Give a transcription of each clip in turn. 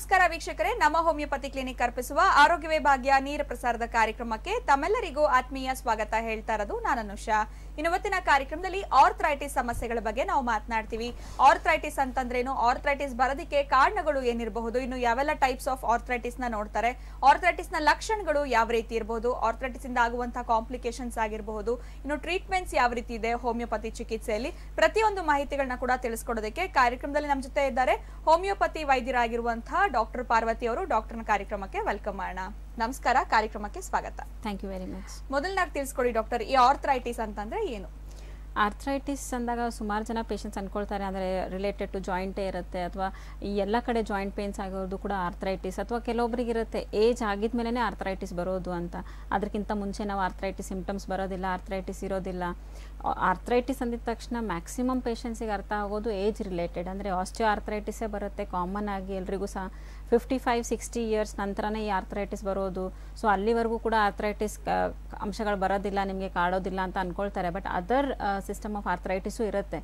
ನಮಸ್ಕಾರ ವೀಕ್ಷಕರೇ. ನಮ್ಮ ಹೋಮಿಯೋಪತಿ ಕ್ಲಿನಿಕ್ ಅರ್ಪಿಸುವ ಆರೋಗ್ಯವೇ ಭಾಗ್ಯ ನೀರ ಪ್ರಸಾರದ ಕಾರ್ಯಕ್ರಮಕ್ಕೆ ತಮ್ಮೆಲ್ಲರಿಗೂ ಆತ್ಮೀಯ ಸ್ವಾಗತ ಹೇಳ್ತಾ ಇರೋದು ನಾನು ಅನುಷಾ. ಇನ್ನುವತ್ತಿನ ಕಾರ್ಯಕ್ರಮದಲ್ಲಿ ಆರ್ಥ್ರೈಟಿಸ್ ಸಮಸ್ಯೆಗಳ ಬಗ್ಗೆ ನಾವು ಮಾತನಾಡ್ತೀವಿ. ಆರ್ಥ್ರೈಟಿಸ್ ಅಂತಂದ್ರೇನು? ಆರ್ಥ್ರೈಟಿಸ್ ಬರೋದಕ್ಕೆ ಕಾರಣಗಳು ಏನಿರಬಹುದು? ಇನ್ನು ಯಾವೆಲ್ಲ ಟೈಪ್ಸ್ ಆಫ್ ಆರ್ಥ್ರೈಟಿಸ್ನ ನೋಡ್ತಾರೆ? ಆರ್ಥ್ರೈಟಿಸ್ನ ಲಕ್ಷಣಗಳು ಯಾವ ರೀತಿ ಇರಬಹುದು ಆರ್ಥ್ರೈಟಿಸ್ ಇಂದ ಆಗುವಂತಹ ಕಾಂಪ್ಲಿಕೇಶನ್ಸ್ ಆಗಿರಬಹುದು? ಇನ್ನು ಟ್ರೀಟ್ಮೆಂಟ್ಸ್ ಯಾವ ರೀತಿ ಇದೆ ಹೋಮಿಯೋಪತಿ ಚಿಕಿತ್ಸೆಯಲ್ಲಿ? ಪ್ರತಿಯೊಂದು ಮಾಹಿತಿಗಳನ್ನ ಕೂಡ ತಿಳಿಸ್ಕೊಡೋದಕ್ಕೆ ಕಾರ್ಯಕ್ರಮದಲ್ಲಿ ನಮ್ಮ ಜೊತೆ ಇದ್ದಾರೆ ಹೋಮಿಯೋಪತಿ ವೈದ್ಯರಾಗಿರುವಂತಹ ಡಾಕ್ಟರ್ ಪಾರ್ವತಿ ಅವರು ಡಾಕ್ಟರ್ನ ಕಾರ್ಯಕ್ರಮಕ್ಕೆ ವೆಲ್ಕಮ್ ಮಾಡೋಣ. ನಮಸ್ಕಾರ ಕಾರ್ಯಕ್ರಮಕ್ಕೆ ಸ್ವಾಗತ. ಥ್ಯಾಂಕ್ ಯು ವೆರಿ ಮಚ್ ಮೊದಲನಾಗಿ ತಿಳಿಸ್ಕೊಡಿ ಡಾಕ್ಟರ್ ಈ ಆರ್ಥ್ರೈಟಿಸ್ ಅಂತಂದ್ರೆ ಏನು? ಆರ್ಥ್ರೈಟಿಸ್ ಅಂದಾಗ ಸುಮಾರು ಜನ ಪೇಷಂಟ್ಸ್ ಅನ್ಕೊಳ್ತಾರೆ ಅಂದರೆ ರಿಲೇಟೆಡ್ ಟು ಜಾಯಿಂಟೇ ಇರುತ್ತೆ ಅಥವಾ ಈ ಎಲ್ಲ ಕಡೆ ಜಾಯಿಂಟ್ ಪೇನ್ಸ್ ಆಗೋದು ಕೂಡ ಆರ್ಥ್ರೈಟಿಸ್ ಅಥವಾ ಕೆಲವೊಬ್ರಿಗೆ ಇರುತ್ತೆ ಏಜ್ ಆಗಿದ್ಮೇಲೆ ಆರ್ಥ್ರೈಟಿಸ್ ಬರೋದು ಅಂತ. ಅದಕ್ಕಿಂತ ಮುಂಚೆ ನಾವು ಆರ್ಥ್ರೈಟಿಸ್ ಸಿಂಪ್ಟಮ್ಸ್ ಬರೋದಿಲ್ಲ ಆರ್ಥ್ರೈಟಿಸ್ ಇರೋದಿಲ್ಲ. ಆರ್ಥ್ರೈಟಿಸ್ ಅಂದಿದ ತಕ್ಷಣ ಮ್ಯಾಕ್ಸಿಮಮ್ ಪೇಷಂಟ್ಸಿಗೆ ಅರ್ಥ ಆಗೋದು ಏಜ್ ರಿಲೇಟೆಡ್ ಅಂದರೆ ಆಸ್ಟಿಯೋ ಆರ್ಥ್ರೈಟಿಸೇ ಬರುತ್ತೆ ಕಾಮನ್ ಆಗಿ ಎಲ್ರಿಗೂ ಸಹ ಫಿಫ್ಟಿ ಫೈವ್ ಸಿಕ್ಸ್ಟಿ ಇಯರ್ಸ್ ನಂತರನೇ ಈ ಆರ್ಥ್ರೈಟಿಸ್ ಬರೋದು. ಸೊ ಅಲ್ಲಿವರೆಗೂ ಕೂಡ ಆರ್ಥ್ರೈಟಿಸ್ ಅಂಶಗಳು ಬರೋದಿಲ್ಲ, ನಿಮಗೆ ಕಾಡೋದಿಲ್ಲ ಅಂತ ಅಂದ್ಕೊಳ್ತಾರೆ but other system of arthritis ಇರುತ್ತೆ.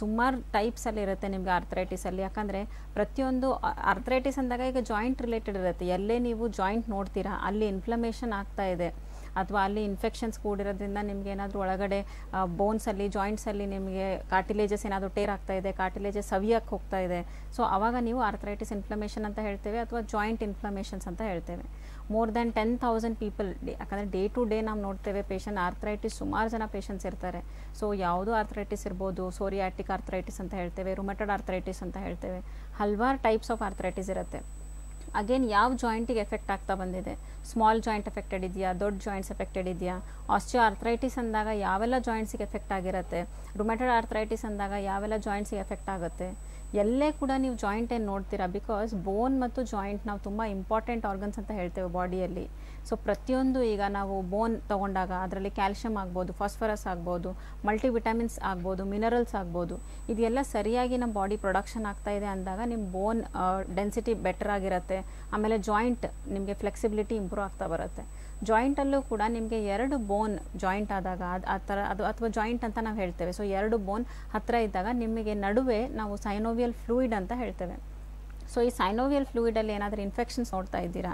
ಸುಮಾರು ಟೈಪ್ಸಲ್ಲಿ ಇರುತ್ತೆ ನಿಮಗೆ ಆರ್ಥ್ರೈಟಿಸಲ್ಲಿ ಯಾಕಂದರೆ ಪ್ರತಿಯೊಂದು ಆರ್ಥ್ರೈಟಿಸ್ ಅಂದಾಗ ಈಗ ಜಾಯಿಂಟ್ ರಿಲೇಟೆಡ್ ಇರುತ್ತೆ. ಎಲ್ಲೇ ನೀವು ಜಾಯಿಂಟ್ ನೋಡ್ತೀರಾ, ಅಲ್ಲಿ ಇನ್ಫ್ಲಮೇಷನ್ ಆಗ್ತಾ ಇದೆ. ಅಥವಾ ಅಲ್ಲಿ ಇನ್ಫೆಕ್ಷನ್ಸ್ ಕೂಡಿರೋದ್ರಿಂದ ನಿಮಗೆ ಏನಾದರೂ ಒಳಗಡೆ ಬೋನ್ಸಲ್ಲಿ ಜಾಯಿಂಟ್ಸಲ್ಲಿ ನಿಮಗೆ ಕಾರ್ಟಿಲೇಜಸ್ ಏನಾದರೂ ಟೇರ್ ಆಗ್ತಾ ಇದೆ ಕಾರ್ಟಿಲೇಜಸ್ ಸವಿಯಕ್ಕೆ ಹೋಗ್ತಾ ಇದೆ. ಸೊ ಆವಾಗ ನೀವು ಆರ್ಥ್ರೈಟಿಸ್ ಇನ್ಫ್ಲಮೇಷನ್ ಅಂತ ಹೇಳ್ತೇವೆ ಅಥವಾ ಜಾಯಿಂಟ್ ಇನ್ಫ್ಲಮೇಷನ್ಸ್ ಅಂತ ಹೇಳ್ತೇವೆ. More than ten thousand people ಯಾಕಂದರೆ ಡೇ ಟು ಡೇ ನಾವು ನೋಡ್ತೇವೆ ಪೇಷಂಟ್ ಆರ್ಥ್ರೈಟಿಸ್ ಸುಮಾರು ಜನ ಪೇಷಂಟ್ಸ್ ಇರ್ತಾರೆ. ಸೊ ಯಾವುದು ಆರ್ಥ್ರೈಟಿಸ್ ಇರ್ಬೋದು ಸೋರಿಯಾಟಿಕ್ ಆರ್ಥ್ರೈಟಿಸ್ ಅಂತ ಹೇಳ್ತೇವೆ ರುಮಟೆಡ್ ಆರ್ಥ್ರೈಟಿಸ್ ಅಂತ ಹೇಳ್ತೇವೆ. ಹಲವಾರು ಟೈಪ್ಸ್ ಆಫ್ ಆರ್ಥ್ರೈಟಿಸ್ ಇರುತ್ತೆ. ಅಗೇನ್ ಯಾವ ಜಾಯಿಂಟಿಗೆ ಎಫೆಕ್ಟ್ ಆಗ್ತಾ ಬಂದಿದೆ? ಸ್ಮಾಲ್ ಜಾಯಿಂಟ್ ಎಫೆಕ್ಟೆಡ್ ಇದೆಯಾ? ದೊಡ್ಡ ಜಾಯಿಂಟ್ಸ್ ಎಫೆಕ್ಟೆಡ್ ಇದೆಯಾ? ಆಸ್ಟಿಯೋ ಆರ್ಥ್ರೈಟಿಸ್ ಅಂದಾಗ ಯಾವೆಲ್ಲ ಜಾಯಿಂಟ್ಸಿಗೆ ಎಫೆಕ್ಟ್ ಆಗಿರುತ್ತೆ? ರುಮೆಟೆಡ್ ಆರ್ಥ್ರೈಟಿಸ್ ಅಂದಾಗ ಯಾವೆಲ್ಲ ಜಾಯಿಂಟ್ಸಿಗೆ ಎಫೆಕ್ಟ್ ಆಗುತ್ತೆ? ಎಲ್ಲೇ ಕೂಡ ನೀವು ಜಾಯಿಂಟ್ ಏನು ನೋಡ್ತೀರಾ? ಬಿಕಾಸ್ ಬೋನ್ ಮತ್ತು ಜಾಯಿಂಟ್ ನಾವು ತುಂಬ ಇಂಪಾರ್ಟೆಂಟ್ ಆರ್ಗನ್ಸ್ ಅಂತ ಹೇಳ್ತೇವೆ ಬಾಡಿಯಲ್ಲಿ ಸೊ ಪ್ರತಿಯೊಂದು ಈಗ ನಾವು ಬೋನ್ ತೊಗೊಂಡಾಗ ಅದರಲ್ಲಿ ಕ್ಯಾಲ್ಶಿಯಂ ಆಗ್ಬೋದು ಫಾಸ್ಫರಸ್ ಆಗ್ಬೋದು ಮಲ್ಟಿವಿಟಮಿನ್ಸ್ ಆಗ್ಬೋದು ಮಿನರಲ್ಸ್ ಆಗ್ಬೋದು. ಇದೆಲ್ಲ ಸರಿಯಾಗಿ ನಮ್ಮ ಬಾಡಿ ಪ್ರೊಡಕ್ಷನ್ ಆಗ್ತಾ ಇದೆ ಅಂದಾಗ ನಿಮ್ಮ ಬೋನ್ ಡೆನ್ಸಿಟಿ ಬೆಟರ್ ಆಗಿರುತ್ತೆ. ಆಮೇಲೆ ಜಾಯಿಂಟ್ ನಿಮಗೆ ಫ್ಲೆಕ್ಸಿಬಿಲಿಟಿ ಇಂಪ್ರೂವ್ ಆಗ್ತಾ ಬರುತ್ತೆ. ಜಾಯಿಂಟಲ್ಲೂ ಕೂಡ ನಿಮಗೆ ಎರಡು ಬೋನ್ ಜಾಯಿಂಟ್ ಆದಾಗ ಅದು, ಆ ಥರ, ಅದು ಅಥವಾ ಜಾಯಿಂಟ್ ಅಂತ ನಾವು ಹೇಳ್ತೇವೆ. ಸೊ ಎರಡು ಬೋನ್ ಹತ್ತಿರ ಇದ್ದಾಗ ನಿಮಗೆ ನಡುವೆ ನಾವು ಸೈನೋವಿಯಲ್ ಫ್ಲೂಯಿಡ್ ಅಂತ ಹೇಳ್ತೇವೆ. ಸೊ ಈ ಸೈನೋವಿಯಲ್ ಫ್ಲೂಯಿಡಲ್ಲಿ ಏನಾದರೂ ಇನ್ಫೆಕ್ಷನ್ಸ್ ನೋಡ್ತಾ ಇದ್ದೀರಾ?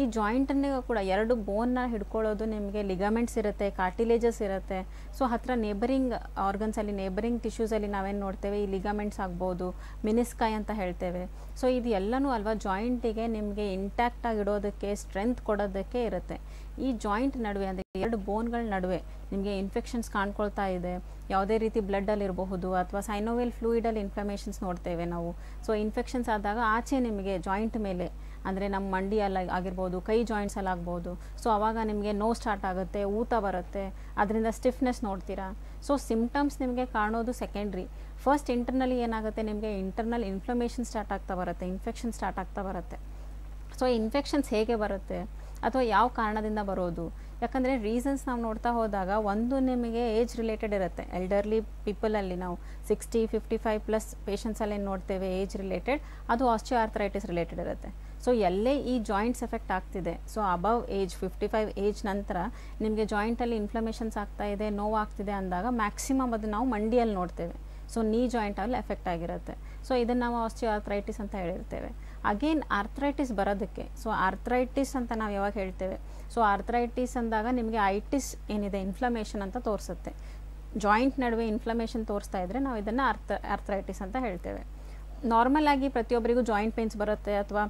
ಈ ಜಾಯಿಂಟನ್ನೇ ಕೂಡ ಎರಡು ಬೋನ್ನ ಹಿಡ್ಕೊಳ್ಳೋದು ನಿಮಗೆ ಲಿಗಮೆಂಟ್ಸ್ ಇರುತ್ತೆ ಕಾರ್ಟಿಲೇಜಸ್ ಇರುತ್ತೆ. ಸೊ ಹತ್ರ ನೇಬರಿಂಗ್ ಆರ್ಗನ್ಸಲ್ಲಿ ನೇಬರಿಂಗ್ ಟಿಶ್ಯೂಸಲ್ಲಿ ನಾವೇನು ನೋಡ್ತೇವೆ? ಈ ಲಿಗಮೆಂಟ್ಸ್ ಆಗ್ಬೋದು ಮಿನಿಸ್ಕಾಯ್ ಅಂತ ಹೇಳ್ತೇವೆ. ಸೊ ಇದು ಎಲ್ಲನೂ ಅಲ್ವಾ ಜಾಯಿಂಟಿಗೆ ನಿಮಗೆ ಇಂಟ್ಯಾಕ್ಟ್ ಆಗಿಡೋದಕ್ಕೆ ಸ್ಟ್ರೆಂತ್ ಕೊಡೋದಕ್ಕೆ ಇರುತ್ತೆ. ಈ ಜಾಯಿಂಟ್ ನಡುವೆ, ಅಂದರೆ ಎರಡು ಬೋನ್ಗಳ ನಡುವೆ ನಿಮಗೆ ಇನ್ಫೆಕ್ಷನ್ಸ್ ಕಾಣ್ಕೊಳ್ತಾ ಇದೆ. ಯಾವುದೇ ರೀತಿ ಬ್ಲಡ್ಡಲ್ಲಿರಬಹುದು ಅಥವಾ ಸೈನೋವೆಲ್ ಫ್ಲೂಯಿಡಲ್ಲಿ ಇನ್ಫ್ಲಮೇಷನ್ಸ್ ನೋಡ್ತೇವೆ ನಾವು. ಸೊ ಇನ್ಫೆಕ್ಷನ್ಸ್ ಆದಾಗ ಆಚೆ ನಿಮಗೆ ಜಾಯಿಂಟ್ ಮೇಲೆ ಅಂದರೆ ನಮ್ಮ ಮಂಡಿಯಲ್ಲಿ ಆಗಿರ್ಬೋದು, ಕೈ ಜಾಯಿಂಟ್ಸಲ್ಲಿ ಆಗ್ಬೋದು. ಸೊ ಆವಾಗ ನಿಮಗೆ ನೋ ಸ್ಟಾರ್ಟ್ ಆಗುತ್ತೆ, ಊತ ಬರುತ್ತೆ. ಅದರಿಂದ ಸ್ಟಿಫ್ನೆಸ್ ನೋಡ್ತೀರಾ? ಸೊ ಸಿಮ್ಟಮ್ಸ್ ನಿಮಗೆ ಕಾಣೋದು ಸೆಕೆಂಡ್ರಿ ಫಸ್ಟ್ ಇಂಟರ್ನಲಿ ಏನಾಗುತ್ತೆ? ನಿಮಗೆ ಇಂಟರ್ನಲ್ ಇನ್ಫ್ಲಮೇಷನ್ ಸ್ಟಾರ್ಟ್ ಆಗ್ತಾ ಬರುತ್ತೆ ಇನ್ಫೆಕ್ಷನ್ ಸ್ಟಾರ್ಟ್ ಆಗ್ತಾ ಬರುತ್ತೆ. ಸೊ ಇನ್ಫೆಕ್ಷನ್ಸ್ ಹೇಗೆ ಬರುತ್ತೆ? ಅಥವಾ ಯಾವ ಕಾರಣದಿಂದ ಬರೋದು? ಯಾಕಂದರೆ ರೀಸನ್ಸ್ ನಾವು ನೋಡ್ತಾ ಹೋದಾಗ ಒಂದು ನಿಮಗೆ ಏಜ್ ರಿಲೇಟೆಡ್ ಇರುತ್ತೆ. ಎಲ್ಡರ್ಲಿ ಪೀಪಲಲ್ಲಿ ನಾವು ಸಿಕ್ಸ್ಟಿ ಫಿಫ್ಟಿ ಫೈವ್ ಪ್ಲಸ್ ಪೇಷಂಟ್ಸಲ್ಲಿ ಏನು ನೋಡ್ತೇವೆ ಏಜ್ ರಿಲೇಟೆಡ್ ಅದು ಆಸ್ಟಿಯೋ ಆರ್ಥರೈಟಿಸ್ ರಿಲೇಟೆಡ್ ಇರುತ್ತೆ. ಸೊ ಎಲ್ಲೇ ಈ ಜಾಯಿಂಟ್ಸ್ ಎಫೆಕ್ಟ್ ಆಗ್ತಿದೆ? So above age fifty five age ನಂತರ ನಿಮಗೆ ಜಾಯಿಂಟಲ್ಲಿ ಇನ್ಫ್ಲಮೇಷನ್ಸ್ ಆಗ್ತಾ ಇದೆ ನೋವು ಆಗ್ತಿದೆ ಅಂದಾಗ ಮ್ಯಾಕ್ಸಿಮಮ್ ಅದು ನಾವು ಮಂಡಿಯಲ್ಲಿ ನೋಡ್ತೇವೆ. ಸೊ ನೀ ಜಾಯಿಂಟಲ್ಲಿ ಎಫೆಕ್ಟ್ ಆಗಿರುತ್ತೆ. ಸೊ ಇದನ್ನು ನಾವು ಆಸ್ಟಿಯೋ ಆರ್ಥ್ರೈಟಿಸ್ ಅಂತ ಹೇಳಿರ್ತೇವೆ. ಅಗೇನ್ ಆರ್ಥ್ರೈಟಿಸ್ ಬರೋದಕ್ಕೆ. ಸೊ ಆರ್ಥ್ರೈಟಿಸ್ ಅಂತ ನಾವು ಯಾವಾಗ ಹೇಳ್ತೇವೆ? ಸೊ ಆರ್ಥ್ರೈಟಿಸ್ ಅಂದಾಗ ನಿಮಗೆ ಐಟಿಸ್ ಏನಿದೆ? ಇನ್ಫ್ಲಮೇಷನ್ ಅಂತ ತೋರಿಸುತ್ತೆ. ಜಾಯಿಂಟ್ ನಡುವೆ ಇನ್ಫ್ಲಮೇಷನ್ ತೋರಿಸ್ತಾ ಇದ್ದರೆ ನಾವು ಇದನ್ನು ಆರ್ಥ ಆರ್ಥ್ರೈಟಿಸ್ ಅಂತ ಹೇಳ್ತೇವೆ. ನಾರ್ಮಲ್ ಆಗಿ ಪ್ರತಿಯೊಬ್ಬರಿಗೂ ಜಾಯಿಂಟ್ ಪೇನ್ಸ್ ಬರುತ್ತೆ ಅಥವಾ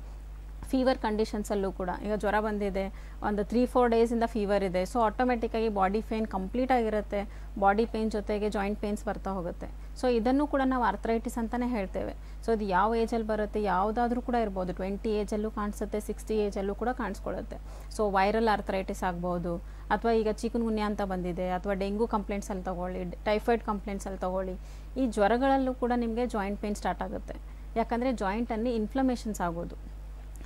ಫೀವರ್ ಕಂಡೀಷನ್ಸಲ್ಲೂ ಕೂಡ. ಈಗ ಜ್ವರ ಬಂದಿದೆ, ಒಂದು ತ್ರೀ ಫೋರ್ ಡೇಸಿಂದ ಫೀವರ್ ಇದೆ. ಸೊ ಆಟೋಮೆಟಿಕ್ಕಾಗಿ ಬಾಡಿ ಪೇನ್ ಕಂಪ್ಲೀಟ್ ಆಗಿರುತ್ತೆ. ಬಾಡಿ ಪೇನ್ ಜೊತೆಗೆ ಜಾಯಿಂಟ್ ಪೇನ್ಸ್ ಬರ್ತಾ ಹೋಗುತ್ತೆ. ಸೊ ಇದನ್ನು ಕೂಡ ನಾವು ಆರ್ಥರೈಟಿಸ್ ಅಂತಲೇ ಹೇಳ್ತೇವೆ. ಸೊ ಇದು ಯಾವ ಏಜಲ್ಲಿ ಬರುತ್ತೆ, ಯಾವುದಾದ್ರೂ ಕೂಡ ಇರ್ಬೋದು. ಟ್ವೆಂಟಿ ಏಜಲ್ಲೂ ಕಾಣಿಸುತ್ತೆ ಸಿಕ್ಸ್ಟಿ ಏಜಲ್ಲೂ ಕೂಡ ಕಾಣಿಸ್ಕೊಳ್ಳುತ್ತೆ. ಸೊ ವೈರಲ್ ಆರ್ಥರೈಟಿಸ್ ಆಗ್ಬೋದು. ಅಥವಾ ಈಗ ಚಿಕನ್ ಅಂತ ಬಂದಿದೆ, ಅಥವಾ ಡೆಂಗು ಕಂಪ್ಲೇಂಟ್ಸಲ್ಲಿ ತೊಗೊಳ್ಳಿ ಟೈಫಾಯ್ಡ್ ಕಂಪ್ಲೇಂಟ್ಸಲ್ಲಿ ತೊಗೊಳ್ಳಿ, ಈ ಜ್ವರಗಳಲ್ಲೂ ಕೂಡ ನಿಮಗೆ ಜಾಯಿಂಟ್ ಪೇನ್ ಸ್ಟಾರ್ಟ್ ಆಗುತ್ತೆ. ಯಾಕಂದರೆ ಜಾಯಿಂಟಲ್ಲಿ ಇನ್ಫ್ಲಮೇಷನ್ಸ್ ಆಗೋದು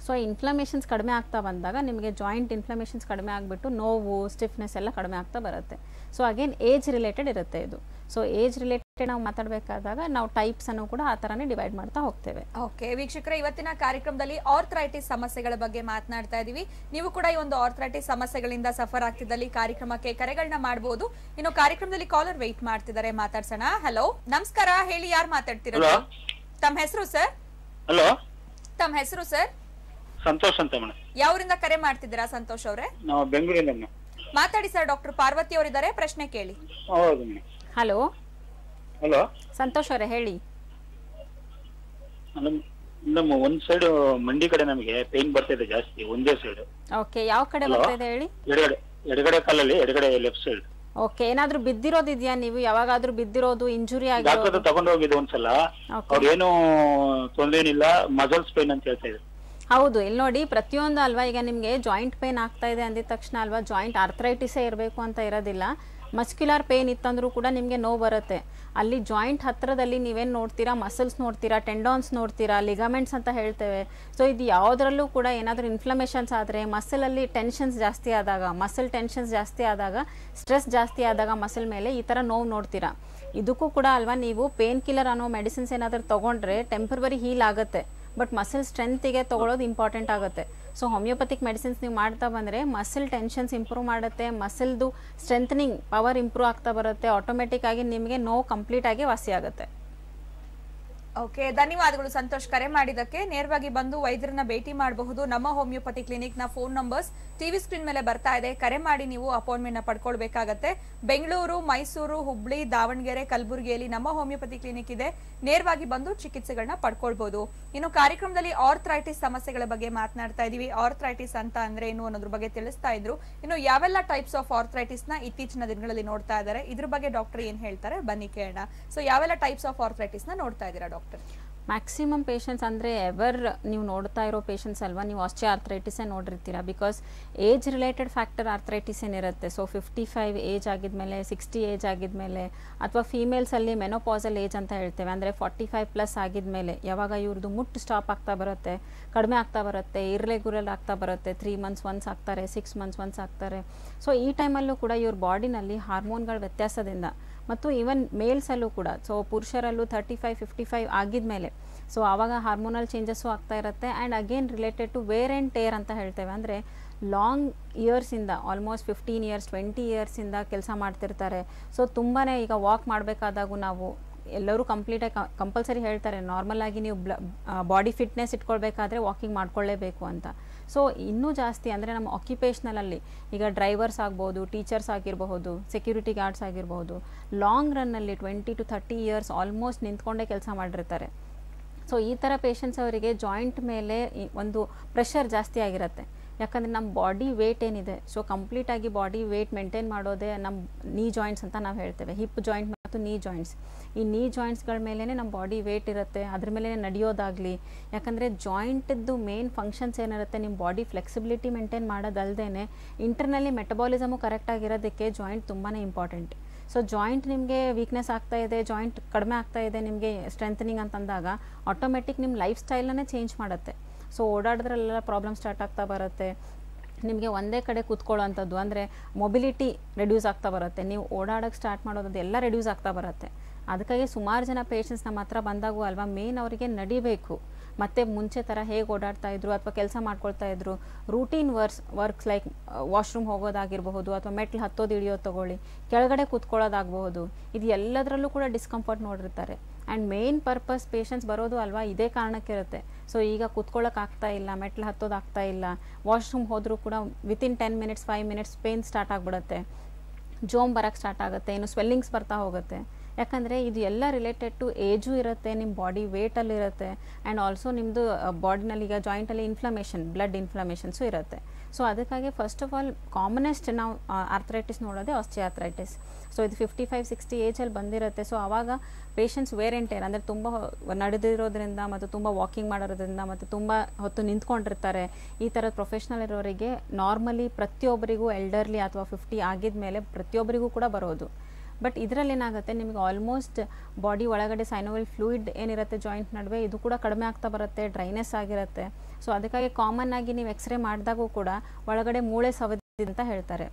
ಸೊ ಇನ್ಫ್ಲಮೇಷನ್ಸ್ ಕಡಿಮೆ ಆಗ್ತಾ ಬಂದಾಗ ನಿಮಗೆ ಜಾಯಿಂಟ್ ಇನ್ಫ್ಲಮೇಷನ್ಸ್ ಕಡಿಮೆ ಆಗಿಬಿಟ್ಟು ನೋವು ಸ್ಟಿಫ್ನೆಸ್ ಎಲ್ಲ ಕಡಿಮೆ ಆಗ್ತಾ ಬರುತ್ತೆ. ಸೊ ಅಗೇನ್ ಏಜ್ ರಿಲೇಟೆಡ್ ಇರುತ್ತೆ ಇದು. ಸೊ ಏಜ್ ರಿಲೇಟೆಡ್ ನಾವು ಮಾತಾಡಬೇಕಾದಾಗ ನಾವು ಟೈಪ್ಸನ್ನು ಕೂಡ ಆ ಥರನೇ ಡಿವೈಡ್ ಮಾಡ್ತಾ ಹೋಗ್ತೇವೆ. ಓಕೆ ವೀಕ್ಷಕರ ಇವತ್ತಿನ ಕಾರ್ಯಕ್ರಮದಲ್ಲಿ ಆರ್ಥ್ರೈಟಿಸ್ ಸಮಸ್ಯೆಗಳ ಬಗ್ಗೆ ಮಾತನಾಡ್ತಾ ಇದೀವಿ. ನೀವು ಕೂಡ ಈ ಒಂದು ಆರ್ಥ್ರೈಟಿಸ್ ಸಮಸ್ಯೆಗಳಿಂದ ಸಫರ್ ಆಗ್ತಿದ್ದಲ್ಲಿ ಕಾರ್ಯಕ್ರಮಕ್ಕೆ ಕರೆಗಳನ್ನ ಮಾಡಬಹುದು ಇನ್ನು ಕಾರ್ಯಕ್ರಮದಲ್ಲಿ ಕಾಲರ್ ವೆಯ್ಟ್ ಮಾಡ್ತಿದ್ದಾರೆ ಮಾತಾಡ್ಸೋಣ. ಹಲೋ ನಮಸ್ಕಾರ ಹೇಳಿ ಯಾರು ಮಾತಾಡ್ತಿರೋದು? Hello? ತಮ್ಮ ಹೆಸರು ಸರ್ ಹಲೋ ತಮ್ಮ ಹೆಸರು ಸರ್ ಸಂತೋಷ್ ಅಂತ ಮೇಡಮ್ ಯಾವರಿಂದ ಕರೆ ಮಾಡ್ತಿದ್ದೀರಾ ಸಂತೋಷ್ ಅವರೇ? ನಾವು ಬೆಂಗಳೂರಿಂದ. ಮೇಡಮ್ ಮಾತಾಡಿ ಸರ್ ಡಾಕ್ಟರ್ ಪಾರ್ವತಿ ಅವರಿದ್ದಾರೆ ಪ್ರಶ್ನೆ ಕೇಳಿ. ಹೌದು ಮೇಡಮ್ ಹಲೋ. ಹಲೋ. ಸಂತೋಷ್ ಅವರೇ ಹೇಳಿ. ಮೇಡಮ್ ನಮ್ಮ ಒಂದ್ ಸೈಡ್ ಮಂಡಿ ಕಡೆ ನಮಗೆ ಪೇನ್ ಬರ್ತಾ ಇದೆ ಜಾಸ್ತಿ ಒಂದೇ ಸೈಡ್ ಓಕೆ ಯಾವ ಕಡೆ? ಬರ್ತಾ ಇದೆ ಹೇಳಿ? ಎಡಗಡೆ ಎಡಗಡೆ ಕಾಲಲ್ಲಿ ಎಡಗಡೆ ಲೆಫ್ಟ್ ಸೈಡ್ ಓಕೆ ಏನಾದ್ರೂ ಬಿದ್ದಿರೋದಿದ್ಯಾ ನೀವು? ಯಾವಾಗಾದ್ರೂ ಬಿದ್ದಿರೋದು ಇಂಜುರಿ ಡಾಕ್ಟರ್ ಆಗಿರೋದು ಹತ್ರ ತಗೊಂಡು ಹೋಗಿದ್ದು ಒಂದ್ಸಲ. ಅವ್ರೇನು ತೊಂದ್ರೆ ಏನಿಲ್ಲ ಮಸಲ್ಸ್ ಪೇನ್ ಅಂತ ಹೇಳ್ತಾ ಇದ್ರು. ಹೌದು, ಇಲ್ಲಿ ನೋಡಿ ಪ್ರತಿಯೊಂದು ಅಲ್ವಾ, ಈಗ ನಿಮಗೆ ಜಾಯಿಂಟ್ ಪೇನ್ ಆಗ್ತಾ ಇದೆ ಅಂದಿದ ತಕ್ಷಣ ಅಲ್ವಾ ಜಾಯಿಂಟ್ ಆರ್ಥರೈಟಿಸೇ ಇರಬೇಕು ಅಂತ ಇರೋದಿಲ್ಲ. ಮಸ್ಕ್ಯುಲರ್ ಪೇನ್ ಇತ್ತಂದ್ರೂ ಕೂಡ ನಿಮಗೆ ನೋವು ಬರುತ್ತೆ. ಅಲ್ಲಿ ಜಾಯಿಂಟ್ ಹತ್ತಿರದಲ್ಲಿ ನೀವೇನು ನೋಡ್ತೀರಾ ಮಸಲ್ಸ್ ನೋಡ್ತೀರಾ ಟೆಂಡಾನ್ಸ್ ನೋಡ್ತೀರಾ ಲಿಗಮೆಂಟ್ಸ್ ಅಂತ ಹೇಳ್ತೇವೆ. ಸೊ ಇದು ಯಾವುದರಲ್ಲೂ ಕೂಡ ಏನಾದರೂ ಇನ್ಫ್ಲಮೇಷನ್ಸ್ ಆದರೆ ಮಸಲಲ್ಲಿ ಟೆನ್ಷನ್ಸ್ ಜಾಸ್ತಿ ಆದಾಗ ಮಸಲ್ ಟೆನ್ಷನ್ಸ್ ಜಾಸ್ತಿ ಆದಾಗ ಸ್ಟ್ರೆಸ್ ಜಾಸ್ತಿ ಆದಾಗ ಮಸಲ್ ಮೇಲೆ ಈ ಥರ ನೋವು ನೋಡ್ತೀರಾ. ಇದಕ್ಕೂ ಕೂಡ ಅಲ್ವಾ, ನೀವು ಪೇನ್ ಕಿಲ್ಲರ್ ಅನ್ನೋ ಮೆಡಿಸಿನ್ಸ್ ಏನಾದರೂ ತೊಗೊಂಡ್ರೆ ಟೆಂಪ್ರವರಿ ಹೀಲ್ ಆಗುತ್ತೆ. ಬಟ್ ಮಸಲ್ ಸ್ಟ್ರೆಂತಿಗೆ ತೊಗೊಳೋದು ಇಂಪಾರ್ಟೆಂಟ್ ಆಗುತ್ತೆ. ಸೊ ಹೋಮಿಯೋಪತಿಕ್ ಮೆಡಿಸಿನ್ಸ್ ನೀವು ಮಾಡ್ತಾ ಬಂದರೆ ಮಸಲ್ ಟೆನ್ಷನ್ಸ್ ಇಂಪ್ರೂವ್ ಮಾಡುತ್ತೆ ಮಸಲ್ದು ಸ್ಟ್ರೆಂಥನಿಂಗ್ ಪವರ್ ಇಂಪ್ರೂವ್ ಆಗ್ತಾ ಬರುತ್ತೆ ಆಟೋಮೆಟಿಕ್ ಆಗಿ ನಿಮಗೆ ನೋವು ಕಂಪ್ಲೀಟ್ ಆಗಿ ವಾಸಿ ಆಗುತ್ತೆ. ಓಕೆ ಧನ್ಯವಾದಗಳು ಸಂತೋಷ್ ಕರೆ ಮಾಡಿದ್ದಕ್ಕೆ. ನೇರವಾಗಿ ಬಂದು ವೈದ್ಯರನ್ನ ಭೇಟಿ ಮಾಡಬಹುದು. ನಮ್ಮ ಹೋಮಿಯೋಪತಿ ಕ್ಲಿನಿಕ್ನ ಫೋನ್ ನಂಬರ್ಸ್ ಟಿವಿ ಸ್ಕ್ರೀನ್ ಮೇಲೆ ಬರ್ತಾ ಇದೆ. ಕರೆ ಮಾಡಿ ನೀವು ಅಪಾಯಿಂಟ್ಮೆಂಟ್ನ ಪಡ್ಕೊಳ್ಬೇಕಾಗತ್ತೆ. ಬೆಂಗಳೂರು, ಮೈಸೂರು, ಹುಬ್ಳಿ, ದಾವಣಗೆರೆ, ಕಲಬುರಗಿಯಲ್ಲಿ ನಮ್ಮ ಹೋಮಿಯೋಪತಿ ಕ್ಲಿನಿಕ್ ಇದೆ. ನೇರವಾಗಿ ಬಂದು ಚಿಕಿತ್ಸೆಗಳನ್ನ ಪಡ್ಕೊಳ್ಬಹುದು ಇನ್ನು ಕಾರ್ಯಕ್ರಮದಲ್ಲಿ ಆರ್ಥ್ರೈಟಿಸ್ ಸಮಸ್ಯೆಗಳ ಬಗ್ಗೆ ಮಾತನಾಡ್ತಾ ಇದೀವಿ. ಆರ್ಥ್ರೈಟಿಸ್ ಅಂತ ಅಂದ್ರೆ ಏನು ಅನ್ನೋದ್ರ ಬಗ್ಗೆ ತಿಳಿಸ್ತಾ ಇದ್ರು. ಇನ್ನು ಯಾವೆಲ್ಲ ಟೈಪ್ಸ್ ಆಫ್ ಆರ್ಥ್ರೈಟಿಸ್ನ ಇತ್ತೀಚಿನ ದಿನಗಳಲ್ಲಿ ನೋಡ್ತಾ ಇದ್ದಾರೆ, ಇದ್ರ ಬಗ್ಗೆ ಡಾಕ್ಟರ್ ಏನ್ ಹೇಳ್ತಾರೆ? ಬನ್ನಿ ಕೇಳೋಣ. ಸೊ ಯಾವೆಲ್ಲ ಟೈಪ್ಸ್ ಆಫ್ ಆರ್ಥ್ರೈಟಿಸ್ನ ನೋಡ್ತಾ ಇದ್ದೀರಾ ಡಾಕ್ಟರ್ ಮ್ಯಾಕ್ಸಿಮಮ್ ಪೇಷಂಟ್ಸ್ ಅಂದರೆ ಎವರ್ ನೀವು ನೋಡ್ತಾ ಇರೋ ಪೇಷಂಟ್ಸ್ ಅಲ್ವಾ? ನೀವು ಆಸ್ಟಿ ಆರ್ಥ್ರೈಟಿಸೇ ನೋಡಿರ್ತೀರಾ? Because age related factor arthritis ಏನಿರುತ್ತೆ ಸೊ ಫಿಫ್ಟಿ ಫೈವ್ ಏಜ್ ಆಗಿದ್ಮೇಲೆ ಸಿಕ್ಸ್ಟಿ ಏಜ್ ಆಗಿದ್ಮೇಲೆ, ಅಥವಾ ಫೀಮೇಲ್ಸಲ್ಲಿ ಮೆನೋಪಾಸಲ್ ಏಜ್ ಅಂತ ಹೇಳ್ತೇವೆ. ಅಂದರೆ ಫಾರ್ಟಿ ಫೈವ್ ಪ್ಲಸ್ ಆಗಿದ್ಮೇಲೆ, ಯಾವಾಗ ಇವ್ರದ್ದು ಮುಟ್ಟು ಸ್ಟಾಪ್ ಆಗ್ತಾ ಬರುತ್ತೆ, ಕಡಿಮೆ ಆಗ್ತಾ ಬರುತ್ತೆ ಇರ್ರೆಗ್ಯುಲರ್ ಆಗ್ತಾ ಬರುತ್ತೆ ತ್ರೀ ಮಂತ್ಸ್ ಒನ್ಸ್ ಆಗ್ತಾರೆ ಸಿಕ್ಸ್ ಮಂತ್ಸ್ ಒನ್ಸ್ ಆಗ್ತಾರೆ. ಸೊ ಈ ಟೈಮಲ್ಲೂ ಕೂಡ ಇವ್ರ ಬಾಡಿನಲ್ಲಿ ಹಾರ್ಮೋನ್ಗಳ ವ್ಯತ್ಯಾಸದಿಂದ ಮತ್ತು ಈವನ್ ಮೇಲ್ಸಲ್ಲೂ ಕೂಡ. ಸೊ ಪುರುಷರಲ್ಲೂ ತರ್ಟಿ ಫೈವ್ ಫಿಫ್ಟಿ ಫೈವ್ ಆಗಿದ್ಮೇಲೆ. ಸೊ ಆವಾಗ ಹಾರ್ಮೋನಲ್ ಚೇಂಜಸ್ಸು ಆಗ್ತಾ ಇರುತ್ತೆ. And again related to wear and tear ಅಂತ ಹೇಳ್ತೇವೆ. ಅಂದರೆ ಲಾಂಗ್ ಇಯರ್ಸಿಂದ ಆಲ್ಮೋಸ್ಟ್ ಫಿಫ್ಟೀನ್ ಇಯರ್ಸ್ ಟ್ವೆಂಟಿ ಇಯರ್ಸಿಂದ ಕೆಲಸ ಮಾಡ್ತಿರ್ತಾರೆ. ಸೊ ತುಂಬಾ ಈಗ ವಾಕ್ ಮಾಡಬೇಕಾದಾಗೂ ನಾವು ಎಲ್ಲರೂ ಕಂಪ್ಲೀಟಾಗಿ ಕಂಪಲ್ಸರಿ ಹೇಳ್ತಾರೆ. ನಾರ್ಮಲ್ ಆಗಿ ನೀವು ಬ್ಲ ಬಾಡಿ ಫಿಟ್ನೆಸ್ ಇಟ್ಕೊಳ್ಬೇಕಾದ್ರೆ ವಾಕಿಂಗ್ ಮಾಡ್ಕೊಳ್ಳೇಬೇಕು ಅಂತ. ಸೊ ಇನ್ನೂ ಜಾಸ್ತಿ ಅಂದರೆ ನಮ್ಮ ಆಕ್ಯುಪೇಷ್ನಲಲ್ಲಿ ಈಗ ಡ್ರೈವರ್ಸ್ ಆಗ್ಬೋದು ಟೀಚರ್ಸ್ ಆಗಿರಬಹುದು ಸೆಕ್ಯೂರಿಟಿ ಗಾರ್ಡ್ಸ್ ಆಗಿರಬಹುದು long ರನ್ನಲ್ಲಿ twenty to thirty years almost ನಿಂತ್ಕೊಂಡೇ ಕೆಲಸ ಮಾಡಿರ್ತಾರೆ. ಸೊ ಈ ಥರ ಪೇಷಂಟ್ಸ್ ಅವರಿಗೆ ಜಾಯಿಂಟ್ ಮೇಲೆ ಒಂದು ಪ್ರೆಷರ್ ಜಾಸ್ತಿ ಆಗಿರುತ್ತೆ. ಯಾಕಂದರೆ ನಮ್ಮ ಬಾಡಿ ವೇಟ್ ಏನಿದೆ? ಸೊ ಕಂಪ್ಲೀಟಾಗಿ ಬಾಡಿ ವೇಟ್ ಮೇಂಟೈನ್ ಮಾಡೋದೇ ನಮ್ಮ ನೀ ಜಾಯಿಂಟ್ಸ್ ಅಂತ ನಾವು ಹೇಳ್ತೇವೆ. ಹಿಪ್ ಜಾಯಿಂಟ್ ಮತ್ತು ನೀ ಜಾಯಿಂಟ್ಸ್ ಈ ನೀ ಜಾಯಿಂಟ್ಸ್ಗಳ ಮೇಲೇ ನಮ್ಮ ಬಾಡಿ ವೇಟ್ ಇರುತ್ತೆ. ಅದ್ರ ಮೇಲೆ ನಡೆಯೋದಾಗಲಿ, ಯಾಕಂದರೆ ಜಾಯಿಂಟದ್ದು ಮೇನ್ ಫಂಕ್ಷನ್ಸ್ ಏನಿರುತ್ತೆ ನಿಮ್ಮ ಬಾಡಿ ಫ್ಲೆಕ್ಸಿಬಿಲಿಟಿ ಮೇಂಟೈನ್ ಮಾಡೋದಲ್ಲದೇ ಇಂಟರ್ನಲ್ಲಿ ಮೆಟಬಾಲಿಸಮು ಕರೆಕ್ಟಾಗಿರೋದಕ್ಕೆ ಜಾಯಿಂಟ್ ತುಂಬಾ ಇಂಪಾರ್ಟೆಂಟ್ ಸೊ ಜಾಯಿಂಟ್ ನಿಮಗೆ ವೀಕ್ನೆಸ್ ಆಗ್ತಾ ಇದೆ ಜಾಯಿಂಟ್ ಕಡಿಮೆ ಆಗ್ತಾ ಇದೆ, ನಿಮಗೆ ಸ್ಟ್ರೆಂಥನಿಂಗ್ ಅಂತಂದಾಗ ಆಟೋಮೆಟಿಕ್ ನಿಮ್ಮ ಲೈಫ್ ಸ್ಟೈಲನ್ನೇ ಚೇಂಜ್ ಮಾಡುತ್ತೆ. ಸೊ ಓಡಾಡಿದ್ರಲ್ಲೆಲ್ಲ ಪ್ರಾಬ್ಲಮ್ ಸ್ಟಾರ್ಟ್ ಆಗ್ತಾ ಬರುತ್ತೆ. ನಿಮಗೆ ಒಂದೇ ಕಡೆ ಕೂತ್ಕೊಳ್ಳೋವಂಥದ್ದು, ಅಂದರೆ ಮೊಬಿಲಿಟಿ ರೆಡ್ಯೂಸ್ ಆಗ್ತಾ ಬರುತ್ತೆ. ನೀವು ಓಡಾಡೋಕ್ಕೆ ಸ್ಟಾರ್ಟ್ ಮಾಡೋದು ಎಲ್ಲ ರೆಡ್ಯೂಸ್ ಆಗ್ತಾ ಬರುತ್ತೆ. ಅದಕ್ಕಾಗಿ ಸುಮಾರು ಜನ ಪೇಷಂಟ್ಸ್ ನಮ್ಮ ಹತ್ರ ಬಂದಾಗೂ ಅಲ್ವಾ ಮೇನ್ ಅವರಿಗೆ ನಡಿಬೇಕು. ಮತ್ತು ಮುಂಚೆ ಥರ ಹೇಗೆ ಓಡಾಡ್ತಾ ಇದ್ರು ಅಥವಾ ಕೆಲಸ ಮಾಡ್ಕೊಳ್ತಾ ಇದ್ರು routine works works like washroom ಹೋಗೋದಾಗಿರಬಹುದು ಅಥವಾ ಮೆಟ್ಲು ಹತ್ತೋದು ಇಳಿಯೋದು ತಗೊಳ್ಳಿ, ಕೆಳಗಡೆ ಕೂತ್ಕೊಳ್ಳೋದಾಗಬಹುದು, ಇದು ಎಲ್ಲದರಲ್ಲೂ ಕೂಡ ಡಿಸ್ಕಂಫರ್ಟ್ ನೋಡಿರ್ತಾರೆ. ಆ್ಯಂಡ್ ಮೇನ್ ಪರ್ಪಸ್ ಪೇಷಂಟ್ಸ್ ಬರೋದು ಅಲ್ವಾ, ಇದೇ ಕಾರಣಕ್ಕಿರುತ್ತೆ ಸೊ ಈಗ ಕೂತ್ಕೊಳ್ಳೋಕೆ ಆಗ್ತಾ ಇಲ್ಲ, ಮೆಟ್ಲು ಹತ್ತೋದಾಗ್ತಾ ಇಲ್ಲ. ವಾಶ್ರೂಮ್ ಹೋದರೂ ಕೂಡ within ten minutes five minutes pain start ಆಗಿಬಿಡುತ್ತೆ. ಜೋಮ್ ಬರೋಕ್ಕೆ ಸ್ಟಾರ್ಟ್ ಆಗುತ್ತೆ ಇನ್ನು ಸ್ವೆಲ್ಲಿಂಗ್ಸ್ ಬರ್ತಾ ಹೋಗುತ್ತೆ. ಯಾಕಂದರೆ ಇದು ಎಲ್ಲ ರಿಲೇಟೆಡ್ ಟು ಏಜು ಇರುತ್ತೆ ನಿಮ್ಮ ಬಾಡಿ ವೇಟಲ್ಲಿ ಇರುತ್ತೆ ಆ್ಯಂಡ್ ಆಲ್ಸೋ ನಿಮ್ಮದು ಬಾಡಿನಲ್ಲಿ ಈಗ ಜಾಯಿಂಟಲ್ಲಿ ಇನ್ಫ್ಲಮೇಷನ್ ಬ್ಲಡ್ ಇನ್ಫ್ಲಮೇಷನ್ಸು ಇರುತ್ತೆ. ಸೊ ಅದಕ್ಕಾಗಿ ಫಸ್ಟ್ ಆಫ್ ಆಲ್ ಕಾಮನೆಸ್ಟ್ ನಾವು ಆರ್ಥ್ರೈಟಿಸ್ ನೋಡೋದೇ ಆಸ್ಟಿ ಆರ್ಥ್ರೈಟಿಸ್ ಸೊ ಇದು ಫಿಫ್ಟಿ ಫೈವ್ ಸಿಕ್ಸ್ಟಿ ಏಜಲ್ಲಿ ಬಂದಿರುತ್ತೆ. ಸೊ ಆವಾಗ ಪೇಷಂಟ್ಸ್ ವೇರ್ ಆ್ಯಂಡ್ ಟೇರ್ ಅಂದರೆ ತುಂಬ ನಡೆದಿರೋದ್ರಿಂದ ಮತ್ತು ತುಂಬ ವಾಕಿಂಗ್ ಮಾಡೋದ್ರಿಂದ ಮತ್ತು ತುಂಬ ಹೊತ್ತು ನಿಂತ್ಕೊಂಡಿರ್ತಾರೆ. ಈ ಥರದ ಪ್ರೊಫೆಷ್ನಲ್ ಇರೋರಿಗೆ ನಾರ್ಮಲಿ ಪ್ರತಿಯೊಬ್ಬರಿಗೂ ಎಲ್ಡರ್ಲಿ ಅಥವಾ ಫಿಫ್ಟಿ ಆಗಿದ್ಮೇಲೆ ಪ್ರತಿಯೊಬ್ಬರಿಗೂ ಕೂಡ ಬರೋದು. ಬಟ್ ಇದರಲ್ಲಿ ಏನಾಗುತ್ತೆ? ನಿಮಗೆ ಆಲ್ಮೋಸ್ಟ್ ಬಾಡಿ ಒಳಗಡೆ ಸೈನೋವಲ್ ಫ್ಲೂಯಿಡ್ ಏನಿರುತ್ತೆ ಜಾಯಿಂಟ್ ನಡುವೆ, ಇದು ಕೂಡ ಕಡಿಮೆ ಆಗ್ತಾ ಬರುತ್ತೆ ಡ್ರೈನೆಸ್ ಆಗಿರುತ್ತೆ. ಸೊ ಅದಕ್ಕಾಗಿ ಕಾಮನ್ ಆಗಿ ನೀವು ಎಕ್ಸ್ರೇ ಮಾಡಿದಾಗೂ ಕೂಡ ಒಳಗಡೆ ಮೂಳೆ ಸವದಿ ಅಂತ ಹೇಳ್ತಾರೆ.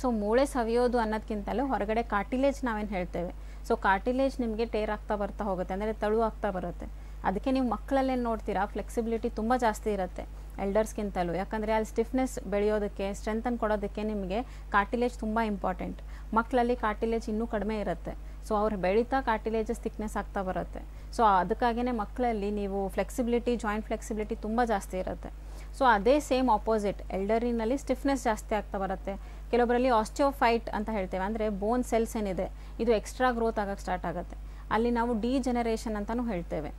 ಸೊ ಮೂಳೆ ಸವಿಯೋದು ಅನ್ನೋದಕ್ಕಿಂತಲೂ ಹೊರಗಡೆ ಕಾರ್ಟಿಲೇಜ್ ನಾವೇನು ಹೇಳ್ತೇವೆ? ಸೊ ಕಾರ್ಟಿಲೇಜ್ ನಿಮಗೆ ಟೇರ್ ಆಗ್ತಾ ಬರ್ತಾ ಹೋಗುತ್ತೆ, ಅಂದರೆ ತಳು ಆಗ್ತಾ ಬರುತ್ತೆ. ಅದಕ್ಕೆ ನೀವು ಮಕ್ಕಳಲ್ಲೇನು ನೋಡ್ತೀರಾ? ಫ್ಲೆಕ್ಸಿಬಿಲಿಟಿ ತುಂಬ ಜಾಸ್ತಿ ಇರುತ್ತೆ ಎಲ್ಡರ್ಸ್ಗಿಂತಲೂ ಯಾಕಂದರೆ ಅಲ್ಲಿ ಸ್ಟಿಫ್ನೆಸ್ ಬೆಳೆಯೋದಕ್ಕೆ ಸ್ಟ್ರೆಂತನ್ನು ಕೊಡೋದಕ್ಕೆ ನಿಮಗೆ ಕಾರ್ಟಿಲೇಜ್ ತುಂಬ ಇಂಪಾರ್ಟೆಂಟ್ ಮಕ್ಕಳಲ್ಲಿ ಕಾರ್ಟಿಲೇಜ್ ಇನ್ನೂ ಕಡಿಮೆ ಇರುತ್ತೆ. ಸೊ ಅವ್ರು ಬೆಳೀತಾ ಕಾರ್ಟಿಲೇಜಸ್ ಥಿಕ್ನೆಸ್ ಆಗ್ತಾ ಬರುತ್ತೆ. ಸೊ ಅದಕ್ಕಾಗಿಯೇ ಮಕ್ಕಳಲ್ಲಿ ನೀವು ಫ್ಲೆಕ್ಸಿಬಿಲಿಟಿ ಜಾಯಿಂಟ್ ಫ್ಲೆಕ್ಸಿಬಿಲಿಟಿ ತುಂಬ ಜಾಸ್ತಿ ಇರುತ್ತೆ. ಸೊ ಅದೇ ಸೇಮ್ ಆಪೋಸಿಟ್ ಎಲ್ಡರಿನಲ್ಲಿ ಸ್ಟಿಫ್ನೆಸ್ ಜಾಸ್ತಿ ಆಗ್ತಾ ಬರುತ್ತೆ. ಕೆಲವೊಬ್ಬರಲ್ಲಿ ಆಸ್ಟಿಯೋಫೈಟ್ ಅಂತ ಹೇಳ್ತೇವೆ. ಅಂದರೆ ಬೋನ್ ಸೆಲ್ಸ್ ಏನಿದೆ, ಇದು ಎಕ್ಸ್ಟ್ರಾ ಗ್ರೋತ್ ಆಗೋಕ್ಕೆ ಸ್ಟಾರ್ಟ್ ಆಗುತ್ತೆ. ಅಲ್ಲಿ ನಾವು ಡಿ ಜನರೇಷನ್ ಅಂತಲೂ ಹೇಳ್ತೇವೆ.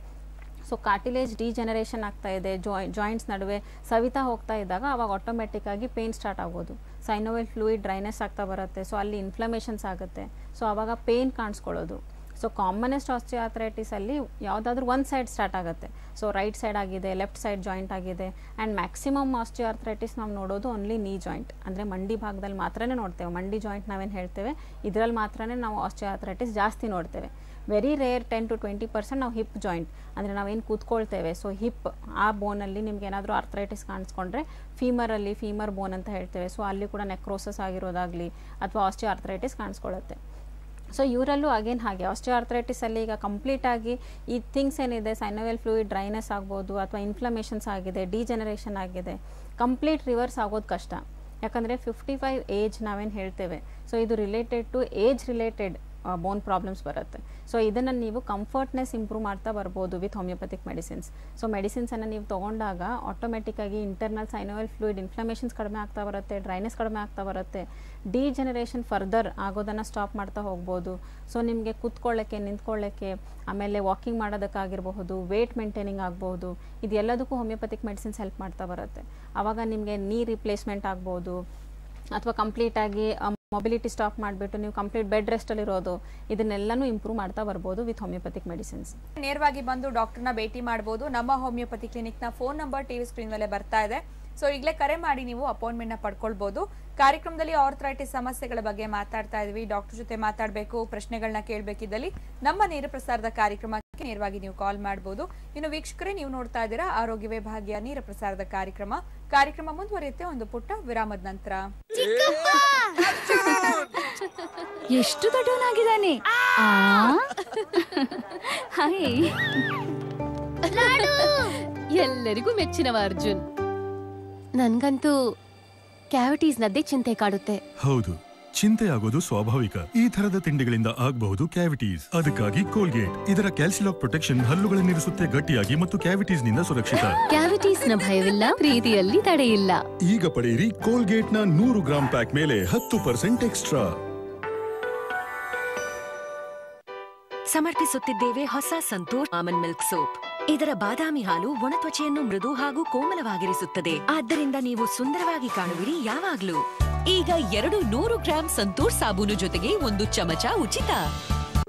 ಸೊ ಕಾರ್ಟಿಲೇಜ್ ಡಿಜೆನರೇಷನ್ ಆಗ್ತಾ ಇದೆ. ಜಾಯ್ ಜಾಯಿಂಟ್ಸ್ ನಡುವೆ ಸವಿತಾ ಹೋಗ್ತಾ ಇದ್ದಾಗ ಅವಾಗ ಆಟೋಮೆಟಿಕ್ಕಾಗಿ ಪೇನ್ ಸ್ಟಾರ್ಟ್ ಆಗೋದು. ಸೈನೋವೆಲ್ ಫ್ಲೂಯಿಡ್ ಡ್ರೈನೆಸ್ ಆಗ್ತಾ ಬರುತ್ತೆ. ಸೊ ಅಲ್ಲಿ ಇನ್ಫ್ಲಮೇಷನ್ಸ್ ಆಗುತ್ತೆ. ಸೊ ಅವಾಗ ಪೇನ್ ಕಾಣಿಸ್ಕೊಳ್ಳೋದು. ಸೊ ಕಾಮನೆಸ್ಟ್ ಆಸ್ಟಿಯಾಥ್ರೈಟಿಸಲ್ಲಿ ಯಾವುದಾದ್ರೂ ಒಂದು ಸೈಡ್ ಸ್ಟಾರ್ಟ್ ಆಗುತ್ತೆ. ಸೊ ರೈಟ್ ಸೈಡ್ ಆಗಿದೆ ಲೆಫ್ಟ್ ಸೈಡ್ ಜಾಯಿಂಟ್ ಆಗಿದೆ. ಆ್ಯಂಡ್ ಮ್ಯಾಕ್ಸಿಮಮ್ ಆಸ್ಟಿಯಾಥ್ರೈಟಿಸ್ ನಾವು ನೋಡೋದು ಓನ್ಲಿ ನೀ ಜಾಯಿಂಟ್ ಅಂದರೆ ಮಂಡಿ ಭಾಗದಲ್ಲಿ ಮಾತ್ರನೇ ನೋಡ್ತೇವೆ. ಮಂಡಿ ಜಾಯಿಂಟ್ ನಾವೇನು ಹೇಳ್ತೇವೆ? ಇದರಲ್ಲಿ ಮಾತ್ರನೇ ನಾವು ಆಸ್ಟಿಯಾಥ್ರೈಟಿಸ್ ಜಾಸ್ತಿ ನೋಡ್ತೇವೆ. Very rare ten to twenty percent ನಾವು ಹಿಪ್ ಜಾಯಿಂಟ್ ಅಂದರೆ ನಾವೇನು ಕೂತ್ಕೊಳ್ತೇವೆ. ಸೊ ಹಿಪ್ ಆ ಬೋನಲ್ಲಿ ನಿಮ್ಗೆ ಏನಾದರೂ ಆರ್ಥರೈಟಿಸ್ ಕಾಣಿಸ್ಕೊಂಡ್ರೆ ಫೀಮರಲ್ಲಿ ಫೀಮರ್ ಬೋನ್ ಅಂತ ಹೇಳ್ತೇವೆ. ಸೊ ಅಲ್ಲಿ ಕೂಡ ನೆಕ್ರೋಸಸ್ ಆಗಿರೋದಾಗಲಿ ಅಥವಾ ಆಸ್ಟಿಯೋ ಆರ್ಥರೈಟಿಸ್ ಕಾಣಿಸ್ಕೊಳ್ಳುತ್ತೆ. ಸೊ ಇವರಲ್ಲೂ ಅಗೇನ್ ಹಾಗೆ. ಆಸ್ಟಿಯೋ ಆರ್ಥರೈಟಿಸಲ್ಲಿ ಈಗ ಕಂಪ್ಲೀಟಾಗಿ ಈ ಥಿಂಗ್ಸ್ ಏನಿದೆ ಸೈನೋವೆಲ್ ಫ್ಲೂಯಿಡ್ ಡ್ರೈನೆಸ್ ಆಗ್ಬೋದು ಅಥವಾ ಇನ್ಫ್ಲಮೇಷನ್ಸ್ ಆಗಿದೆ ಡಿಜೆನರೇಷನ್ ಆಗಿದೆ ಕಂಪ್ಲೀಟ್ ರಿವರ್ಸ್ ಆಗೋದು ಕಷ್ಟ. ಯಾಕಂದರೆ ಫಿಫ್ಟಿ ಫೈವ್ ಏಜ್ ನಾವೇನು ಹೇಳ್ತೇವೆ. ಸೊ ಇದು related to age related bone problems ಬರುತ್ತೆ. ಸೊ ಇದನ್ನು ನೀವು ಕಂಫರ್ಟ್ನೆಸ್ ಇಂಪ್ರೂವ್ ಮಾಡ್ತಾ ಬರ್ಬೋದು ವಿತ್ ಹೋಮಿಯೋಪತಿಕ್ ಮೆಡಿಸಿನ್ಸ್ ಸೊ ಮೆಡಿಸಿನ್ಸನ್ನು ನೀವು ತೊಗೊಂಡಾಗ ಆಟೋಮೆಟಿಕ್ಕಾಗಿ ಇಂಟರ್ನಲ್ ಸೈನೋವೆಲ್ ಫ್ಲೂಯಿಡ್ ಇನ್ಫ್ಲಮೇಷನ್ಸ್ ಕಡಿಮೆ ಆಗ್ತಾ ಬರುತ್ತೆ ಡ್ರೈನೆಸ್ ಕಡಿಮೆ ಆಗ್ತಾ ಬರುತ್ತೆ. ಡಿಜೆನರೇಷನ್ ಫರ್ದರ್ ಆಗೋದನ್ನು ಸ್ಟಾಪ್ ಮಾಡ್ತಾ ಹೋಗ್ಬೋದು. ಸೊ ನಿಮಗೆ ಕೂತ್ಕೊಳ್ಳೋಕ್ಕೆ, ನಿಂತ್ಕೊಳ್ಳೋಕ್ಕೆ, ಆಮೇಲೆ ವಾಕಿಂಗ್ ಮಾಡೋದಕ್ಕಾಗಿರಬಹುದು ವೇಟ್ ಮೇಂಟೈನಿಂಗ್ ಆಗ್ಬೋದು, ಇದೆಲ್ಲದಕ್ಕೂ ಹೋಮಿಯೋಪತಿಕ್ ಮೆಡಿಸಿನ್ಸ್ ಹೆಲ್ಪ್ ಮಾಡ್ತಾ ಬರುತ್ತೆ. ಆವಾಗ ನಿಮಗೆ ನೀ ರಿಪ್ಲೇಸ್ಮೆಂಟ್ ಆಗ್ಬೋದು, ಅಥವಾ ಕಂಪ್ಲೀಟಾಗಿ ಮೊಬಿಲಿಟಿ ಸ್ಟಾಪ್ ಮಾಡಿಬಿಟ್ಟು ನೀವು ಕಂಪ್ಲೀಟ್ ಬೆಡ್ ರೆಸ್ಟಲ್ಲಿ ಇರೋದು, ಇದನ್ನೆಲ್ಲನೂ ಇಂಪ್ರೂವ್ ಮಾಡ್ತಾ ಬರ್ಬೋದು ವಿತ್ ಹೋಮಿಯೋಪತಿಕ್ ಮೆಡಿಸಿನ್ಸ್ ನೇರವಾಗಿ ಬಂದು ಡಾಕ್ಟರ್ನ ಭೇಟಿ ಮಾಡಬಹುದು ನಮ್ಮ ಹೋಮಿಯೋಪತಿ ಕ್ಲಿನಿಕ್ನ ಫೋನ್ ನಂಬರ್ ಟಿವಿ ಸ್ಕ್ರೀನ್ ಮೇಲೆ ಬರ್ತಾ ಇದೆ. ಸೊ ಈಗಲೇ ಕರೆ ಮಾಡಿ ನೀವು ಅಪಾಯಿಂಟ್ಮೆಂಟ್ನ ಪಡ್ಕೊಳ್ಬಹುದು ಕಾರ್ಯಕ್ರಮದಲ್ಲಿ ಆರ್ಥರೈಟಿಸ್ ಸಮಸ್ಯೆಗಳ ಬಗ್ಗೆ ಮಾತಾಡ್ತಾ ಇದ್ವಿ. ಡಾಕ್ಟರ್ ಜೊತೆ ಮಾತಾಡಬೇಕು ಪ್ರಶ್ನೆಗಳನ್ನ ಕೇಳಬೇಕಿದ್ದಲ್ಲಿ ನಮ್ಮ ನೇರ ಪ್ರಸಾರದ ಕಾರ್ಯಕ್ರಮಕ್ಕೆ ನೇರವಾಗಿ ನೀವು ಕಾಲ್ ಮಾಡಬಹುದು ಇನ್ನು ವೀಕ್ಷಕರೇ, ನೀವು ನೋಡ್ತಾ ಇದ್ದೀರಾ ಆರೋಗ್ಯವೇ ಭಾಗ್ಯ ನೇರ ಪ್ರಸಾರದ ಕಾರ್ಯಕ್ರಮ. ಕಾರ್ಯಕ್ರಮ ಮುಂದುವರಿಯುತ್ತೆ. ಒಂದು ಪುಟ್ಟ ವಿರಾಮದ ನಂತರ. ಎಷ್ಟು ದೊಡ್ಡವನಾಗಿದ್ದಾನೆ? ಆ? ಹಾಯ್ ಎಲ್ಲರಿಗೂ ಮೆಚ್ಚಿನವ ಅರ್ಜುನ್. ನನ್ಗಂತೂ ಕ್ಯಾವಿಟೀಸ್ ನದ್ದೇ ಚಿಂತೆ ಕಾಡುತ್ತೆ. ಹೌದು. ಚಿಂತೆ ಆಗೋದು ಸ್ವಾಭಾವಿಕ. ಈ ತರದ ತಿಂಡಿಗಳಿಂದ ಆಗಬಹುದು ಕ್ಯಾವಿಟೀಸ್. ಅದಕ್ಕಾಗಿ ಕೋಲ್ಗೇಟ್. ಇದರ ಕ್ಯಾಲ್ಸಿಲಾಕ್ ಪ್ರೊಟೆಕ್ಷನ್ ಹಲ್ಲುಗಳನ್ನಿರಿಸುತ್ತೆ ಗಟ್ಟಿಯಾಗಿ ಮತ್ತು ಕ್ಯಾವಿಟೀಸ್ನಿಂದ ಸುರಕ್ಷಿತ. ಕ್ಯಾವಿಟೀಸ್ನ ಭಯವಿಲ್ಲ ಪ್ರೀತಿಯಲ್ಲಿ ತಡೆಯಿಲ್ಲ. ಈಗ ಪಡೆಯಿರಿ ಕೋಲ್ಗೇಟ್ನ ನೂರು ಗ್ರಾಂ ಪ್ಯಾಕ್ ಮೇಲೆ ಹತ್ತು ಪರ್ಸೆಂಟ್ ಎಕ್ಸ್ಟ್ರಾ. ಸಮರ್ಥಿಸುತ್ತಿದ್ದೇವೆ ಹೊಸ ಸಂತೂರ್ ಆಮನ್ ಮಿಲ್ಕ್ ಸೋಪ್. ಇದರ ಬಾದಾಮಿ ಹಾಲು ಒಣ ತ್ವಚೆಯನ್ನು ಮೃದು ಹಾಗೂ ಕೋಮಲವಾಗಿರಿಸುತ್ತದೆ. ಆದ್ದರಿಂದ ನೀವು ಸುಂದರವಾಗಿ ಕಾಣುವಿರಿ ಯಾವಾಗ್ಲೂ. ಈಗ ಎರಡು ನೂರು ಗ್ರಾಂ ಸಂತೂರ್ ಸಾಬೂನು ಜೊತೆಗೆ ಒಂದು ಚಮಚ ಉಚಿತ.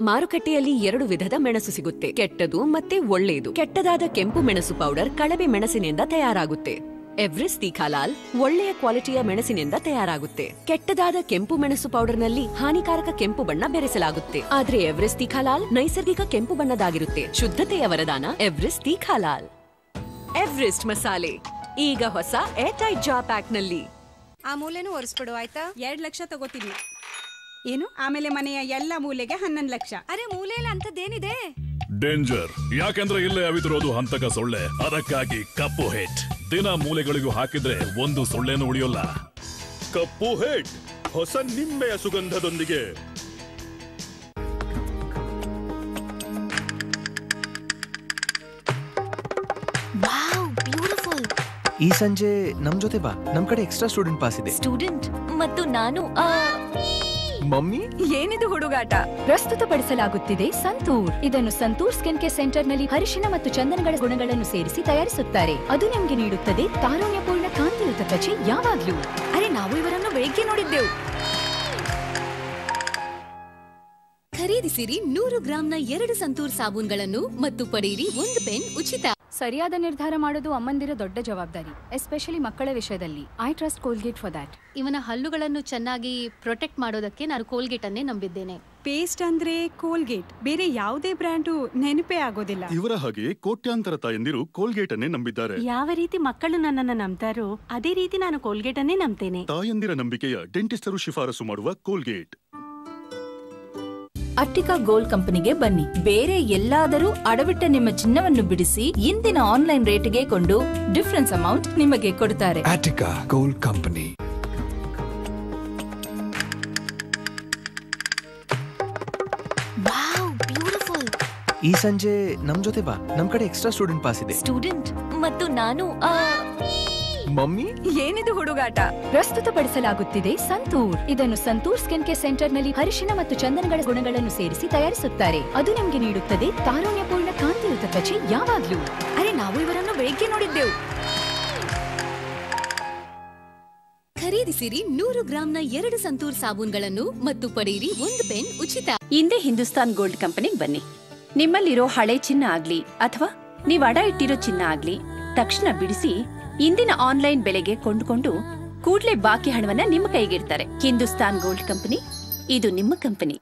ಮಾರುಕಟ್ಟೆಯಲ್ಲಿ ಎರಡು ವಿಧದ ಮೆಣಸು ಸಿಗುತ್ತೆ. ಕೆಟ್ಟದು ಮತ್ತೆ ಒಳ್ಳೆಯದು ಕೆಟ್ಟದಾದ ಕೆಂಪು ಮೆಣಸು ಪೌಡರ್ ಕಳವೆ ಮೆಣಸಿನಿಂದ ತಯಾರಾಗುತ್ತೆ. ಎವ್ರೆಸ್ಟ್ ತೀಖಾಲಾಲ್ ಒಳ್ಳೆಯ ಕ್ವಾಲಿಟಿಯ ಮೆಣಸಿನಿಂದ ತಯಾರಾಗುತ್ತೆ. ಕೆಟ್ಟದಾದ ಕೆಂಪು ಮೆಣಸು ಪೌಡರ್ನಲ್ಲಿ ಹಾನಿಕಾರಕ ಕೆಂಪು ಬಣ್ಣ ಬೆರೆಸಲಾಗುತ್ತೆ. ಆದ್ರೆ ಎವ್ರೆಸ್ಟ್ ತೀಖಾಲಾಲ್ ನೈಸರ್ಗಿಕ ಕೆಂಪು ಬಣ್ಣದಾಗಿರುತ್ತೆ. ಶುದ್ಧತೆಯ ವರದಾನ ಎವ್ರೆಸ್ಟ್ ತೀಖಾಲಾಲ್ ಎವ್ರೆಸ್ಟ್ ಮಸಾಲೆ ಈಗ ಹೊಸ ಏರ್ ಟೈಟ್ ಜಾ ಪ್ಯಾಕ್ನಲ್ಲಿ ಆ ಮೂಲೆನೂ ಒರೆಸ್ಬಿಡು ಆಯ್ತಾ? ಎರಡು ಲಕ್ಷ ತಗೋತೀನಿ. ಏನು? ಆಮೇಲೆ ಮನೆಯ ಎಲ್ಲ ಮೂಲೆಗೆ ಹನ್ನೊಂದು ಲಕ್ಷ. ಅರೆ ಮೂಲೆಯಲ್ಲಿ ಅಂತದ್ದೇನಿದೆ ಡೇಂಜರ್ ಯಾಕಂದ್ರೆ ಇಲ್ಲೇ ಅವಿತಿರೋದು ಹಂತಕ ಸೊಳ್ಳೆ. ಅದಕ್ಕಾಗಿ ಕಪ್ಪು ಹೆಟ್. ದಿನ ಮೂಲೆಗಳಿಗೂ ಹಾಕಿದ್ರೆ ಒಂದು ಸೊಳ್ಳೆನೂ ಉಳಿಯೋಲ್ಲ. ಕಪ್ಪು ಹೆಟ್. ಹೊಸ ನಿಂಬೆಯ ಸುಗಂಧದೊಂದಿಗೆ. ಈ ಸಂಜೆ ನಮ್ ಜೊತೆ ಬಾ. ನಮ್ ಕಡೆ ಎಕ್ಸ್ಟ್ರಾ ಸ್ಟೂಡೆಂಟ್ ಪಾಸ್ ಇದೆ. ಸ್ಟೂಡೆಂಟ್ ಮತ್ತು ನಾನು ಮಮ್ಮಿ? ಏನಿದು ಹುಡುಗಾಟ? ಪ್ರಸ್ತುತಪಡಿಸಲಾಗುತ್ತಿದೆ ಸಂತೂರ್. ಇದನ್ನು ಸಂತೂರ್ ಸ್ಕಿನ್ ಕೇರ್ ಸೆಂಟರ್ನಲ್ಲಿ ಅರಿಶಿನ ಮತ್ತು ಚಂದನಗಳ ಗುಣಗಳನ್ನು ಸೇರಿಸಿ ತಯಾರಿಸುತ್ತಾರೆ. ಅದು ನಿಮಗೆ ನೀಡುತ್ತದೆ ತಾರುಣ್ಯಪೂರ್ಣ ಕಾಂತಿಯುತ ತ್ವಚೆ ಯಾವಾಗ್ಲೂ. ಅರೆ ನಾವು ಇವರನ್ನು ಬೆಳಿಗ್ಗೆ ನೋಡಿದ್ದೆವು. ಖರೀದಿಸಿರಿ ನೂರು ಗ್ರಾಂನ ಎರಡು ಸಂತೂರ್ ಸಾಬೂನ್ಗಳನ್ನು ಮತ್ತು ಪಡೆಯಿರಿ ಒಂದು ಪೆನ್ ಉಚಿತ. ಸರಿಯಾದ ನಿರ್ಧಾರ ಮಾಡೋದು ಅಮ್ಮಂದಿರ ದೊಡ್ಡ ಜವಾಬ್ದಾರಿ ಎಸ್ಪೆಷಲಿ ಮಕ್ಕಳ ವಿಷಯದಲ್ಲಿ. I trust Colgate for that ಇವನ ಹಲ್ಲುಗಳನ್ನು ಚೆನ್ನಾಗಿ ಪ್ರೊಟೆಕ್ಟ್ ಮಾಡೋದಕ್ಕೆ ನಾನು ಕೋಲ್ಗೇಟ್ ಅನ್ನೇ ನಂಬಿದ್ದೇನೆ. ಪೇಸ್ಟ್ ಅಂದ್ರೆ ಕೋಲ್ಗೇಟ್ ಬೇರೆ ಯಾವುದೇ ಬ್ರ್ಯಾಂಡು ನೆನಪೇ ಆಗೋದಿಲ್ಲ. ಇವರ ಹಾಗೆ ಕೋಟ್ಯಾಂತರ ತಾಯಂದಿರು ಕೋಲ್ಗೇಟ್ ಅನ್ನೇ ನಂಬಿದ್ದಾರೆ. ಯಾವ ರೀತಿ ಮಕ್ಕಳು ನನ್ನನ್ನು ನಂಬ್ತಾರೋ ಅದೇ ರೀತಿ ನಾನು ಕೋಲ್ಗೇಟ್ ಅನ್ನೇ ನಂಬ್ತೇನೆ. ತಾಯಂದಿರ ನಂಬಿಕೆಯ ಡೆಂಟಿಸ್ಟರು ಶಿಫಾರಸು ಮಾಡುವ ಕೋಲ್ಗೇಟ್ ಅಟ್ಟಿಕಾ ಗೋಲ್ಡ್ ಕಂಪನಿಗೆ ಬನ್ನಿ. ಬೇರೆ ಎಲ್ಲಾದರೂ ಅಡವಿಟ್ಟ ನಿಮ್ಮ ಚಿನ್ನವನ್ನು ಬಿಡಿಸಿ ಇಂದಿನ ಆನ್ಲೈನ್ ರೇಟ್ಗೆ ಕೊಂಡು ಡಿಫರೆನ್ಸ್ ಅಮೌಂಟ್ ನಿಮಗೆ ಕೊಡುತ್ತಾರೆ ಅಟಿಕಾ ಗೋಲ್ಡ್ ಕಂಪನಿ. ಈ ಸಂಜೆ ನಮ್ ಜೊತೆ ಬಾ. ನಮ್ ಕಡೆ ಎಕ್ಸ್ಟ್ರಾ ಸ್ಟೂಡೆಂಟ್ ಪಾಸ್ ಇದೆ. ಸ್ಟೂಡೆಂಟ್? ಮತ್ತು ನಾನು ಮಮ್ಮಿ? ಏನಿದು ಹುಡುಗಾಟ? ಪ್ರಸ್ತುತಪಡಿಸಲಾಗುತ್ತಿದೆ ಸಂತೂರ್. ಇದನ್ನು ಸಂತೂರ್ ಸ್ಕಿನ್ ಕೇರ್ ಸೆಂಟರ್ನಲ್ಲಿ ಹರಿಶಿನ ಮತ್ತು ಚಂದನಗಳ ಗುಣಗಳನ್ನು ಸೇರಿಸಿ ತಯಾರಿಸುತ್ತಾರೆ. ಅದು ನಿಮಗೆ ನೀಡುತ್ತದೆ ತಾರುಣ್ಯಪೂರ್ಣ ಕಾಂತಿಯುತ ತ್ವಚೆ ಯಾವಾಗ್ಲೂ. ಅರೆ ನಾವು ಇವರನ್ನು ಬೆಳಿಗ್ಗೆ ನೋಡಿದ್ದೆವು. ಖರೀದಿಸಿರಿ ನೂರು ಗ್ರಾಂನ ಎರಡು ಸಂತೂರ್ ಸಾಬೂನ್ಗಳನ್ನು ಮತ್ತು ಪಡೆಯಿರಿ ಒಂದು ಪೆನ್ ಉಚಿತ. ಹಿಂದೆ ಹಿಂದೂಸ್ತಾನ್ ಗೋಲ್ಡ್ ಕಂಪನಿಗೆ ಬನ್ನಿ. ನಿಮ್ಮಲ್ಲಿರೋ ಹಳೆ ಚಿನ್ನ ಆಗ್ಲಿ ಅಥವಾ ನೀವು ಅಡ ಇಟ್ಟಿರೋ ಚಿನ್ನ ಆಗ್ಲಿ ತಕ್ಷಣ ಬಿಡಿಸಿ ಇಂದಿನ ಆನ್ಲೈನ್ ಬೆಲೆಗೆ ಕೊಂಡುಕೊಂಡು ಕೂಡಲೇ ಬಾಕಿ ಹಣವನ್ನ ನಿಮ್ಮ ಕೈಗಿಡ್ತಾರೆ. ಹಿಂದೂಸ್ತಾನ್ ಗೋಲ್ಡ್ ಕಂಪನಿ, ಇದು ನಿಮ್ಮ ಕಂಪನಿ.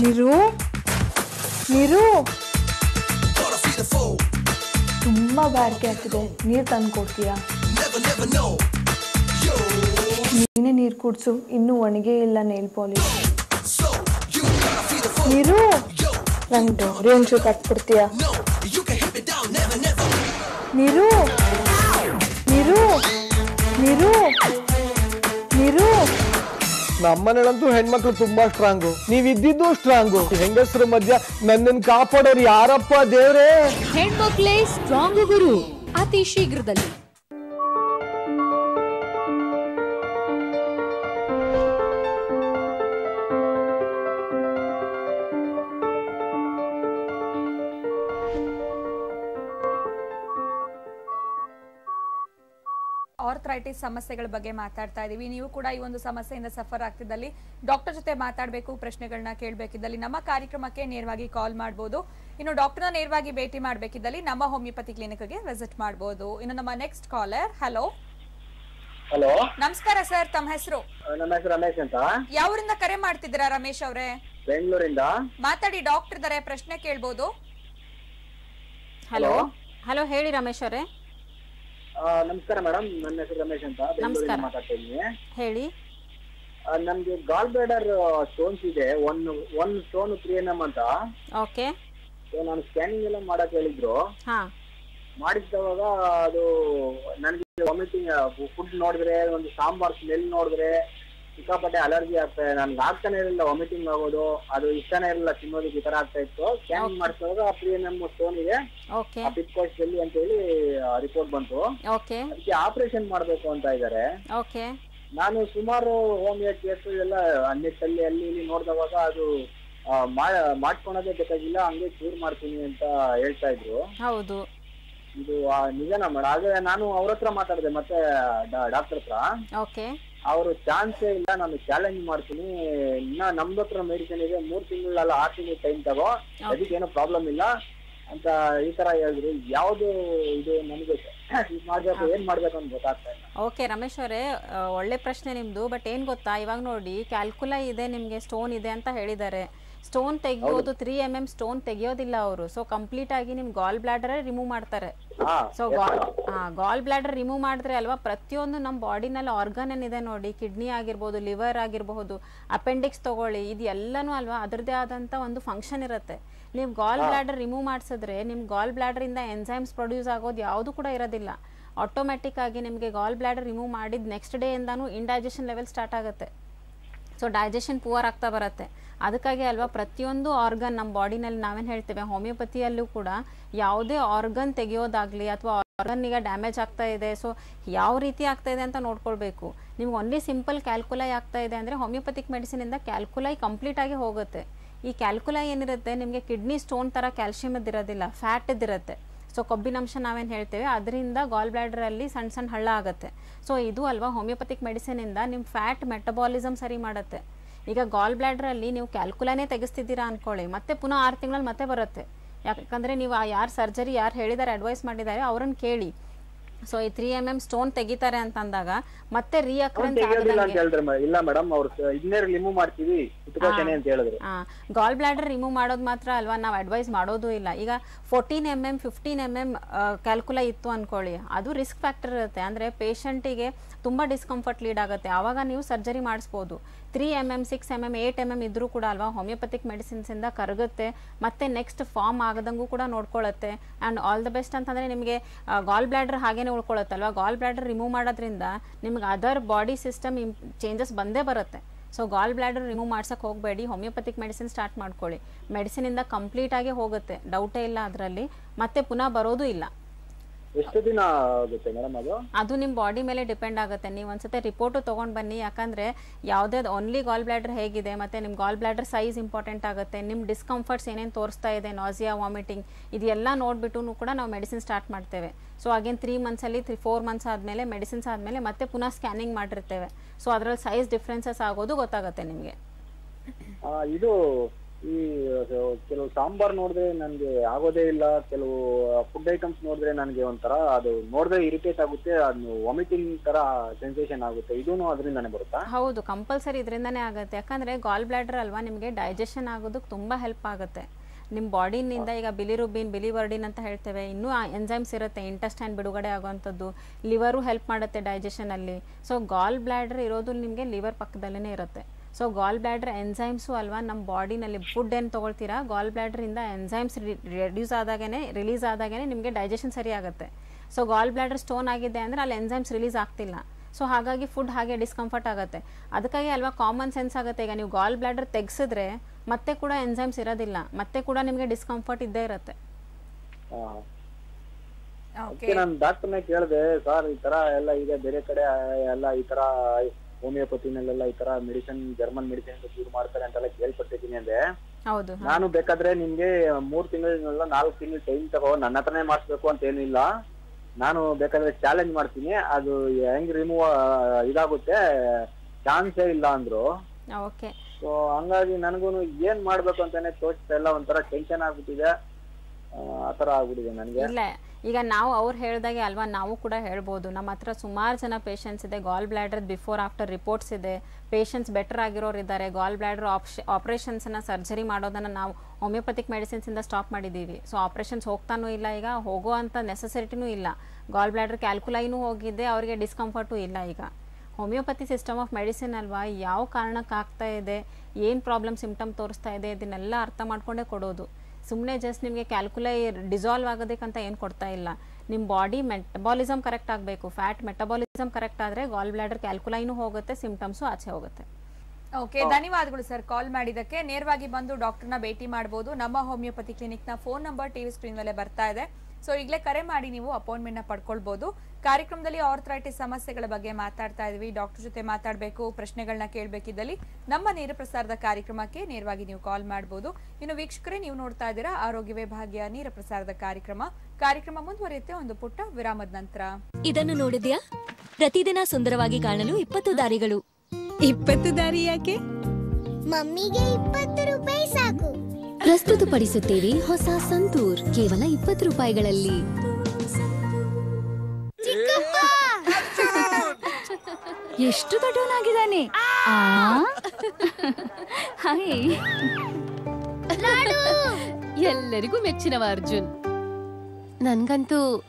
ನಿರು ನಿರು. ತುಂಬಾ ಬಾರಿಕೆ ಆಗ್ತಿದೆ. ನೀರು ತಂದು ಕೊಡ್ತೀಯಾ ನೀನೇ ನೀರು ಕುಡ್ಸು. ಇನ್ನೂ ಒಣಗೇ ಇಲ್ಲ ನೇಲ್ ಪಾಲಿಶ್ ನೀರು? ನಂಗೆ ಡೋರಿ ಒಂಚೂರು ಕಟ್ಬಿಡ್ತೀಯ? ನೀರು? ನೀರು? ನೀರು? ನೀರು? ನಮ್ಮನೇಲಂತೂ ಹೆಣ್ಮಕ್ಳು ತುಂಬಾ ಸ್ಟ್ರಾಂಗು ನೀವ್ ಇದ್ದಿದ್ದು ಸ್ಟ್ರಾಂಗು ಹೆಂಗಸರ ಮಧ್ಯ ನನ್ನನ್ನು ಕಾಪಾಡೋರು ಯಾರಪ್ಪ ದೇವ್ರೇ? ಹೆಣ್ಮಕ್ಳೇ ಸ್ಟ್ರಾಂಗ್ ಗುರು. ಅತಿ ಶೀಘ್ರದಲ್ಲಿ. ಆರ್ಥ್ರೈಟಿಸ್ ಸಮಸ್ಯೆಗಳ ಬಗ್ಗೆ ಮಾತಾಡ್ತಾ ಇದೀವಿ. ನೀವು ಕೂಡ ಈ ಒಂದು ಸಮಸ್ಯೆಯಿಂದ ಸಫರ್ ಆಗ್ತಿದ್ದಲ್ಲಿ ಡಾಕ್ಟರ್ ಜೊತೆ ಮಾತಾಡಬೇಕು ಪ್ರಶ್ನೆಗಳನ್ನ ಕೇಳಬೇಕಿದ್ದಲ್ಲಿ ನಮ್ಮ ಕಾರ್ಯಕ್ರಮಕ್ಕೆ ನೇರವಾಗಿ ಕಾಲ್ ಮಾಡಬಹುದು ಇನ್ನು ಡಾಕ್ಟರ್ನ ನೇರವಾಗಿ ಭೇಟಿ ಮಾಡಬೇಕಿದ್ದಲ್ಲಿ ನಮ್ಮ ಹೋಮಿಯೋಪತಿ ಕ್ಲಿನಿಕ್ಗೆ ವಿಸಿಟ್ ಮಾಡಬಹುದು ಇನ್ನು ನಮ್ಮ ನೆಕ್ಸ್ಟ್ ಕಾಲರ್ ಹಲೋ ಹಲೋ ನಮಸ್ಕಾರ ಸರ್ ತಮ್ಮ ಹೆಸರು? ನನ್ನ ಹೆಸರು ರಮೇಶ್ ಅಂತ. ಯಾವರಿಂದ ಕರೆ ಮಾಡ್ತಿದ್ದೀರಾ ರಮೇಶ್ ಅವರೇ? ಬೆಂಗಳೂರಿಂದ. ಮಾತಾಡಿ ಡಾಕ್ಟರ್ ಇದಾರೆ ಪ್ರಶ್ನೆ ಕೇಳ್ಬೋದು. ಹಲೋ ಹಲೋ ಹೇಳಿ ರಮೇಶ್ ಅವರೇ. ನಮಸ್ಕಾರ ಮೇಡಮ್ ನನ್ನ ಹೆಸರು ರಮೇಶ್ ಅಂತ ಬೆಂಗಳೂರಿಂದ. ಮಾತಾಡ್ತಾ ಇದ್ದೀನಿ. ಹೇಳಿ. ನಮ್ಗೆ ಗಾಲ್ ಬ್ಲಾಡರ್ ಸ್ಟೋನ್ಸ್ ಇದೆ. One one stone three N M ಅಂತ. ಓಕೆ. ನಾನು ಸ್ಕ್ಯಾನಿಂಗ್ ಎಲ್ಲ ಮಾಡಕ್ ಹೇಳಿದ್ರು. ಹಾ. ಮಾಡಿಸಿದವಾಗ ಅದು ನನಗೆ ವಾಮಿಟಿಂಗ್ ಫುಡ್ ನೋಡಿದ್ರೆ ಒಂದು ಸಾಂಬಾರ್ ಸ್ಮೆಲ್ ನೋಡಿದ್ರೆ ಸಿಕ್ಕಾಪಟ್ಟೆ ಅಲರ್ಜಿ ಆಗ್ತದೆ ನನ್ಗೆ ಆಗ್ತಾನೆ ಇರಲಿಲ್ಲ ವಾಮಿಟಿಂಗ್ ಆಗೋದು ಅದು ಇಷ್ಟನೇ ಇರಲಿಲ್ಲ ತಿನ್ನೋದಕ್ಕೆ ಈ ತರ ಆಗ್ತಾ ಇತ್ತು. ಸ್ಕ್ಯಾನಿಂಗ್ ಮಾಡಿಸಿದಾಗ ಎಂ ಸ್ಟೋನ್ ಇದೆ ಆ ಪಿತ್ಕೋಶದಲ್ಲಿ ಅಂತ ಹೇಳಿ ರಿಪೋರ್ಟ್ ಬಂತು. ಅದಕ್ಕೆ ಆಪರೇಷನ್ ಮಾಡಬೇಕು ಅಂತ ಇದ್ದಾರೆ. ಓಕೆ ನಾನು ಸುಮಾರು ಹೋಮಿಯೋ ಕೇಸ್ ಎಲ್ಲ ಅನ್ನಿಟ್ಟಲ್ಲಿ ಅಲ್ಲಿ ಇಲ್ಲಿ ನೋಡಿದವಾಗ ಅದು ಮಾಡ್ಕೊಳೋದೇ ಬೇಕಾಗಿಲ್ಲ ಹಂಗೆ ಕ್ಯೂರ್ ಮಾಡ್ತೀನಿ ಅಂತ ಹೇಳ್ತಾ ಇದ್ರು. ಹೌದು. ಇದು ನಿಜನಾ ಮೇಡಮ್ ಆದ್ರೆ ನಾನು ಅವ್ರ ಹತ್ರ ಮಾತಾಡಿದೆ ಮತ್ತೆ ಡಾಕ್ಟರ್ ಹತ್ರ. ಓಕೆ ಅವರು ಚಾನ್ಸೇ ಇಲ್ಲ ನಾನು ಚಾಲೆಂಜ್ ಮಾಡ್ತೀನಿ. ಇನ್ನ ನಮ್ದು ಹತ್ರ ಮೆಡಿಸಿನ್ ಇದೆ ಮೂರ್ ತಿಂಗಳಲ್ಲ ಆರ್ ತಿಂಗಳು ಟೈಮ್ ತಗೋ. ಅದಕ್ಕೆ ಏನೋ ಪ್ರಾಬ್ಲಮ್ ಇಲ್ಲ. ಅಂತ ಈ ತರ ಹೇಳಿದ್ರು. ಯಾವ್ದು ಇದು ನನಗೆ ಏನ್ ಮಾಡ್ಬೇಕು ಅಂತ ಗೊತ್ತಾಗ್ತಾ ಇಲ್ಲ. ಓಕೆ ರಮೇಶ್ ಅವರೇ ಒಳ್ಳೆ ಪ್ರಶ್ನೆ ನಿಮ್ದು ಬಟ್ ಏನ್ ಗೊತ್ತಾ? ಇವಾಗ ನೋಡಿ ಕ್ಯಾಲ್ಕುಲಾ ಇದೆ ನಿಮ್ಗೆ ಸ್ಟೋನ್ ಇದೆ ಅಂತ ಹೇಳಿದ್ದಾರೆ. ಸ್ಟೋನ್ ತೆಗಿಯೋದು ತ್ರೀ ಎಂ ಎಂ ಸ್ಟೋನ್ ತೆಗಿಯೋದಿಲ್ಲ ಅವರು. ಸೊ ಕಂಪ್ಲೀಟ್ ಆಗಿ ನಿಮ್ ಗಾಲ್ ಬ್ಲಾಡರ್ ರಿಮೂವ್ ಮಾಡ್ತಾರೆ. ಹಾ, ಸೊ ಗಾಲ್ ಬ್ಲಾಡರ್ ರಿಮೂವ್ ಮಾಡಿದ್ರೆ ಅಲ್ವಾ ಪ್ರತಿಯೊಂದು ನಮ್ಮ ಬಾಡಿನಲ್ಲಿ ಆರ್ಗನ್ ಏನಿದೆ ನೋಡಿ ಕಿಡ್ನಿ ಆಗಿರ್ಬೋದು ಲಿವರ್ ಆಗಿರಬಹುದು ಅಪೆಂಡಿಕ್ಸ್ ತಗೊಳ್ಳಿ ಇದು ಎಲ್ಲನೂ ಅಲ್ವಾ ಅದರದೇ ಆದಂತ ಒಂದು ಫಂಕ್ಷನ್ ಇರುತ್ತೆ. ನೀವು ಗಾಲ್. ಬ್ಲಾಡರ್ ರಿಮೂವ್ ಮಾಡಿಸಿದ್ರೆ ನಿಮ್ ಗಾಲ್ ಬ್ಲಾಡರ್ ಇಂದ ಎನ್ಸೈಮ್ಸ್ ಪ್ರೊಡ್ಯೂಸ್ ಆಗೋದು ಯಾವುದು ಕೂಡ ಇರೋದಿಲ್ಲ. ಆಟೋಮೆಟಿಕ್ ಆಗಿ ನಿಮಗೆ ಗಾಲ್ ಬ್ಲಾಡರ್ ರಿಮೂವ್ ಮಾಡಿದ ನೆಕ್ಸ್ಟ್ ಡೇ ಇಂದಾನು ಇಂಡೈಜೆಷನ್ ಲೆವೆಲ್ ಸ್ಟಾರ್ಟ್ ಆಗುತ್ತೆ. ಸೊ ಡೈಜೆಷನ್ ಪೂವರ್ ಆಗ್ತಾ ಬರುತ್ತೆ. ಅದಕ್ಕಾಗಿ ಅಲ್ವಾ ಪ್ರತಿಯೊಂದು ಆರ್ಗನ್ ನಮ್ಮ ಬಾಡಿನಲ್ಲಿ ನಾವೇನು ಹೇಳ್ತೇವೆ ಹೋಮಿಯೋಪತಿಯಲ್ಲೂ ಕೂಡ ಯಾವುದೇ ಆರ್ಗನ್ ತೆಗೆಯೋದಾಗಲಿ ಅಥವಾ ಆರ್ಗನ್ ಈಗ ಡ್ಯಾಮೇಜ್ ಆಗ್ತಾ ಇದೆ ಸೊ ಯಾವ ರೀತಿ ಆಗ್ತಾ ಇದೆ ಅಂತ ನೋಡ್ಕೊಳ್ಬೇಕು. ನಿಮ್ಗೆ ಓನ್ಲಿ ಸಿಂಪಲ್ ಕ್ಯಾಲ್ಕುಲೈ ಆಗ್ತಾ ಇದೆ ಅಂದರೆ ಹೋಮಿಯೋಪತಿಕ್ ಮೆಡಿಸಿನಿಂದ ಕ್ಯಾಲ್ಕುಲೈ ಕಂಪ್ಲೀಟ್ ಆಗಿ ಹೋಗುತ್ತೆ. ಈ ಕ್ಯಾಲ್ಕುಲೈ ಏನಿರುತ್ತೆ, ನಿಮಗೆ ಕಿಡ್ನಿ ಸ್ಟೋನ್ ಥರ ಫ್ಯಾಟ್ ಇದ್ದಿರುತ್ತೆ. ಸೊ ಕೊಬ್ಬಿನಂಶ ನಾವೇನು ಹೇಳ್ತೇವೆ, ಅದರಿಂದ ಗಾಲ್ ಬ್ಲಾಡರಲ್ಲಿ ಸಣ್ಣ ಸಣ್ಣ ಹಳ್ಳ ಆಗುತ್ತೆ. ಸೊ ಇದು ಅಲ್ವಾ ಹೋಮಿಯೋಪತಿಕ್ ಮೆಡಿಸಿನಿಂದ ನಿಮ್ಮ ಫ್ಯಾಟ್ ಮೆಟಬಾಲಿಸಮ್ ಸರಿ ಮಾಡುತ್ತೆ. ಈಗ ಗಾಲ್ ಬ್ಲ್ಯಾಡ್ರಲ್ಲಿ ನೀವು ಕ್ಯಾಲ್ಕುಲಾನೇ ತೆಗೆಸ್ತಿದ್ದೀರಾ ಅನ್ಕೊಳ್ಳಿ. ಮತ್ತೆ ಪುನಃ ಆರು ತಿಂಗಳಲ್ಲಿ ಮತ್ತೆ ಬರುತ್ತೆ. ಯಾಕಂದರೆ ನೀವು ಆ ಯಾರು ಸರ್ಜರಿ ಯಾರು ಹೇಳಿದ್ದಾರೆ ಅಡ್ವೈಸ್ ಮಾಡಿದ್ದಾರೆ ಅವ್ರನ್ನ ಕೇಳಿ. ಸೊ ಈ ತ್ರೀ ಎಂ ಎಂ ಸ್ಟೋನ್ ತೆಗಿತಾರೆ ಅಂತ ಅಂದಾಗ ಮತ್ತೆ ರೀ ಇಲ್ಲ ಮೇಡಮ್ ಅವ್ರು ಇದನ್ನೇ ರಿಮೂವ್ ಮಾಡ್ತೀವಿ ಇಟ್ಕೋಶನೆ ಅಂತ ಹೇಳಿದ್ರು. ಗಾಲ್ ಬ್ಲಾಡರ್ ರಿಮೂವ್ ಮಾಡೋದು ಮಾತ್ರ ಅಲ್ವಾ? ನಾವು ಅಡ್ವೈಸ್ ಮಾಡೋದು ಇಲ್ಲ. ಈಗ fourteen M M fifteen M M calculus ಇತ್ತು ಅನ್ಕೊಳ್ಳಿ. ಅದು ರಿಸ್ಕ್ ಫ್ಯಾಕ್ಟರ್ ಇರುತ್ತೆ. ಅಂದ್ರೆ ಪೇಷಂಟಿಗೆ ತುಂಬ ಡಿಸ್ಕಂಫರ್ಟ್ ಲೀಡ್ ಆಗುತ್ತೆ. ಆವಾಗ ನೀವು ಸರ್ಜರಿ ಮಾಡಿಸ್ಬೋದು. Three M M six M M eight M M ಇದ್ರೂ ಕೂಡ ಅಲ್ವಾ ಹೋಮಿಯೋಪತಿಕ್ ಮೆಡಿಸಿನ್ಸಿಂದ ಕರಗುತ್ತೆ. ಮತ್ತೆ ನೆಕ್ಸ್ಟ್ ಫಾರ್ಮ್ ಆಗದಂಗೂ ಕೂಡ ನೋಡ್ಕೊಳ್ಳುತ್ತೆ ಆ್ಯಂಡ್ ಆಲ್ ದ ಬೆಸ್ಟ್ ಅಂತಂದರೆ ನಿಮಗೆ ಗಾಲ್ ಬ್ಲಾಡರ್ ಹಾಗೇನೆ ಉಳ್ಕೊಳತ್ತಲ್ವಾ? ಗಾಲ್ ಬ್ಲಾಡರ್ ರಿಮೂವ್ ಮಾಡೋದ್ರಿಂದ ನಿಮ್ಗೆ ಅದರ್ ಬಾಡಿ ಸಿಸ್ಟಮ್ ಚೇಂಜಸ್ ಬಂದೇ ಬರುತ್ತೆ. ಸೊ ಗಾಲ್ ಬ್ಲ್ಯಾಡರ್ ರಿಮೂವ್ ಮಾಡ್ಸಕ್ಕೆ ಹೋಗಬೇಡಿ. ಹೋಮಿಯೋಪತಿಕ್ ಮೆಡಿಸಿನ್ ಸ್ಟಾರ್ಟ್ ಮಾಡ್ಕೊಳ್ಳಿ. ಮೆಡಿಸಿನಿಂದ ಕಂಪ್ಲೀಟಾಗಿ ಹೋಗುತ್ತೆ. ಡೌಟೇ ಇಲ್ಲ ಅದರಲ್ಲಿ. ಮತ್ತೆ ಪುನಃ ಬರೋದು ಇಲ್ಲ. ಎಷ್ಟು ದಿನ ಆಗುತ್ತೆ ಮೇಡಮ್ ಅದು? ಅದು ನಿಮ್ಮ ಬಾಡಿ ಮೇಲೆ ಡಿಪೆಂಡ್ ಆಗುತ್ತೆ. ನೀವು ಒಂದ್ಸತಿ ರಿಪೋರ್ಟು ತೊಗೊಂಡು ಬನ್ನಿ. ಯಾಕಂದ್ರೆ ಯಾವುದೇ ಓನ್ಲಿ ಗಾಲ್ ಬ್ಲ್ಯಾಡರ್ ಹೇಗಿದೆ ಮತ್ತೆ ನಿಮ್ಮ ಗಾಲ್ ಬ್ಲ್ಯಾಡರ್ ಸೈಜ್ ಇಂಪಾರ್ಟೆಂಟ್ ಆಗುತ್ತೆ. ನಿಮ್ಮ ಡಿಸ್ಕಂಫರ್ಟ್ಸ್ ಏನೇನು ತೋರಿಸ್ತಾ ಇದೆ ನಾಸಿಯಾ ವಾಮಿಟಿಂಗ್ ಇದೆಲ್ಲ ನೋಡಿಬಿಟ್ಟು ಕೂಡ ನಾವು ಮೆಡಿಸಿನ್ ಸ್ಟಾರ್ಟ್ ಮಾಡ್ತೇವೆ. ಸೊ ಅಗೇನ್ ತ್ರೀ ಮಂತ್ಸಲ್ಲಿ ತ್ರೀ ಫೋರ್ ಮಂತ್ಸ್ ಆದಮೇಲೆ ಮೆಡಿಸಿನ್ಸ್ ಆದಮೇಲೆ ಮತ್ತೆ ಪುನಃ ಸ್ಕ್ಯಾನಿಂಗ್ ಮಾಡಿರ್ತೇವೆ. ಸೊ ಅದರಲ್ಲಿ ಸೈಜ್ ಡಿಫ್ರೆನ್ಸಸ್ ಆಗೋದು ಗೊತ್ತಾಗುತ್ತೆ ನಿಮಗೆ. ಇದು ಈ ಕೆಲವು ಸಾಂಬಾರ್ ನೋಡಿದ್ರೆ ನನಗೆ ಆಗೋದೇ ಇಲ್ಲ, ಕೆಲವು ಫುಡ್ ಐಟಮ್ಸ್ ನೋಡಿದ್ರೆ ನನಗೆ ಒಂಥರ ಅದು ನೋಡಿದ್ರೆ ಇರಿಟೇಟ್ ಆಗುತ್ತೆ ಅದು ವಾಮಿಟಿಂಗ್ ತರ ಸೆನ್ಸೇಷನ್ ಆಗುತ್ತೆ. ಇದೂ ಅದರಿಂದಾನೇ ಬರುತ್ತಾ? ಹೌದು ಕಂಪಲ್ಸರಿ ಇದರಿಂದನೇ ಆಗುತ್ತೆ. ಯಾಕಂದ್ರೆ ಗಾಲ್ ಬ್ಲಾಡರ್ ಅಲ್ವಾ, ನಿಮಗೆ ಡೈಜೆಷನ್ ಆಗೋದಕ್ಕೆ ತುಂಬಾ ಹೆಲ್ಪ್ ಆಗುತ್ತೆ. ನಿಮ್ಮ ಬಾಡಿನಿಂದ ಈಗ ಬಿಲಿರುಬಿನ್ ಬಿಲಿವರ್ಡಿನ್ ಅಂತ ಹೇಳ್ತೇವೆ. ಇನ್ನೂ ಎಂಜೈಮ್ಸ್ ಇರುತ್ತೆ ಇಂಟೆಸ್ಟೈನ್ ಬಿಡುಗಡೆ ಆಗುವಂಥದ್ದು ಲಿವರು ಹೆಲ್ಪ್ ಮಾಡುತ್ತೆ ಡೈಜೆಷನಲ್ಲಿ ಸೊ ಗಾಲ್ ಬ್ಲ್ಯಾಡರ್ ಇರೋದು ನಿಮಗೆ ಲಿವರ್ ಪಕ್ಕದಲ್ಲೇ ಇರುತ್ತೆ. ಸೊ ಗಾಲ್ ಬ್ಲ್ಯಾಡರ್ ಎನ್ಸೈಮ್ಸು ಅಲ್ವಾ ನಮ್ಮ ಬಾಡಿನಲ್ಲಿ ಫುಡ್ ಏನು ತೊಗೊಳ್ತೀರಾ? ಗಾಲ್ ಬ್ಲ್ಯಾಡ್ರಿಂದ ಎನ್ಸೈಮ್ಸ್ ರಿಡ್ಯೂಸ್ ಆದಾಗೇ ರಿಲೀಸ್ ಆದಾಗೇ ನಿಮಗೆ ಡೈಜೆಷನ್ ಸರಿ ಆಗುತ್ತೆ. ಸೊ ಗಾಲ್ ಬ್ಲ್ಯಾಡರ್ ಸ್ಟೋನ್ ಆಗಿದೆ ಅಂದರೆ ಅಲ್ಲಿ ಎನ್ಸೈಮ್ಸ್ ರಿಲೀಸ್ ಆಗ್ತಿಲ್ಲ. ಸೊ ಹಾಗಾಗಿ ಫುಡ್ ಹಾಗೆ ಡಿಸ್ಕಂಫರ್ಟ್ ಆಗುತ್ತೆ. ಅದಕ್ಕಾಗಿ ಅಲ್ವಾ ಕಾಮನ್ ಸೆನ್ಸ್ ಆಗುತ್ತೆ. ಈಗ ನೀವು ಗಾಲ್ ಬ್ಲ್ಯಾಡರ್ ತೆಗೆಸಿದ್ರೆ ಮತ್ತೆ ಕೂಡ ಎನ್ಸೈಮ್ಸ್ ಇರೋದಿಲ್ಲ. ಮತ್ತೆ ಕೂಡ ನಿಮಗೆ ಡಿಸ್ಕಂಫರ್ಟ್ ಇದ್ದೇ ಇರುತ್ತೆ. ನಾನು ಡಾಕ್ಟರ್ನೇ ಕೇಳಿದೆ ಸರ್ ಈ ತರ ಎಲ್ಲ ಇದೆ ಬೇರೆ ಕಡೆ ಎಲ್ಲ ಈ ತರ ಹೋಮಿಯೋಪತಿನಲ್ಲೆಲ್ಲ ಈ ತರ ಮೆಡಿಸಿನ್ ಜರ್ಮನ್ ಮೆಡಿಸಿನ್ ಯೂಸ್ ಮಾಡ್ತಾರೆ ಅಂತೆಲ್ಲ ಕೇಳ್ಪಟ್ಟಿದ್ದೀನಿ ಅಂದ್ರೆ ನಾನು ಬೇಕಾದ್ರೆ ನಿಮ್ಗೆ ಮೂರ್ ತಿಂಗಳಿನೆಲ್ಲ ನಾಲ್ಕು ತಿಂಗಳು ಟೈಮ್ ತಗೋ ನನ್ನ ಹತ್ರನೇ ಮಾಡಿಸ್ಬೇಕು ಅಂತ ಏನಿಲ್ಲ ನಾನು ಬೇಕಾದ್ರೆ ಚಾಲೆಂಜ್ ಮಾಡ್ತೀನಿ. ಅದು ಹೆಂಗ್ ರಿಮೂವ್ ಇದಾಗುತ್ತೆ ಚಾನ್ಸೇ ಇಲ್ಲ ಅಂದ್ರು. ಸೊ ಹಂಗಾಗಿ ನನಗೂ ಏನ್ ಮಾಡ್ಬೇಕು ಅಂತಾನೆ ತೋಚ್ತಾ ಇಲ್ಲ. ಒಂಥರ ಟೆನ್ಷನ್ ಆಗ್ಬಿಟ್ಟಿದೆ. ಆ, ಆ ತರ ಆಗ್ಬಿಟ್ಟಿದೆ ನನ್ಗೆ. ಈಗ ನಾವು ಅವ್ರು ಹೇಳಿದಾಗೆ ಅಲ್ವಾ, ನಾವು ಕೂಡ ಹೇಳ್ಬೋದು. ನಮ್ಮ ಹತ್ರ ಸುಮಾರು ಜನ ಪೇಷಂಟ್ಸ್ ಇದೆ gall bladder before after reports ಇದೆ. ಪೇಷಂಟ್ಸ್ ಬೆಟರ್ ಆಗಿರೋರು ಇದ್ದಾರೆ ಗಾಲ್ ಬ್ಲ್ಯಾಡರ್ ಆಪ್ಷ ಆಪ್ರೇಷನ್ಸನ್ನು ಸರ್ಜರಿ ಮಾಡೋದನ್ನು ನಾವು ಹೋಮಿಯೋಪತಿಕ್ ಮೆಡಿಸಿನ್ಸಿಂದ ಸ್ಟಾಪ್ ಮಾಡಿದ್ದೀವಿ ಸೊ ಆಪ್ರೇಷನ್ಸ್ ಹೋಗ್ತಾನೂ ಇಲ್ಲ ಈಗ, ಹೋಗೋ ಅಂತ ನೆಸೆಸಿಟಿನೂ ಇಲ್ಲ. ಗಾಲ್ ಬ್ಲ್ಯಾಡರ್ ಕ್ಯಾಲ್ಕುಲೈನೂ ಹೋಗಿದ್ದೆ ಅವರಿಗೆ ಡಿಸ್ಕಂಫರ್ಟು ಇಲ್ಲ ಈಗ. ಹೋಮಿಯೋಪತಿ ಸಿಸ್ಟಮ್ ಆಫ್ ಮೆಡಿಸಿನ್ ಅಲ್ವಾ, ಯಾವ ಕಾರಣಕ್ಕೆ ಆಗ್ತಾ ಇದೆ, ಏನು ಪ್ರಾಬ್ಲಮ್ ಸಿಮ್ಟಮ್ ತೋರಿಸ್ತಾ ಇದೆ, ಇದನ್ನೆಲ್ಲ ಅರ್ಥ ಮಾಡಿಕೊಂಡೇ ಕೊಡೋದು. ಸುಮ್ಮನೆ ಜಸ್ಟ್ ನಿಮಗೆ ಕ್ಯಾಲ್ಕುಲೈ ಡಿಸಾಲ್ವ್ ಆಗೋದಕ್ಕಂತ ಏನು ಕೊಡ್ತಾ ಇಲ್ಲ. ನಿಮ್ಮ ಬಾಡಿ ಮೆಟಬಾಲಿಸಮ್ ಕರೆಕ್ಟ್ ಆಗಬೇಕು. ಫ್ಯಾಟ್ ಮೆಟಬಾಲಿಸಮ್ ಕರೆಕ್ಟ್ ಆದರೆ ಗಾಲ್ ಬ್ಲ್ಯಾಡರ್ ಕ್ಯಾಲ್ಕುಲೈನು ಹೋಗುತ್ತೆ ಸಿಂಪ್ಟಮ್ಸು ಆಚೆ ಹೋಗುತ್ತೆ. ಓಕೆ ಧನ್ಯವಾದಗಳು ಸರ್ ಕಾಲ್ ಮಾಡಿದ್ದಕ್ಕೆ. ನೇರವಾಗಿ ಬಂದು ಡಾಕ್ಟರ್ನ ಭೇಟಿ ಮಾಡಬಹುದು ನಮ್ಮ ಹೋಮಿಯೋಪತಿ ಕ್ಲಿನಿಕ್ನ ಫೋನ್ ನಂಬರ್ ಟಿವಿ ಸ್ಕ್ರೀನ್ ಮೇಲೆ ಬರ್ತಾ ಇದೆ. ಸೊ ಈಗಲೇ ಕರೆ ಮಾಡಿ ನೀವು ಅಪಾಯಿಂಟ್ಮೆಂಟ್ನ ಪಡ್ಕೊಳ್ಬಹುದು ಕಾರ್ಯಕ್ರಮದಲ್ಲಿ ಆರ್ಥರೈಟಿಸ್ ಸಮಸ್ಯೆಗಳ ಬಗ್ಗೆ ಮಾತಾಡ್ತಾ ಇದ್ವಿ. ಡಾಕ್ಟರ್ ಜೊತೆ ಮಾತಾಡಬೇಕು ಪ್ರಶ್ನೆಗಳನ್ನ ಕೇಳಬೇಕಿದ್ದಲ್ಲಿ ನಮ್ಮ ನೇರ ಪ್ರಸಾರದ ಕಾರ್ಯಕ್ರಮಕ್ಕೆ ನೇರವಾಗಿ ನೀವು ಕಾಲ್ ಮಾಡಬಹುದು ಇನ್ನು ವೀಕ್ಷಕರೇ ನೀವು ನೋಡ್ತಾ ಇದ್ದೀರಾ ಆರೋಗ್ಯವೇ ಭಾಗ್ಯ ನೇರ ಪ್ರಸಾರದ ಕಾರ್ಯಕ್ರಮ. ಕಾರ್ಯಕ್ರಮ ಮುಂದುವರಿಯುತ್ತೆ ಒಂದು ಪುಟ್ಟ ವಿರಾಮದ ನಂತರ. ಇದನ್ನು ನೋಡಿದ್ಯಾ? ಪ್ರತಿದಿನ ಸುಂದರವಾಗಿ ಕಾಣಲು ಇಪ್ಪತ್ತು ದಾರಿಗಳು. ಇಪ್ಪತ್ತು ದಾರಿ ಯಾಕೆ? ಮಮ್ಮಿಗೆ ಇಪ್ಪತ್ತು ರೂಪಾಯಿ ಸಾಕು. ಪ್ರಸ್ತುತಪಡಿಸುತ್ತೇವೆ ಹೊಸ ಸಂತೂರ್ ಕೇವಲ ಇಪ್ಪತ್ತು ರೂಪಾಯಿಗಳಲ್ಲಿ. ಎಷ್ಟು ದೊಡ್ಡವನಾಗಿದ್ದಾನೆ? ಆ! ಹಾಯ್ ಎಲ್ಲರಿಗೂ ಮೆಚ್ಚಿನವ ಅರ್ಜುನ್. ನನ್ಗಂತೂ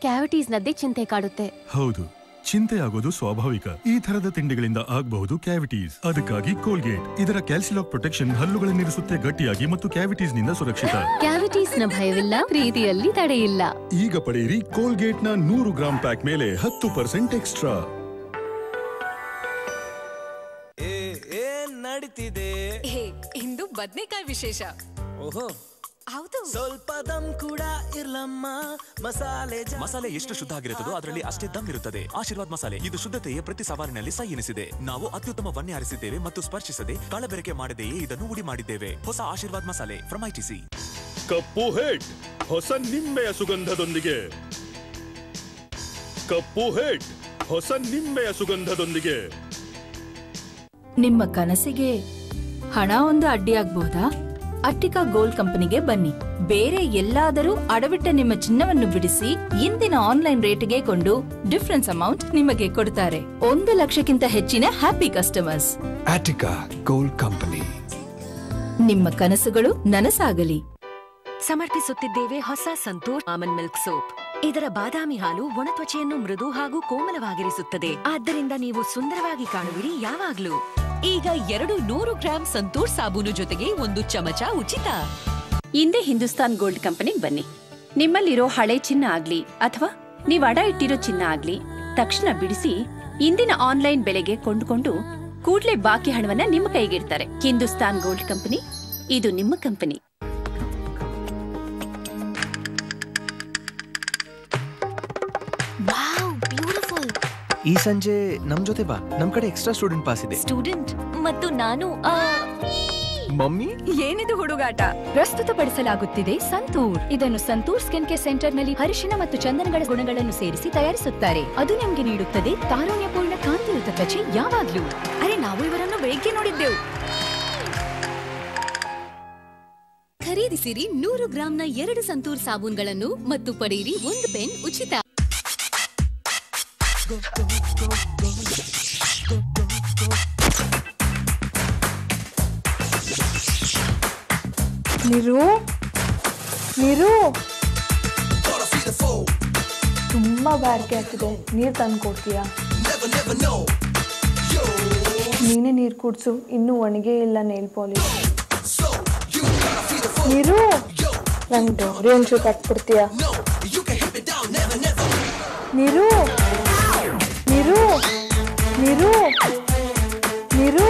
ಕ್ಯಾವಿಟೀಸ್ ನದ್ದೇ ಚಿಂತೆ ಕಾಡುತ್ತೆ. ಹೌದು. ಚಿಂತೆ ಆಗೋದು ಸ್ವಾಭಾವಿಕ. ಈ ತರದ ತಿಂಡಿಗಳಿಂದ ಆಗಬಹುದು ಕ್ಯಾವಿಟೀಸ್. ಅದಕ್ಕಾಗಿ ಕೋಲ್ಗೇಟ್. ಇದರ ಕ್ಯಾಲ್ಸಿಲಾಕ್ ಪ್ರೊಟೆಕ್ಷನ್ ಹಲ್ಲುಗಳನ್ನಿರಿಸುತ್ತೆ ಗಟ್ಟಿಯಾಗಿ ಮತ್ತು ಕ್ಯಾವಿಟೀಸ್ನಿಂದ ಸುರಕ್ಷಿತ. ಕ್ಯಾವಿಟೀಸ್ನ ಭಯವಿಲ್ಲ ಪ್ರೀತಿಯಲ್ಲಿ ತಡೆಯಿಲ್ಲ. ಈಗ ಪಡೆಯಿರಿ ಕೋಲ್ಗೇಟ್ನ ನೂರು ಗ್ರಾಂ ಪ್ಯಾಕ್ ಮೇಲೆ ಹತ್ತು ಪರ್ಸೆಂಟ್ ಎಕ್ಸ್ಟ್ರಾ. ಏನ್ ನಡೀತಿದೆ? ಇಂದು ಬದ್ನೆಕಾಯಿ ವಿಶೇಷ. ಓಹೋ. ಹೌದು. ಸ್ವಲ್ಪ ದಮ್ ಕೂಡ ಇರ್ಲಮ್ಮ. ಮಸಾಲೆ ಮಸಾಲೆ ಎಷ್ಟು ಶುದ್ಧ ಆಗಿರುತ್ತದೋ ಅದರಲ್ಲಿ ಅಷ್ಟೇ ದಮ್ ಇರುತ್ತದೆ. ಆಶೀರ್ವಾದ್ ಮಸಾಲೆ. ಇದು ಶುದ್ಧತೆಯ ಪ್ರತಿ ಸವಾಲಿನಲ್ಲಿ ಸೈ ಎನಿಸಿದೆ. ನಾವು ಅತ್ಯುತ್ತಮ ವನ್ಯ ಆರಿಸಿದ್ದೇವೆ ಮತ್ತು ಸ್ಪರ್ಶಿಸದೆ ಕಳಬೆರಕೆ ಮಾಡದೆಯೇ ಇದನ್ನು ಉಡಿ ಮಾಡಿದ್ದೇವೆ. ಹೊಸ ಆಶೀರ್ವಾದ್ ಮಸಾಲೆ ಫ್ರಮ್ ಐಟಿಸಿ ಕಪ್ಪು ಹೆಡ್ ಹೊಸ ನಿಂಬೆಯ ಸುಗಂಧದೊಂದಿಗೆ. ಕಪ್ಪು ಹೆಡ್ ಹೊಸ ನಿಂಬೆಯ ಸುಗಂಧದೊಂದಿಗೆ. ನಿಮ್ಮ ಕನಸಿಗೆ ಹಣ ಒಂದು ಅಡ್ಡಿಯಾಗಬಹುದಾ ಅಟ್ಟಿಕಾ ಗೋಲ್ಡ್ ಕಂಪನಿಗೆ ಬನ್ನಿ. ಬೇರೆ ಎಲ್ಲಾದರೂ ಅಡವಿಟ್ಟ ನಿಮ್ಮ ಚಿನ್ನವನ್ನು ಬಿಡಿಸಿ ಇಂದಿನ ಆನ್ಲೈನ್ ರೇಟ್ಗೆ ಕೊಂಡು ಡಿಫರೆನ್ಸ್ ಅಮೌಂಟ್ ನಿಮಗೆ ಕೊಡುತ್ತಾರೆ ಒಂದು ಲಕ್ಷಕ್ಕಿಂತ ಹೆಚ್ಚಿನ happy customers. Attica gold company. ನಿಮ್ಮ ಕನಸುಗಳು ನನಸಾಗಲಿ. ಸಮರ್ಪಿಸುತ್ತಿದ್ದೇವೆ ಹೊಸ ಸಂತೂರ್ ಆಮನ್ ಮಿಲ್ಕ್ ಸೋಪ್. ಇದರ ಬಾದಾಮಿ ಹಾಲು ಒಣ ತ್ವಚೆಯನ್ನು ಮೃದು ಹಾಗೂ ಕೋಮಲವಾಗಿರಿಸುತ್ತದೆ. ಆದ್ದರಿಂದ ನೀವು ಸುಂದರವಾಗಿ ಕಾಣುವಿರಿ ಯಾವಾಗ್ಲೂ. ಈಗ ಎರಡು ನೂರು ಗ್ರಾಂ ಸಂತೂರ್ ಸಾಬೂನು ಜೊತೆಗೆ ಒಂದು ಚಮಚ ಉಚಿತ. ಹಿಂದೆ ಹಿಂದೂಸ್ತಾನ್ ಗೋಲ್ಡ್ ಕಂಪನಿಗೆ ಬನ್ನಿ. ನಿಮ್ಮಲ್ಲಿರೋ ಹಳೆ ಚಿನ್ನ ಆಗ್ಲಿ ಅಥವಾ ನೀವು ಅಡ ಇಟ್ಟಿರೋ ಚಿನ್ನ ಆಗ್ಲಿ ತಕ್ಷಣ ಬಿಡಿಸಿ ಇಂದಿನ ಆನ್ಲೈನ್ ಬೆಲೆಗೆ ಕೊಂಡುಕೊಂಡು ಕೂಡಲೇ ಬಾಕಿ ಹಣವನ್ನ ನಿಮ್ಮ ಕೈಗಿಡ್ತಾರೆ ಹಿಂದೂಸ್ತಾನ್ ಗೋಲ್ಡ್ ಕಂಪನಿ, ಇದು ನಿಮ್ಮ ಕಂಪನಿ. ಈ ಸಂಜೆ ನಮ್ ಜೊತೆ ಬಾ. ನಮ್ ಕಡೆ ಎಕ್ಸ್ಟ್ರಾ ಸ್ಟೂಡೆಂಟ್ ಪಾಸ್ ಇದೆ. ಸ್ಟೂಡೆಂಟ್ ಮತ್ತು ನಾನು ಆ, ಮಮ್ಮಿ! ಏನಿದು ಹುಡುಗಾಟ? ಪ್ರಸ್ತುತಪಡಿಸಲಾಗುತ್ತಿದೆ ಸಂತೂರ್. ಇದನ್ನು ಸಂತೂರ್ ಸ್ಕಿನ್ ಕೇರ್ ಸೆಂಟರ್ನಲ್ಲಿ ಅರಿಶಿನ ಮತ್ತು ಚಂದನಗಳ ಗುಣಗಳನ್ನು ಸೇರಿಸಿ ತಯಾರಿಸುತ್ತಾರೆ. ಅದು ನಮಗೆ ನೀಡುತ್ತದೆ ತಾರುಣ್ಯಪೂರ್ಣ ಕಾಂತಿಯುತ ತ್ವಚೆ ಯಾವಾಗ್ಲೂ. ಅರೆ ನಾವು ಇವರನ್ನು ಬೆಳಿಗ್ಗೆ ನೋಡಿದ್ದೆವು. ಖರೀದಿಸಿರಿ ನೂರು ಗ್ರಾಂನ ಎರಡು ಸಂತೂರ್ ಸಾಬೂನ್ಗಳನ್ನು ಮತ್ತು ಪಡೆಯಿರಿ ಒಂದು ಪೆನ್ ಉಚಿತ. ನಿರು? ನಿರು? ತುಂಬಾ ಬಾರಿಕೆ ಆಗ್ತಿದೆ. ನೀರು ತಂದು ಕೊಡ್ತೀಯಾ ನೀನೇ ನೀರು ಕುಡ್ಸು. ಇನ್ನೂ ಒಣಗೇ ಇಲ್ಲ ನೇಲ್ ಪಾಲಿಶ್ ನೀರು? ನಂಗೆ ಡೋರಿ ಒಂಚೂರು ಕಟ್ಬಿಡ್ತೀಯಾ? ನೀರು? ನೀರು ನೀರು ನೀರು.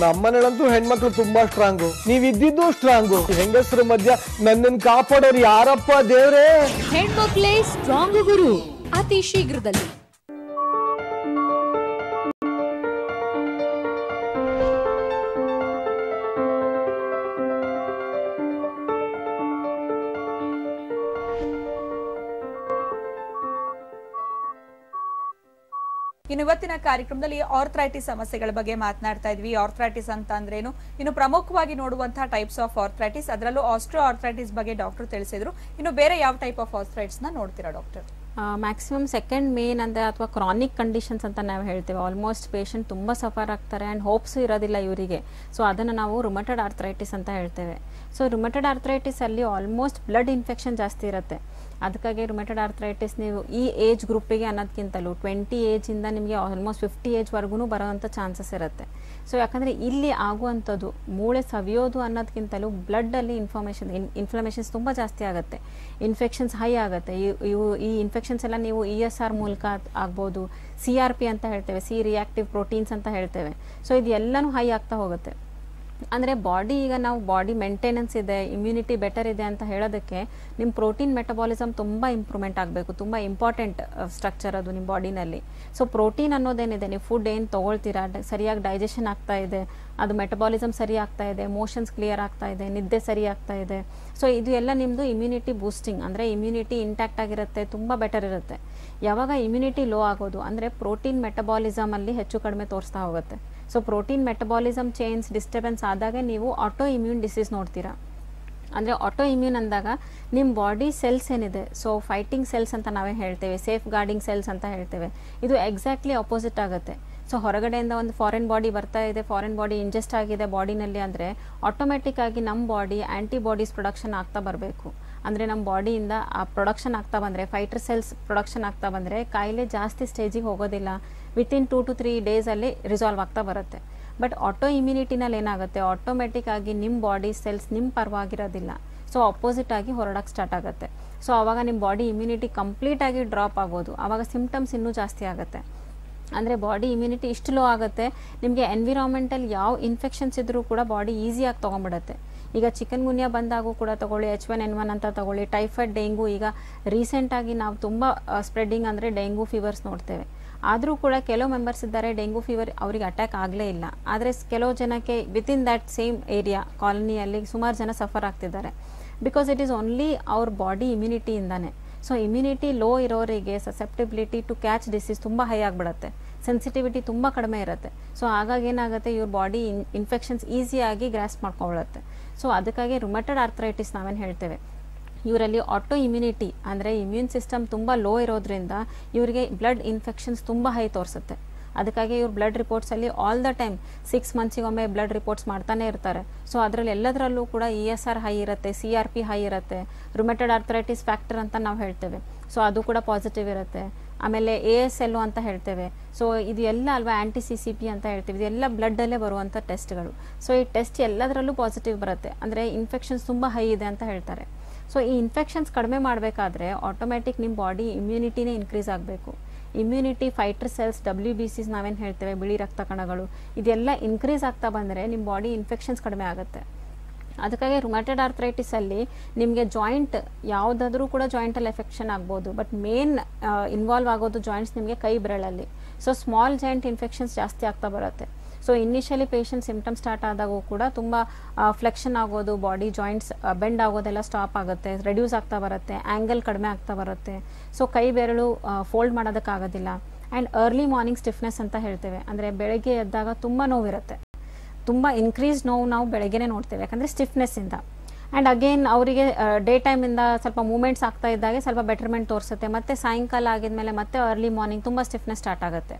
ನಮ್ಮನೇಲಂತೂ ಹೆಣ್ಮಕ್ಳು ತುಂಬಾ ಸ್ಟ್ರಾಂಗು ನೀವ್ ಇದ್ದಿದ್ದು ಸ್ಟ್ರಾಂಗು ಹೆಂಗಸರ ಮಧ್ಯ ನನ್ನನ್ ಕಾಪಾಡೋರು ಯಾರಪ್ಪ ದೇವ್ರೇ? ಹೆಣ್ಮಕ್ಳೇ ಸ್ಟ್ರಾಂಗ್ ಗುರು. ಅತಿ ಶೀಘ್ರದಲ್ಲಿ. ಇವತ್ತಿನ ಕಾರ್ಯಕ್ರಮದಲ್ಲಿ ಆರ್ಥ್ರೈಟಿಸ್ ಸಮಸ್ಯೆಗಳ ಬಗ್ಗೆ ಮಾತನಾಡ್ತಾ ಇದ್ವಿ. ಆರ್ಥ್ರೈಟಿಸ್ ಅಂತ ಅಂದ್ರೇನು? ಇನ್ನು ಪ್ರಮುಖವಾಗಿ ನೋಡುವಂತಹ ಟೈಪ್ಸ್ ಆಫ್ ಆರ್ಥ್ರೈಟಿಸ್ ಅದರಲ್ಲೂ ಆಸ್ಟ್ರೋ ಆರ್ಥ್ರೈಟಿಸ್ ಬಗ್ಗೆ ಡಾಕ್ಟರ್ ತಿಳಿಸಿದ್ರು. ಇನ್ನು ಬೇರೆ ಯಾವ ಟೈಪ್ ಆಫ್ ಆರ್ಥ್ರೈಟಿಸ್ನ ನೋಡ್ತೀರಾ ಡಾಕ್ಟರ್ ಮ್ಯಾಕ್ಸಿಮಮ್ ಸೆಕೆಂಡ್ ಮೇನ್ ಅಂದರೆ ಅಥವಾ ಕ್ರಾನಿಕ್ ಕಂಡೀಷನ್ಸ್ ಅಂತ ನಾವು ಹೇಳ್ತೇವೆ. ಆಲ್ಮೋಸ್ಟ್ ಪೇಷಂಟ್ ತುಂಬ ಸಫರ್ ಆಗ್ತಾರೆ ಆ್ಯಂಡ್ ಹೋಪ್ಸು ಇರೋದಿಲ್ಲ ಇವರಿಗೆ. ಸೊ ಅದನ್ನು ನಾವು ರುಮಟೆಡ್ ಆರ್ಥ್ರೈಟಿಸ್ ಅಂತ ಹೇಳ್ತೇವೆ. ಸೊ ರುಮಟೆಡ್ ಆರ್ಥ್ರೈಟಿಸಲ್ಲಿ ಆಲ್ಮೋಸ್ಟ್ ಬ್ಲಡ್ ಇನ್ಫೆಕ್ಷನ್ ಜಾಸ್ತಿ ಇರುತ್ತೆ. ಅದಕ್ಕಾಗಿ ರುಮೆಟೆಡ್ ಆರ್ಥ್ರೈಟಿಸ್ ನೀವು ಈ ಏಜ್ ಗ್ರೂಪಿಗೆ ಅನ್ನೋದಕ್ಕಿಂತಲೂ ಟ್ವೆಂಟಿ ಏಜಿಂದ ನಿಮಗೆ ಆಲ್ಮೋಸ್ಟ್ ಫಿಫ್ಟಿ ಏಜ್ವರೆಗೂ ಬರೋವಂಥ ಚಾನ್ಸಸ್ ಇರುತ್ತೆ. ಸೊ ಯಾಕಂದರೆ ಇಲ್ಲಿ ಆಗುವಂಥದ್ದು ಮೂಳೆ ಸವಿಯೋದು ಅನ್ನೋದಕ್ಕಿಂತಲೂ ಬ್ಲಡ್ಡಲ್ಲಿ ಇನ್ಫಾರ್ಮೇಷನ್ ಇನ್ಫ್ಲಮೇಷನ್ಸ್ ತುಂಬ ಜಾಸ್ತಿ ಆಗುತ್ತೆ. ಇನ್ಫೆಕ್ಷನ್ಸ್ ಹೈ ಆಗುತ್ತೆ. ಇವ್- ಈ ಇನ್ಫೆಕ್ಷನ್ಸ್ ಎಲ್ಲ ನೀವು ಇ ಎಸ್ ಆರ್ ಮೂಲಕ ಆಗ್ಬೋದು ಸಿ ಆರ್ ಪಿ ಅಂತ ಹೇಳ್ತೇವೆ ಸಿ ರಿಯಾಕ್ಟಿವ್ ಪ್ರೋಟೀನ್ಸ್ ಅಂತ ಹೇಳ್ತೇವೆ. ಸೊ ಇದೆಲ್ಲನೂ ಹೈ ಆಗ್ತಾ ಹೋಗುತ್ತೆ. ಅಂದರೆ ಬಾಡಿ ಈಗ ನಾವು ಬಾಡಿ ಮೇಂಟೆನೆನ್ಸ್ ಇದೆ ಇಮ್ಯುನಿಟಿ ಬೆಟರ್ ಇದೆ ಅಂತ ಹೇಳೋದಕ್ಕೆ ನಿಮ್ಮ ಪ್ರೋಟೀನ್ ಮೆಟಬಾಲಿಸಮ್ ತುಂಬ ಇಂಪ್ರೂವ್ಮೆಂಟ್ ಆಗಬೇಕು, ತುಂಬ ಇಂಪಾರ್ಟೆಂಟ್ ಸ್ಟ್ರಕ್ಚರ್ ಅದು ನಿಮ್ಮ ಬಾಡಿನಲ್ಲಿ ಸೊ ಪ್ರೋಟೀನ್ ಅನ್ನೋದೇನಿದೆ, ನೀವು ಫುಡ್ ಏನು ತೊಗೊಳ್ತೀರಾ ಸರಿಯಾಗಿ ಡೈಜೆಷನ್ ಆಗ್ತಾ ಇದೆ, ಅದು ಮೆಟಬಾಲಿಸಮ್ ಸರಿ ಆಗ್ತಾ ಇದೆ ಮೋಷನ್ಸ್ ಕ್ಲಿಯರ್ ಆಗ್ತಾ ಇದೆ, ನಿದ್ದೆ ಸರಿ ಆಗ್ತಾ ಇದೆ. ಸೊ ಇದು ಎಲ್ಲ ನಿಮ್ಮದು ಇಮ್ಯುನಿಟಿ ಬೂಸ್ಟಿಂಗ್ ಅಂದರೆ ಇಮ್ಯುನಿಟಿ ಇಂಟ್ಯಾಕ್ಟ್ ಆಗಿರುತ್ತೆ, ತುಂಬ ಬೆಟರ್ ಇರುತ್ತೆ. ಯಾವಾಗ ಇಮ್ಯುನಿಟಿ ಲೋ ಆಗೋದು, ಅಂದರೆ ಪ್ರೋಟೀನ್ ಮೆಟಬಾಲಿಸಮಲ್ಲಿ ಹೆಚ್ಚು ಕಡಿಮೆ ತೋರಿಸ್ತಾ ಹೋಗುತ್ತೆ. So protein metabolism change disturbance ಆದಾಗ ನೀವು ಆಟೋ ಇಮ್ಯೂನ್ ಡಿಸೀಸ್ ನೋಡ್ತೀರಾ. ಅಂದರೆ ಆಟೋ ಇಮ್ಯೂನ್ ಅಂದಾಗ ನಿಮ್ಮ ಬಾಡಿ ಸೆಲ್ಸ್ ಏನಿದೆ ಸೊ ಫೈಟಿಂಗ್ ಸೆಲ್ಸ್ ಅಂತ ನಾವೇ ಹೇಳ್ತೇವೆ ಸೇಫ್ ಗಾರ್ಡಿಂಗ್ ಸೆಲ್ಸ್ ಅಂತ ಹೇಳ್ತೇವೆ. ಇದು ಎಕ್ಸಾಕ್ಟ್ಲಿ ಅಪೋಸಿಟ್ ಆಗುತ್ತೆ. ಸೊ ಹೊರಗಡೆಯಿಂದ ಒಂದು ಫಾರಿನ್ ಬಾಡಿ ಬರ್ತಾ ಇದೆ ಫಾರಿನ್ ಬಾಡಿ ಇಂಜೆಸ್ಟ್ ಆಗಿದೆ ಬಾಡಿನಲ್ಲಿ ಅಂದರೆ ಆಟೋಮೆಟಿಕ್ ಆಗಿ ನಮ್ಮ ಬಾಡಿ ಆ್ಯಂಟಿಬಾಡೀಸ್ ಪ್ರೊಡಕ್ಷನ್ ಆಗ್ತಾ ಬರಬೇಕು. ಅಂದರೆ ನಮ್ಮ ಬಾಡಿಯಿಂದ ಆ ಪ್ರೊಡಕ್ಷನ್ ಆಗ್ತಾ ಬಂದರೆ ಫೈಟರ್ ಸೆಲ್ಸ್ ಪ್ರೊಡಕ್ಷನ್ ಆಗ್ತಾ ಬಂದರೆ, ಕಾಯಿಲೆ ಜಾಸ್ತಿ ಸ್ಟೇಜಿಗೆ ಹೋಗೋದಿಲ್ಲ. ವಿತಿನ್ ಟೂ ಟು ತ್ರೀ ಡೇಸಲ್ಲಿ ರಿಸಾಲ್ವ್ ಆಗ್ತಾ ಬರುತ್ತೆ. ಬಟ್ ಆಟೋ ಇಮ್ಯುನಿಟಿನಲ್ಲಿ ಏನಾಗುತ್ತೆ? ಆಟೋಮೆಟಿಕ್ ಆಗಿ ನಿಮ್ಮ ಬಾಡಿ ಸೆಲ್ಸ್ ನಿಮ್ಮ ಪರವಾಗಿರೋದಿಲ್ಲ. ಸೊ ಅಪೋಸಿಟ್ ಆಗಿ ಹೊರಡಕ್ಕೆ ಸ್ಟಾರ್ಟ್ ಆಗುತ್ತೆ. ಸೊ ಆವಾಗ ನಿಮ್ಮ ಬಾಡಿ ಇಮ್ಯುನಿಟಿ ಕಂಪ್ಲೀಟಾಗಿ ಡ್ರಾಪ್ ಆಗೋದು. ಆವಾಗ ಸಿಮ್ಟಮ್ಸ್ ಇನ್ನೂ ಜಾಸ್ತಿ ಆಗುತ್ತೆ. ಅಂದರೆ ಬಾಡಿ ಇಮ್ಯುನಿಟಿ ಇಷ್ಟು ಲೋ ಆಗುತ್ತೆ. ನಿಮಗೆ ಎನ್ವಿರಾನ್ಮೆಂಟಲ್ ಯಾವ ಇನ್ಫೆಕ್ಷನ್ಸ್ ಇದ್ದರೂ ಕೂಡ ಬಾಡಿ ಈಸಿಯಾಗಿ ತೊಗೊಂಬಿಡುತ್ತೆ ಈಗ ಚಿಕನ್ ಗುನ್ಯಾ ಬಂದಾಗೂ ಕೂಡ ತಗೊಳ್ಳಿ ಎಚ್ ಒನ್ ಎನ್ ಒನ್ ಅಂತ ತಗೊಳ್ಳಿ ಟೈಫಾಯ್ಡ್ ಡೆಂಗು ಈಗ ರೀಸೆಂಟಾಗಿ ನಾವು ತುಂಬ ಸ್ಪ್ರೆಡ್ಡಿಂಗ್ ಅಂದರೆ ಡೆಂಗು ಫೀವರ್ಸ್ ನೋಡ್ತೇವೆ. ಆದರೂ ಕೂಡ ಕೆಲವು ಮೆಂಬರ್ಸ್ ಇದ್ದಾರೆ, ಡೆಂಗು ಫೀವರ್ ಅವರಿಗೆ ಅಟ್ಯಾಕ್ ಆಗಲೇ ಇಲ್ಲ. ಆದರೆ ಕೆಲವು ಜನಕ್ಕೆ ವಿತಿನ್ ದ್ಯಾಟ್ ಸೇಮ್ ಏರಿಯಾ ಕಾಲೋನಿಯಲ್ಲಿ ಸುಮಾರು ಜನ ಸಫರ್ ಆಗ್ತಿದ್ದಾರೆ. ಬಿಕಾಸ್ ಇಟ್ ಈಸ್ ಓನ್ಲಿ ಅವ್ರ ಬಾಡಿ ಇಮ್ಯುನಿಟಿಯಿಂದಾನೆ ಸೊ ಇಮ್ಯುನಿಟಿ ಲೋ ಇರೋರಿಗೆ ಸಸೆಪ್ಟಿಬಿಲಿಟಿ ಟು ಕ್ಯಾಚ್ ಡಿಸೀಸ್ ತುಂಬ ಹೈ ಆಗಿಬಿಡುತ್ತೆ. ಸೆನ್ಸಿಟಿವಿಟಿ ತುಂಬ ಕಡಿಮೆ ಇರುತ್ತೆ. ಸೊ ಹಾಗಾಗಿ ಏನಾಗುತ್ತೆ, ಇವ್ರ ಬಾಡಿ ಇನ್ಫೆಕ್ಷನ್ಸ್ ಈಸಿಯಾಗಿ ಗ್ರಾಸ್ ಮಾಡ್ಕೊಳ್ಳುತ್ತೆ ಸೊ ಅದಕ್ಕಾಗಿ ರುಮಟೆಡ್ ಆರ್ಥ್ರೈಟಿಸ್ ನಾವೇನು ಹೇಳ್ತೇವೆ? ಇವರಲ್ಲಿ ಆಟೋ ಇಮ್ಯುನಿಟಿ ಅಂದರೆ ಇಮ್ಯೂನ್ ಸಿಸ್ಟಮ್ ತುಂಬ ಲೋ ಇರೋದ್ರಿಂದ ಇವರಿಗೆ ಬ್ಲಡ್ ಇನ್ಫೆಕ್ಷನ್ಸ್ ತುಂಬ ಹೈ ತೋರಿಸುತ್ತೆ. ಅದಕ್ಕಾಗಿ ಇವ್ರ ಬ್ಲಡ್ ರಿಪೋರ್ಟ್ಸಲ್ಲಿ ಆಲ್ ದ ಟೈಮ್ ಸಿಕ್ಸ್ ಮಂತ್ಸಿಗೊಮ್ಮೆ ಬ್ಲಡ್ ರಿಪೋರ್ಟ್ಸ್ ಮಾಡ್ತಾನೆ ಇರ್ತಾರೆ. ಸೊ ಅದರಲ್ಲಿ ಎಲ್ಲದರಲ್ಲೂ ಕೂಡ ಇ ಎಸ್ ಆರ್ ಹೈ ಇರುತ್ತೆ ಸಿ ಆರ್ ಪಿ ಹೈ ಇರುತ್ತೆ ರುಮೆಟೆಡ್ ಆರ್ಥರೈಟಿಸ್ ಫ್ಯಾಕ್ಟರ್ ಅಂತ ನಾವು ಹೇಳ್ತೇವೆ. ಸೊ ಅದು ಕೂಡ ಪಾಸಿಟಿವ್ ಇರುತ್ತೆ. ಆಮೇಲೆ ಎ ಎಸ್ ಎಲ್ ಅಂತ ಹೇಳ್ತೇವೆ. ಸೊ ಇದು ಎಲ್ಲ ಅಲ್ವಾ ಆ್ಯಂಟಿ ಸಿ ಸಿ ಪಿ ಅಂತ ಹೇಳ್ತೀವಿ. ಇದೆಲ್ಲ ಬ್ಲಡ್ಡಲ್ಲೇ ಬರುವಂಥ ಟೆಸ್ಟ್ಗಳು ಸೊ ಈ ಟೆಸ್ಟ್ ಎಲ್ಲದರಲ್ಲೂ ಪಾಸಿಟಿವ್ ಬರುತ್ತೆ. ಅಂದರೆ ಇನ್ಫೆಕ್ಷನ್ಸ್ ತುಂಬ ಹೈ ಇದೆ ಅಂತ ಹೇಳ್ತಾರೆ. ಸೊ ಈ ಇನ್ಫೆಕ್ಷನ್ಸ್ ಕಡಿಮೆ ಮಾಡಬೇಕಾದ್ರೆ ಆಟೋಮ್ಯಾಟಿಕ್ ನಿಮ್ಮ ಬಾಡಿ ಇಮ್ಯುನಿಟಿನೇ ಇನ್ಕ್ರೀಸ್ ಆಗಬೇಕು. Immunity fighter cells W B Cs ನಾವೇನು ಹೇಳ್ತೇವೆ? ಬಿಳಿ ರಕ್ತ ಕಣಗಳು. ಇದೆಲ್ಲ ಇನ್ಕ್ರೀಸ್ ಆಗ್ತಾ ಬಂದರೆ ನಿಮ್ಮ ಬಾಡಿ ಇನ್ಫೆಕ್ಷನ್ಸ್ ಕಡಿಮೆ ಆಗುತ್ತೆ. ಅದಕ್ಕಾಗಿ ರುಮ್ಯಾಟೆಡ್ ಆರ್ಥ್ರೈಟಿಸಲ್ಲಿ ನಿಮಗೆ ಜಾಯಿಂಟ್ ಯಾವುದಾದ್ರೂ ಕೂಡ ಜಾಯಿಂಟಲ್ಲಿ ಎಫೆಕ್ಷನ್ ಆಗ್ಬೋದು. ಬಟ್ ಮೇನ್ ಇನ್ವಾಲ್ವ್ ಆಗೋದು ಜಾಯಿಂಟ್ಸ್ ನಿಮಗೆ ಕೈ ಬೆರಳಲ್ಲಿ. ಸೊ ಸ್ಮಾಲ್ ಜಾಯಿಂಟ್ ಇನ್ಫೆಕ್ಷನ್ಸ್ ಜಾಸ್ತಿ ಆಗ್ತಾ ಬರುತ್ತೆ. So initially patient symptom start ಆದಾಗೂ ಕೂಡ ತುಂಬ ಫ್ಲೆಕ್ಷನ್ ಆಗೋದು ಬಾಡಿ ಜಾಯಿಂಟ್ಸ್ ಬೆಂಡ್ ಆಗೋದೆಲ್ಲ ಸ್ಟಾಪ್ ಆಗುತ್ತೆ ರೆಡ್ಯೂಸ್ ಆಗ್ತಾ ಬರುತ್ತೆ ಆ್ಯಂಗಲ್ ಕಡಿಮೆ ಆಗ್ತಾ ಬರುತ್ತೆ. ಸೊ ಕೈ ಬೆರಳು ಫೋಲ್ಡ್ ಮಾಡೋದಕ್ಕಾಗೋದಿಲ್ಲ. ಆ್ಯಂಡ್ ಅರ್ಲಿ ಮಾರ್ನಿಂಗ್ ಸ್ಟಿಫ್ನೆಸ್ ಅಂತ ಹೇಳ್ತೇವೆ. ಅಂದರೆ ಬೆಳಗ್ಗೆ ಎದ್ದಾಗ ತುಂಬ ನೋವಿರುತ್ತೆ. ತುಂಬ ಇನ್ಕ್ರೀಸ್ ನೋವು ನಾವು ಬೆಳಗ್ಗೆನೇ ನೋಡ್ತೇವೆ. ಯಾಕಂದರೆ ಸ್ಟಿಫ್ನೆಸ್ಸಿಂದ ಆ್ಯಂಡ್ ಅಗೇನ್ ಅವರಿಗೆ ಡೇ ಟೈಮಿಂದ ಸ್ವಲ್ಪ ಮೂಮೆಂಟ್ಸ್ ಆಗ್ತಾ ಇದ್ದಾಗೆ ಸ್ವಲ್ಪ ಬೆಟರ್ಮೆಂಟ್ ತೋರಿಸುತ್ತೆ. ಮತ್ತು ಸಾಯಂಕಾಲ ಆಗಿದ್ಮೇಲೆ ಮತ್ತೆ ಅರ್ಲಿ ಮಾರ್ನಿಂಗ್ ತುಂಬ ಸ್ಟಿಫ್ನೆಸ್ ಸ್ಟಾರ್ಟ್ ಆಗುತ್ತೆ.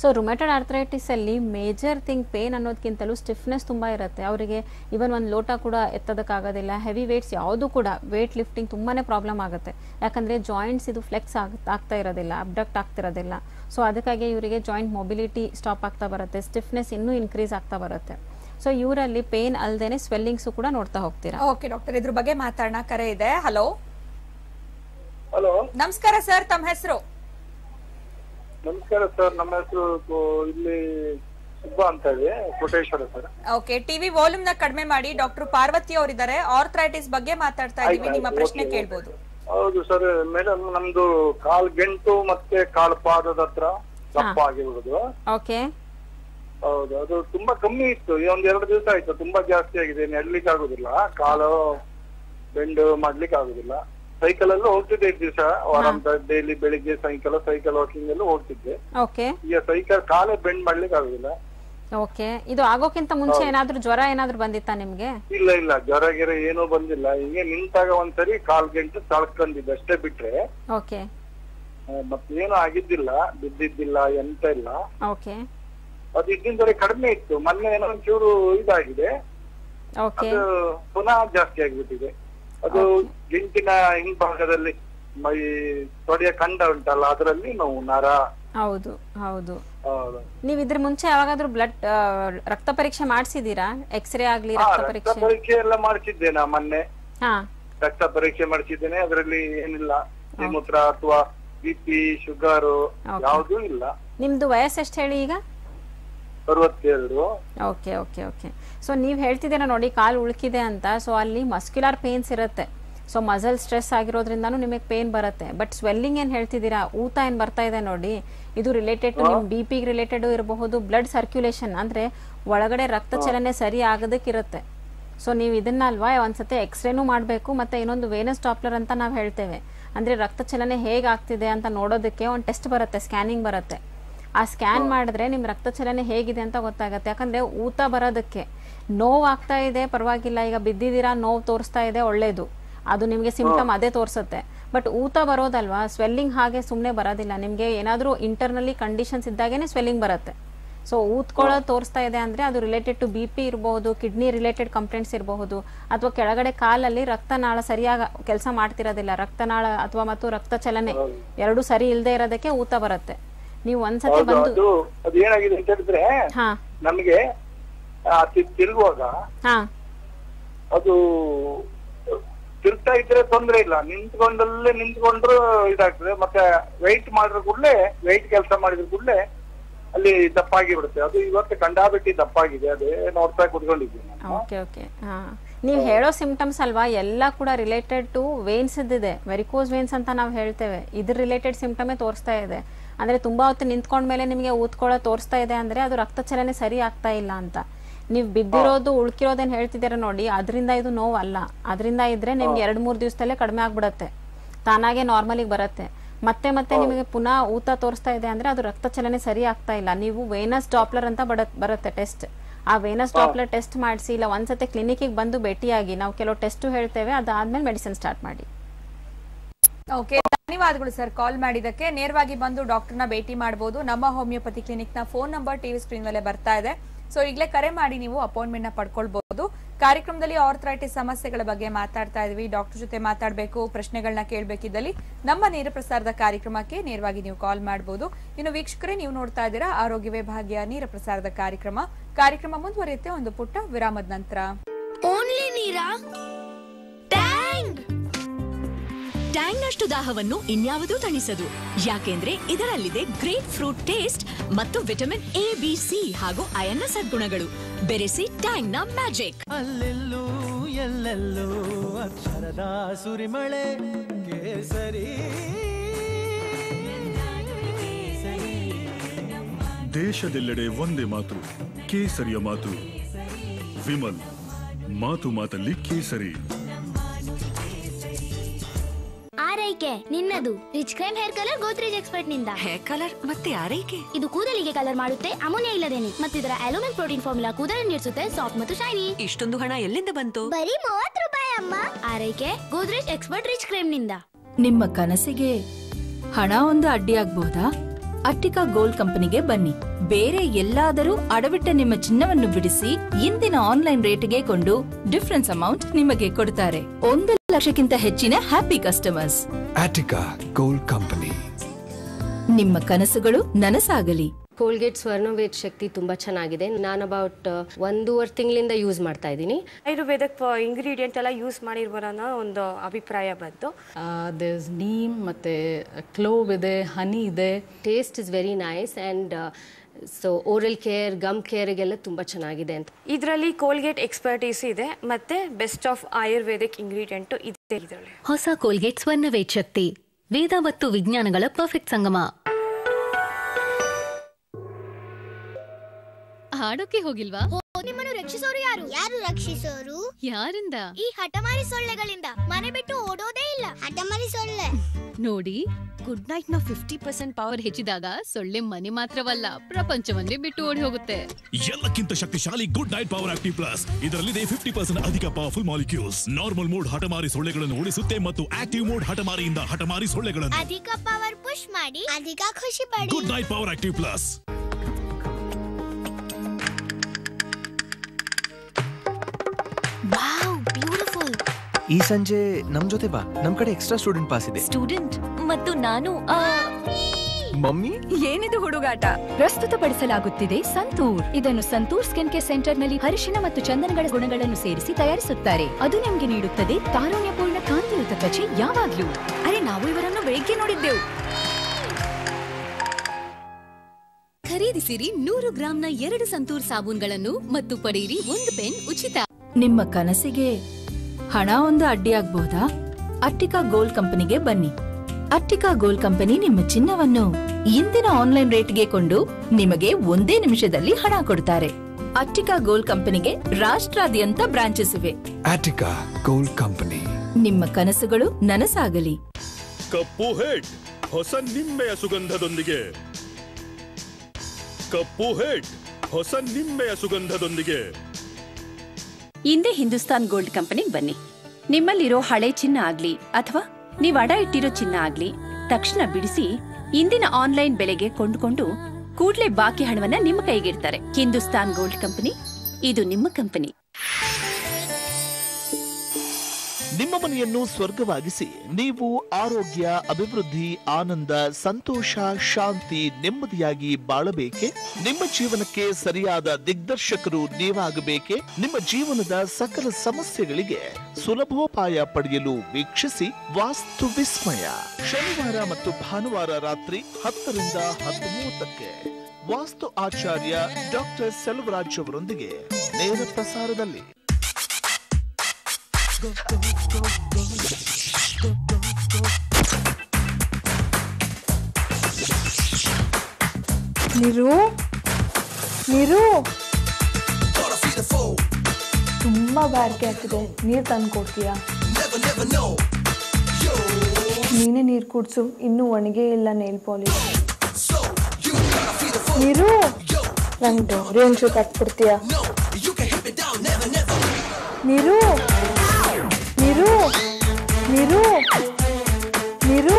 ಸೊ ರುಮೆಟೆಡ್ ಆರ್ಥ್ರೈಟಿಸಲ್ಲಿ ಮೇಜರ್ ಥಿಂಗ್ ಪೇನ್ ಅನ್ನೋದಕ್ಕಿಂತಲೂ ಸ್ಟಿಫ್ನೆಸ್ ತುಂಬ ಇರುತ್ತೆ. ಅವರಿಗೆ ಇವನ್ ಒಂದು ಲೋಟ ಕೂಡ ಎತ್ತೋದಕ್ಕಾಗೋದಿಲ್ಲ. ಹೆವಿ ವೇಟ್ಸ್ ಯಾವುದು ಕೂಡ ವೇಟ್ ಲಿಫ್ಟಿಂಗ್ ತುಂಬಾ ಪ್ರಾಬ್ಲಮ್ ಆಗುತ್ತೆ. ಯಾಕಂದರೆ ಜಾಯಿಂಟ್ಸ್ ಇದು ಫ್ಲೆಕ್ಸ್ ಆಗ ಆಗ್ತಾ ಇರೋದಿಲ್ಲ ಅಬ್ಡಕ್ಟ್ ಆಗ್ತಿರೋದಿಲ್ಲ. ಸೊ ಅದಕ್ಕಾಗಿ ಇವರಿಗೆ ಜಾಯಿಂಟ್ ಮೊಬಿಲಿಟಿ ಸ್ಟಾಪ್ ಆಗ್ತಾ ಬರುತ್ತೆ. ಸ್ಟಿಫ್ನೆಸ್ ಇನ್ನೂ ಇನ್ಕ್ರೀಸ್ ಆಗ್ತಾ ಬರುತ್ತೆ. ಸೊ ಇವರಲ್ಲಿ ಪೇನ್ ಅಲ್ಲದೆ ಸ್ವೆಲ್ಲಿಂಗ್ಸು ಕೂಡ ನೋಡ್ತಾ ಹೋಗ್ತೀರಾ. ಓಕೆ ಡಾಕ್ಟರ್ ಇದ್ರ ಬಗ್ಗೆ ಮಾತಾಡೋಣ. ಕರೆ ಇದೆ. ಹಲೋ ಹಲೋ ನಮಸ್ಕಾರ ಸರ್. ತಮ್ಮ ಹೆಸರು? ನಮಸ್ಕಾರ ಸರ್ ನಮ್ಮ ಹೆಸರು ಇಲ್ಲಿ ಸುಬ್ಬ ಅಂತ ಇದೆ ಕೋಟೇಶ್ವರ ಸರ್. ಓಕೆ ಟಿವಿ ವಾಲ್ಯೂಮ್ನ ಕಡಿಮೆ ಮಾಡಿ ಡಾಕ್ಟರ್ ಪಾರ್ವತಿ ಅವರಿದ್ದಾರೆ. ಆರ್ಥ್ರೈಟಿಸ್ ಬಗ್ಗೆ ಮಾತಾಡ್ತಾ ಇದೀವಿ ನಿಮ್ಮ ಪ್ರಶ್ನೆ ಕೇಳ್ಬಹುದು ಕೇಳ್ಬೋದು. ಹೌದು ಸರ್ ಮೇಡಮ್ ನಮ್ದು ಕಾಲ್ ಗಂಟು ಮತ್ತೆ ಕಾಲ್ ಪಾದದ ಹತ್ರ ದಪ್ಪ ಆಗಿರುವುದು ಓಕೆ. ಹೌದು ಅದು ತುಂಬಾ ಕಮ್ಮಿ ಇತ್ತು. ಈ ಒಂದ್ ಎರಡು ದಿವಸ ಆಯ್ತು ತುಂಬಾ ಜಾಸ್ತಿ ಆಗಿದೆ ನೆಡ್ಲಿಕ್ಕೆ ಆಗುದಿಲ್ಲ ಕಾಲು ಬೆಂಡು ಮಾಡ್ಲಿಕ್ಕೆ ಆಗುದಿಲ್ಲ ಸೈಕಲ್ ಅಲ್ಲೂ ಹೋಗ್ತಿದ್ದೆ ದಿವಸ. ವಾರಾಂತ ಡೈಲಿ ಬೆಳಿಗ್ಗೆ ಸಾಯಂಕಾಲ ಸೈಕಲ್ ವಾಕಿಂಗ್ ಎಲ್ಲ ಹೋಗ್ತಿದ್ದೆ. ಈಗ ಸೈಕಲ್ ಕಾಲೇ ಬೆಂಡ್ ಮಾಡ್ಲಿಕ್ಕೆ ಆಗುದಿಲ್ಲ. ಓಕೆ ಇದು ಆಗೋಕ್ಕಿಂತ ಮುಂಚೆ ಏನಾದ್ರೂ ಜ್ವರ ಏನಾದ್ರೂ ಬಂದಿತ್ತಾ ನಿಮ್ಗೆ? ಇಲ್ಲ ಇಲ್ಲ. ಜ್ವರ ಗಿರ ಏನೂ ಬಂದಿಲ್ಲ. ಹಿಂಗೆ ನಿಂತಾಗ ಒಂದ್ಸರಿ ಕಾಲ್ ಗಂಟೆ ತಳ್ಕೊಂಡಿದ್ದೆ ಅಷ್ಟೇ ಬಿಟ್ರೆ. ಓಕೆ ಮತ್ತೇನು ಆಗಿದ್ದಿಲ್ಲ. ಬಿದ್ದಿದ್ದಿಲ್ಲ ಎಂತ ಇಲ್ಲ. ಓಕೆ ಅದು ಇದ್ದಿದ್ದರೆ ಕಡಿಮೆ ಇತ್ತು. ಮೊನ್ನೆ ಏನೋ ಒಂಚೂರು ಇದಾಗಿದೆ. ಅದು ಪುನಃ ಜಾಸ್ತಿ ಆಗಿಬಿಟ್ಟಿದೆ. ಅದು ಗಿಂಟಿನ ಹಿಂಭಾಗದಲ್ಲಿ ಮೈ ತೊಡೆಯ ಕಂಡ ಉಂಟಲ್ಲ ಅದರಲ್ಲಿ ನೋವು ನರ. ಹೌದು ಹೌದು. ಹೌದು. ನೀವು ಇದ್ರ ಮುಂಚೆ ಯಾವಾಗಾದ್ರೂ ಬ್ಲಡ್ ರಕ್ತ ಪರೀಕ್ಷೆ ಮಾಡಿಸಿದೀರಾ ಎಕ್ಸ್ರೇ ಆಗ್ಲಿ ರಕ್ತ ಪರೀಕ್ಷೆ? ಪರೀಕ್ಷೆ ಎಲ್ಲ ಮಾಡಿಸಿದ್ದೆ ನಾ ಮೊನ್ನೆ. ಹಾ. ರಕ್ತ ಪರೀಕ್ಷೆ ಮಾಡಿಸಿದ್ದೇನೆ ಅದರಲ್ಲಿ ಏನಿಲ್ಲ. ಮೂತ್ರ ಅಥವಾ ಬಿಪಿ ಶುಗರ್ ಯಾವುದು ಯಾವುದೂ ಇಲ್ಲ. ನಿಮ್ದು ವಯಸ್ಸು ಎಷ್ಟು ಹೇಳಿ ಈಗ? ಅರವತ್ತೆರಡು. ಓಕೆ ಓಕೆ ಓಕೆ ಸೊ ನೀವು ಹೇಳ್ತಿದ್ದೀರಾ ನೋಡಿ ಕಾಲು ಉಳುಕಿದೆ ಅಂತ. ಸೊ ಅಲ್ಲಿ ಮಸ್ಕ್ಯುಲರ್ ಪೇನ್ಸ್ ಇರುತ್ತೆ. ಸೊ ಮಸಲ್ ಸ್ಟ್ರೆಸ್ ಆಗಿರೋದ್ರಿಂದನೂ ನಿಮಗೆ ಪೇನ್ ಬರುತ್ತೆ. ಬಟ್ ಸ್ವೆಲ್ಲಿಂಗ್ ಏನು ಹೇಳ್ತಿದ್ದೀರಾ? ಊತ ಏನು ಬರ್ತಾ ಇದೆ ನೋಡಿ. ಇದು ರಿಲೇಟೆಡ್ ಟು ನಿಮ್ಮ ಬಿ ಪಿಗೆ ರಿಲೇಟೆಡ್ ಇರಬಹುದು. ಬ್ಲಡ್ ಸರ್ಕ್ಯುಲೇಷನ್ ಅಂದರೆ ಒಳಗಡೆ ರಕ್ತ ಚಲನೆ ಸರಿ ಆಗೋದಕ್ಕಿರುತ್ತೆ. ಸೊ ನೀವು ಇದನ್ನ ಅಲ್ವಾ ಒಂದ್ಸತಿ ಎಕ್ಸ್ರೇನೂ ಮಾಡಬೇಕು. ಮತ್ತು ಇನ್ನೊಂದು ವೇನಸ್ ಟಾಪ್ಲರ್ ಅಂತ ನಾವು ಹೇಳ್ತೇವೆ. ಅಂದರೆ ರಕ್ತ ಚಲನೆ ಹೇಗೆ ಆಗ್ತಿದೆ ಅಂತ ನೋಡೋದಕ್ಕೆ ಒಂದು ಟೆಸ್ಟ್ ಬರುತ್ತೆ ಸ್ಕ್ಯಾನಿಂಗ್ ಬರುತ್ತೆ. ಆ ಸ್ಕ್ಯಾನ್ ಮಾಡಿದ್ರೆ ನಿಮ್ಮ ರಕ್ತ ಚಲನೆ ಹೇಗಿದೆ ಅಂತ ಗೊತ್ತಾಗುತ್ತೆ. ಯಾಕಂದರೆ ಊತ ಬರೋದಕ್ಕೆ. ನೋವು ಆಗ್ತಾ ಇದೆ ಪರವಾಗಿಲ್ಲ. ಈಗ ಬಿದ್ದಿದ್ದೀರಾ ನೋವು ತೋರಿಸ್ತಾ ಇದೆ ಒಳ್ಳೇದು. ಅದು ನಿಮಗೆ ಸಿಂಪ್ಟಮ್ ಅದೇ ತೋರಿಸುತ್ತೆ. ಬಟ್ ಊತ ಬರೋದಲ್ವಾ? ಸ್ವೆಲ್ಲಿಂಗ್ ಹಾಗೆ ಸುಮ್ಮನೆ ಬರೋದಿಲ್ಲ. ನಿಮಗೆ ಏನಾದರೂ ಇಂಟರ್ನಲಿ ಕಂಡೀಷನ್ಸ್ ಇದ್ದಾಗೇನೆ ಸ್ವೆಲ್ಲಿಂಗ್ ಬರುತ್ತೆ. ಸೊ ಊತ್ಕೊಳ್ಳೋದು ತೋರಿಸ್ತಾ ಇದೆ ಅಂದರೆ ಅದು ರಿಲೇಟೆಡ್ ಟು ಬಿ ಪಿ ಇರಬಹುದು ಕಿಡ್ನಿ ರಿಲೇಟೆಡ್ ಕಂಪ್ಲೇಂಟ್ಸ್ ಇರಬಹುದು ಅಥವಾ ಕೆಳಗಡೆ ಕಾಲಲ್ಲಿ ರಕ್ತನಾಳ ಸರಿಯಾಗಿ ಕೆಲಸ ಮಾಡ್ತಿರೋದಿಲ್ಲ. ರಕ್ತನಾಳ ಅಥವಾ ಮತ್ತು ರಕ್ತ ಚಲನೆ ಎರಡು ಸರಿ ಇಲ್ಲದೆ ಇರೋದಕ್ಕೆ ಊತ ಬರುತ್ತೆ. ನೀವು ಒಂದ್ಸತಿ ಬಂದು ಏನಾಗಿದೆ ಅಂತ ಹೇಳಿದ್ರೆ ಹಾ. ನಮಗೆ ತಿರುಗುವಾಗ ಹಾ. ಅದು ತಿರ್ತಾ ಇದ್ರೆ ತೊಂದ್ರೆ ಇಲ್ಲ. ನಿಂತ್ಕೊಂಡಲ್ಲೇ ನಿಂತ್ಕೊಂಡ್ರು ಇದಾಗ್ತದೆ. ಮತ್ತೆ ವೆಯ್ಟ್ ಮಾಡಿದ್ರ ಕೂಡಲೇ ವೆಯ್ಟ್ ಕೆಲಸ ಮಾಡಿದ್ರು ಕೂಡಲೇ ಅಲ್ಲಿ ದಪ್ಪಾಗಿ ಬಿಡುತ್ತೆ ಅದು ಇವತ್ತು ಕಂಡಾಬಿಟ್ಟಿ ದಪ್ಪಾಗಿದೆ. ಅದೇ ನೋಡ್ತಾ ಕುತ್ಕೊಂಡಿದ್ದೀನಿ ಓಕೆ ಓಕೆ. ಹಾಂ. ನೀವು ಹೇಳೋ ಸಿಂಪ್ಟಮ್ಸ್ ಅಲ್ವಾ? ಎಲ್ಲ ಕೂಡ ರಿಲೇಟೆಡ್ ಟು ವೇನ್ಸ್ ಇದ್ದಿದೆ. ವೆರಿಕೋಸ್ ವೇನ್ಸ್ ಅಂತ ನಾವು ಹೇಳ್ತೇವೆ. ಇದ್ರ ರಿಲೇಟೆಡ್ ಸಿಂಪ್ಟಮೇ ತೋರಿಸ್ತಾ ಇದೆ. ಅಂದ್ರೆ ತುಂಬಾ ಹೊತ್ತು ನಿಂತ್ಕೊಂಡ್ಮೇಲೆ ನಿಮಗೆ ಊದ್ಕೊಳ್ಳೋ ತೋರಿಸ್ತಾ ಇದೆ ಅಂದ್ರೆ ಅದು ರಕ್ತ ಚಲನೆ ಸರಿ ಆಗ್ತಾ ಇಲ್ಲ ಅಂತ. ನೀವು ಬಿದ್ದಿರೋದು ಉಳ್ಕಿರೋದೇನು ಹೇಳ್ತಿದ್ದೀರ ನೋಡಿ ಅದರಿಂದ ಇದು ನೋವಲ್ಲ. ಅಲ್ಲ ಅದರಿಂದ ಇದ್ರೆ ನಿಮ್ಗೆ ಎರಡು ಮೂರು ದಿವಸದಲ್ಲೇ ಕಡಿಮೆ ಆಗ್ಬಿಡತ್ತೆ. ತಾನಾಗೆ ನಾರ್ಮಲಿಗೆ ಬರುತ್ತೆ. ಮತ್ತೆ ಮತ್ತೆ ನಿಮಗೆ ಪುನಃ ಊತ ತೋರಿಸ್ತಾ ಇದೆ ಅಂದ್ರೆ ಅದು ರಕ್ತ ಚಲನೆ ಸರಿ ಆಗ್ತಾ ಇಲ್ಲ. ನೀವು ವೇನಸ್ ಡಾಪ್ಲರ್ ಅಂತ ಬರುತ್ತೆ ಟೆಸ್ಟ್. ಆ ವೇನಸ್ ಡಾಪ್ಲರ್ ಟೆಸ್ಟ್ ಮಾಡಿಸಿ ಇಲ್ಲ ಒಂದ್ಸತಿ ಕ್ಲಿನಿಕ್ಗೆ ಬಂದು ಭೇಟಿಯಾಗಿ ನಾವು ಕೆಲವು ಟೆಸ್ಟ್ ಹೇಳ್ತೇವೆ ಅದಾದ್ಮೇಲೆ ಮೆಡಿಸಿನ್ ಸ್ಟಾರ್ಟ್ ಮಾಡಿ. ಓಕೆ ಧನ್ಯವಾದಗಳು ಸರ್ ಕಾಲ್ ಮಾಡಿದಕ್ಕೆ ನೇರವಾಗಿ ಬಂದು ಡಾಕ್ಟರ್ನ ಭೇಟಿ ಮಾಡಬಹುದು ನಮ್ಮ ಹೋಮಿಯೋಪತಿ ಕ್ಲಿನಿಕ್ನ ಫೋನ್ ನಂಬರ್ ಟಿವಿ ಸ್ಕ್ರೀನ್ ಮೇಲೆ ಬರ್ತಾ ಇದೆ. ಸೊ ಈಗಲೇ ಕರೆ ಮಾಡಿ ನೀವು ಅಪಾಯಿಂಟ್ಮೆಂಟ್ನ ಪಡ್ಕೊಳ್ಬಹುದು ಕಾರ್ಯಕ್ರಮದಲ್ಲಿ ಆರ್ಥರೈಟಿಸ್ ಸಮಸ್ಯೆಗಳ ಬಗ್ಗೆ ಮಾತಾಡ್ತಾ ಇದ್ವಿ. ಡಾಕ್ಟರ್ ಜೊತೆ ಮಾತಾಡಬೇಕು ಪ್ರಶ್ನೆಗಳನ್ನ ಕೇಳಬೇಕಿದ್ದಲ್ಲಿ ನಮ್ಮ ನೇರ ಪ್ರಸಾರದ ಕಾರ್ಯಕ್ರಮಕ್ಕೆ ನೇರವಾಗಿ ನೀವು ಕಾಲ್ ಮಾಡಬಹುದು ಇನ್ನು ವೀಕ್ಷಕರೇ, ನೀವು ನೋಡ್ತಾ ಇದ್ದೀರಾ ಆರೋಗ್ಯ ಭಾಗ್ಯ ನೇರ ಪ್ರಸಾರದ ಕಾರ್ಯಕ್ರಮ. ಕಾರ್ಯಕ್ರಮ ಮುಂದುವರಿಯುತ್ತೆ ಒಂದು ಪುಟ್ಟ ವಿರಾಮದ ನಂತರ. ಟ್ಯಾಂಗ್ನಷ್ಟು ದಾಹವನ್ನು ಇನ್ಯಾವುದೂ ತಣಿಸದು. ಯಾಕೆಂದ್ರೆ ಇದರಲ್ಲಿದೆ ಗ್ರೇಟ್ ಫ್ರೂಟ್ ಟೇಸ್ಟ್ ಮತ್ತು ವಿಟಮಿನ್ ಎ ಬಿ ಸಿ ಹಾಗೂ ಅಯನ್ನ ಸದ್ಗುಣಗಳು. ಬೆರೆಸಿ ಟ್ಯಾಂಗ್ನ ಮ್ಯಾಜಿಕ್. ಅಲ್ಲೆಲ್ಲೂ ಎಲ್ಲೆಲ್ಲೂ ಅಕ್ಷರದ ಸುರಿಮಳೆ ಕೇಸರಿ. ದೇಶದೆಲ್ಲೆಡೆ ಒಂದೇ ಮಾತು ಕೇಸರಿಯ ಮಾತು. ವಿಮಲ್ ಮಾತು ಮಾತಲ್ಲಿ ಕೇಸರಿ. ಆರೈಕೆ ನಿನ್ನದು. Rich creme hair colour Godrej ಎಕ್ಸ್ಪರ್ಟ್ನಿಂದ. Hair colour ಮತ್ತೆ ಆರೈಕೆ ಇದು ಕೂದಲಿಗೆ ಕಲರ್ ಮಾಡುತ್ತೆ ಅಮೋನಿಯಾ ಇಲ್ಲದೇನೆ ಮತ್ತೆ ಇದರ ಅಲ್ಯೂಮಿನ್ ಪ್ರೋಟೀನ್ ಫಾರ್ಮುಲಾ ಕೂದಲನ್ನು ಇರಿಸುತ್ತೆ ಸಾಫ್ಟ್ ಮತ್ತು ಶೈನಿ ಇಷ್ಟೊಂದು ಹಣ ಎಲ್ಲಿಂದ ಬಂತು? ಬರೀ ಮೂವತ್ತು ರೂಪಾಯಿ ಅಮ್ಮ. ಆರೈಕೆ ಗೋದ್ರೇಜ್ ಎಕ್ಸ್ಪರ್ಟ್ ರಿಚ್ ಕ್ರೈಮ್ನಿಂದ. ನಿಮ್ಮ ಕನಸಿಗೆ ಹಣ ಒಂದು ಅಡ್ಡಿಯಾಗಬಹುದಾ ಅಟ್ಟಿಕಾ ಗೋಲ್ಡ್ ಕಂಪನಿಗೆ ಬನ್ನಿ. ಬೇರೆ ಎಲ್ಲಾದರೂ ಅಡವಿಟ್ಟ ನಿಮ್ಮ ಚಿನ್ನವನ್ನು ಬಿಡಿಸಿ ಇಂದಿನ ಆನ್ಲೈನ್ ರೇಟ್ಗೆ ಕೊಂಡು ಡಿಫರೆನ್ಸ್ ಅಮೌಂಟ್ ನಿಮಗೆ ಕೊಡ್ತಾರೆ. ಒಂದು ಲಕ್ಷಕ್ಕಿಂತ ಹೆಚ್ಚಿನ happy customers. Attica gold company ನಿಮ್ಮ ಕನಸುಗಳು ನನಸಾಗಲಿ. ಕೋಲ್ಗೇಟ್ ಸ್ವರ್ಣವೇದ ಶಕ್ತಿ ತುಂಬಾ ಚೆನ್ನಾಗಿದೆ. ನಾನು ಅಬೌಟ್ ಒಂದೂವರೆ ತಿಂಗಳಿಂದ ಯೂಸ್ ಮಾಡ್ತಾ ಇದ್ದೀನಿ. ಆಯುರ್ವೇದಕ್ ಇಂಗ್ರೀಡಿಯೆಂಟ್ ಎಲ್ಲ ಯೂಸ್ ಮಾಡಿರ್ಬೋದನ್ನ ಅನ್ನೋ ಒಂದು ಅಭಿಪ್ರಾಯ ಬಂತು. ದಿಸ್ ನೀಮ್ ಮತ್ತೆ ಕ್ಲೋವ್ ಇದೆ ಹನಿ ಇದೆ. Taste is very nice and so oral care gum ಕೇರಿಗೆಲ್ಲ ತುಂಬ ಚೆನ್ನಾಗಿದೆ ಅಂತ. ಇದರಲ್ಲಿ ಕೋಲ್ಗೇಟ್ ಎಕ್ಸ್ಪರ್ಟೀಸ್ ಇದೆ ಮತ್ತೆ ಬೆಸ್ಟ್ ಆಫ್ ಆಯುರ್ವೇದಿಕ್ ಇಂಗ್ರೀಡಿಯೆಂಟ್ ಇದೆ ಇದರಲ್ಲಿ. ಹೊಸ ಕೋಲ್ಗೇಟ್ ಸ್ವರ್ಣವೇದ್ ಶಕ್ತಿ ವೇದ ಮತ್ತು ವಿಜ್ಞಾನಗಳ ಪರ್ಫೆಕ್ಟ್ ಸಂಗಮ. ಹಾಡೋಕೆ ಹೋಗಿಲ್ವಾ? ನಿಮ್ಮನ್ನು ರಕ್ಷಿಸೋರು ಯಾರು? ಯಾರು ರಕ್ಷಿಸೋರು? ಯಾರಿಂದ? ಈ ಹಠಮಾರಿ ಸೊಳ್ಳೆಗಳಿಂದ ಮನೆ ಬಿಟ್ಟು ನೋಡಿ ಗುಡ್ ನೈಟ್ನ ಫಿಫ್ಟಿ ಪರ್ಸೆಂಟ್ ಪವರ್ ಹೆಚ್ಚಿದಾಗ ಸೊಳ್ಳೆ ಮನೆ ಮಾತ್ರವಲ್ಲ ಪ್ರಪಂಚವನ್ನೇ ಬಿಟ್ಟು ಓಡಿ ಹೋಗುತ್ತೆ. ಎಲ್ಲಕ್ಕಿಂತ ಶಕ್ತಿಶಾಲಿ good night power active plus ಇದರಲ್ಲಿದೆ ಫಿಫ್ಟಿ ಪರ್ಸೆಂಟ್ ಅಧಿಕ ಪವರ್ಫುಲ್ ಮಾಲಿಕ್ಯೂಲ್ಸ್ ನಾರ್ಮಲ್ ಮೋಡ್ ಹಠಮಾರಿ ಸೊಳ್ಳೆಗಳನ್ನು ಓಡಿಸುತ್ತೆ ಮತ್ತು ಆಕ್ಟಿವ್ ಮೋಡ್ ಹಠಮಾರಿಯಿಂದ ಹಠಮಾರಿ ಸೊಳ್ಳೆಗಳನ್ನು. ಅಧಿಕ ಪವರ್ ಪುಷ್ ಮಾಡಿ ಅಧಿಕ ಖುಷಿ ಪಡಿ. Good knight power active plus wow! ಈ ಸಂಜೆ ನಮ್ ಜೊತೆ ಬಾ. ನಮ್ ಕಡೆ ಎಕ್ಸ್ಟ್ರಾ ಸ್ಟೂಡೆಂಟ್ ಪಾಸ್ ಇದೆ. ಸ್ಟೂಡೆಂಟ್ ಮತ್ತು ನಾನು ಮಮ್ಮಿ? ಏನಿದು ಹುಡುಗಾಟ? ಪ್ರಸ್ತುತಪಡಿಸಲಾಗುತ್ತಿದೆ ಸಂತೂರ್. ಇದನ್ನು ಸಂತೂರ್ ಸ್ಕಿನ್ ಕೇರ್ ಸೆಂಟರ್ನಲ್ಲಿ ಹರಿಶಿನ ಮತ್ತು ಚಂದನಗಳ ಗುಣಗಳನ್ನು ಸೇರಿಸಿ ತಯಾರಿಸುತ್ತಾರೆ. ಅದು ನಿಮಗೆ ನೀಡುತ್ತದೆ ತಾರುಣ್ಯಪೂರ್ಣ ಕಾಂತಿಯುತ ತ್ವಚೆ ಯಾವಾಗ್ಲೂ. ಅರೆ ನಾವು ಇವರನ್ನು ಬೆಳಿಗ್ಗೆ ನೋಡಿದ್ದೆವು. ಖರೀದಿಸಿರಿ ನೂರು ಗ್ರಾಂನ ಎರಡು ಸಂತೂರ್ ಸಾಬೂನ್ಗಳನ್ನು ಮತ್ತು ಪಡೆಯಿರಿ ಒಂದು ಪೆನ್ ಉಚಿತ. ನಿಮ್ಮ ಕನಸಿಗೆ ಹಣ ಒಂದು ಅಡ್ಡಿಯಾಗಬಹುದಾ ಅಟ್ಟಿಕಾ ಗೋಲ್ಡ್ ಕಂಪನಿಗೆ ಬನ್ನಿ. ಅಟ್ಟಿಕಾ ಗೋಲ್ಡ್ ಕಂಪನಿ ನಿಮ್ಮ ಚಿನ್ನವನ್ನು ಇಂದಿನ ಆನ್ಲೈನ್ ರೇಟ್ಗೆ ಕೊಂಡು ನಿಮಗೆ ಒಂದೇ ನಿಮಿಷದಲ್ಲಿ ಹಣ ಕೊಡ್ತಾರೆ. ಅಟ್ಟಿಕಾ ಗೋಲ್ಡ್ ಕಂಪನಿಗೆ ರಾಷ್ಟ್ರಾದ್ಯಂತ ಬ್ರಾಂಚಸ್ ಇವೆ. Attica gold company. ನಿಮ್ಮ ಕನಸುಗಳು ನನಸಾಗಲಿ. ಕಪ್ಪು ಹೆಡ್ ಹೊಸ ನಿಂಬೆಯ ಸುಗಂಧದೊಂದಿಗೆ. ಕಪ್ಪು ಹೆಡ್ ಹೊಸ ನಿಂಬೆಯ ಸುಗಂಧದೊಂದಿಗೆ. ಇಂದೇ ಹಿಂದೂಸ್ತಾನ್ ಗೋಲ್ಡ್ ಕಂಪನಿಗೆ ಬನ್ನಿ. ನಿಮ್ಮಲ್ಲಿರೋ ಹಳೆ ಚಿನ್ನ ಆಗ್ಲಿ ಅಥವಾ ನೀವು ಅಡ ಇಟ್ಟಿರೋ ಚಿನ್ನ ಆಗ್ಲಿ ತಕ್ಷಣ ಬಿಡಿಸಿ ಇಂದಿನ ಆನ್ಲೈನ್ ಬೆಲೆಗೆ ಕೊಂಡುಕೊಂಡು ಕೂಡಲೇ ಬಾಕಿ ಹಣವನ್ನ ನಿಮ್ಮ ಕೈಗಿಡ್ತಾರೆ. ಹಿಂದೂಸ್ತಾನ್ ಗೋಲ್ಡ್ ಕಂಪನಿ, ಇದು ನಿಮ್ಮ ಕಂಪನಿ. ನಿಮ್ಮ ಮನೆಯನ್ನು ಸ್ವರ್ಗವಾಗಿಸಿ. ನೀವು ಆರೋಗ್ಯ, ಅಭಿವೃದ್ಧಿ, ಆನಂದ, ಸಂತೋಷ, ಶಾಂತಿ, ನೆಮ್ಮದಿಯಾಗಿ ಬಾಳಬೇಕೆ? ನಿಮ್ಮ ಜೀವನಕ್ಕೆ ಸರಿಯಾದ ದಿಗ್ದರ್ಶಕರು ನೀವಾಗಬೇಕೆ? ನಿಮ್ಮ ಜೀವನದ ಸಕಲ ಸಮಸ್ಯೆಗಳಿಗೆ ಸುಲಭೋಪಾಯ ಪಡೆಯಲು ವೀಕ್ಷಿಸಿ ವಾಸ್ತು ವಿಸ್ಮಯ. ಶನಿವಾರ ಮತ್ತು ಭಾನುವಾರ ರಾತ್ರಿ ಹತ್ತರಿಂದ ಹದಿಮೂವತ್ತಕ್ಕೆ ಮೂವತ್ತಕ್ಕೆ ವಾಸ್ತು ಆಚಾರ್ಯ ಡಾಕ್ಟರ್ ಸೆಲ್ವರಾಜ್ ಅವರೊಂದಿಗೆ ನೇರ ಪ್ರಸಾರದಲ್ಲಿ. ನೀರು? ನೀರು? ತುಂಬಾ ಬಾರಿಕೆ ಆಗ್ತಿದೆ. ನೀರು ತಂದು ಕೊಡ್ತೀಯಾ? ನೀನೇ ನೀರು ಕುಡ್ಸು. ಇನ್ನೂ ಒಣಗೇ ಇಲ್ಲ ನೇಲ್ ಪಾಲಿಶ್ ನೀರು? ನಂಗೆ ಡೋರಿ ಒಂಚೂರು ಕಟ್ಬಿಡ್ತೀಯಾ? ನೀರು? ನೀರು ನೀರು ನೀರು.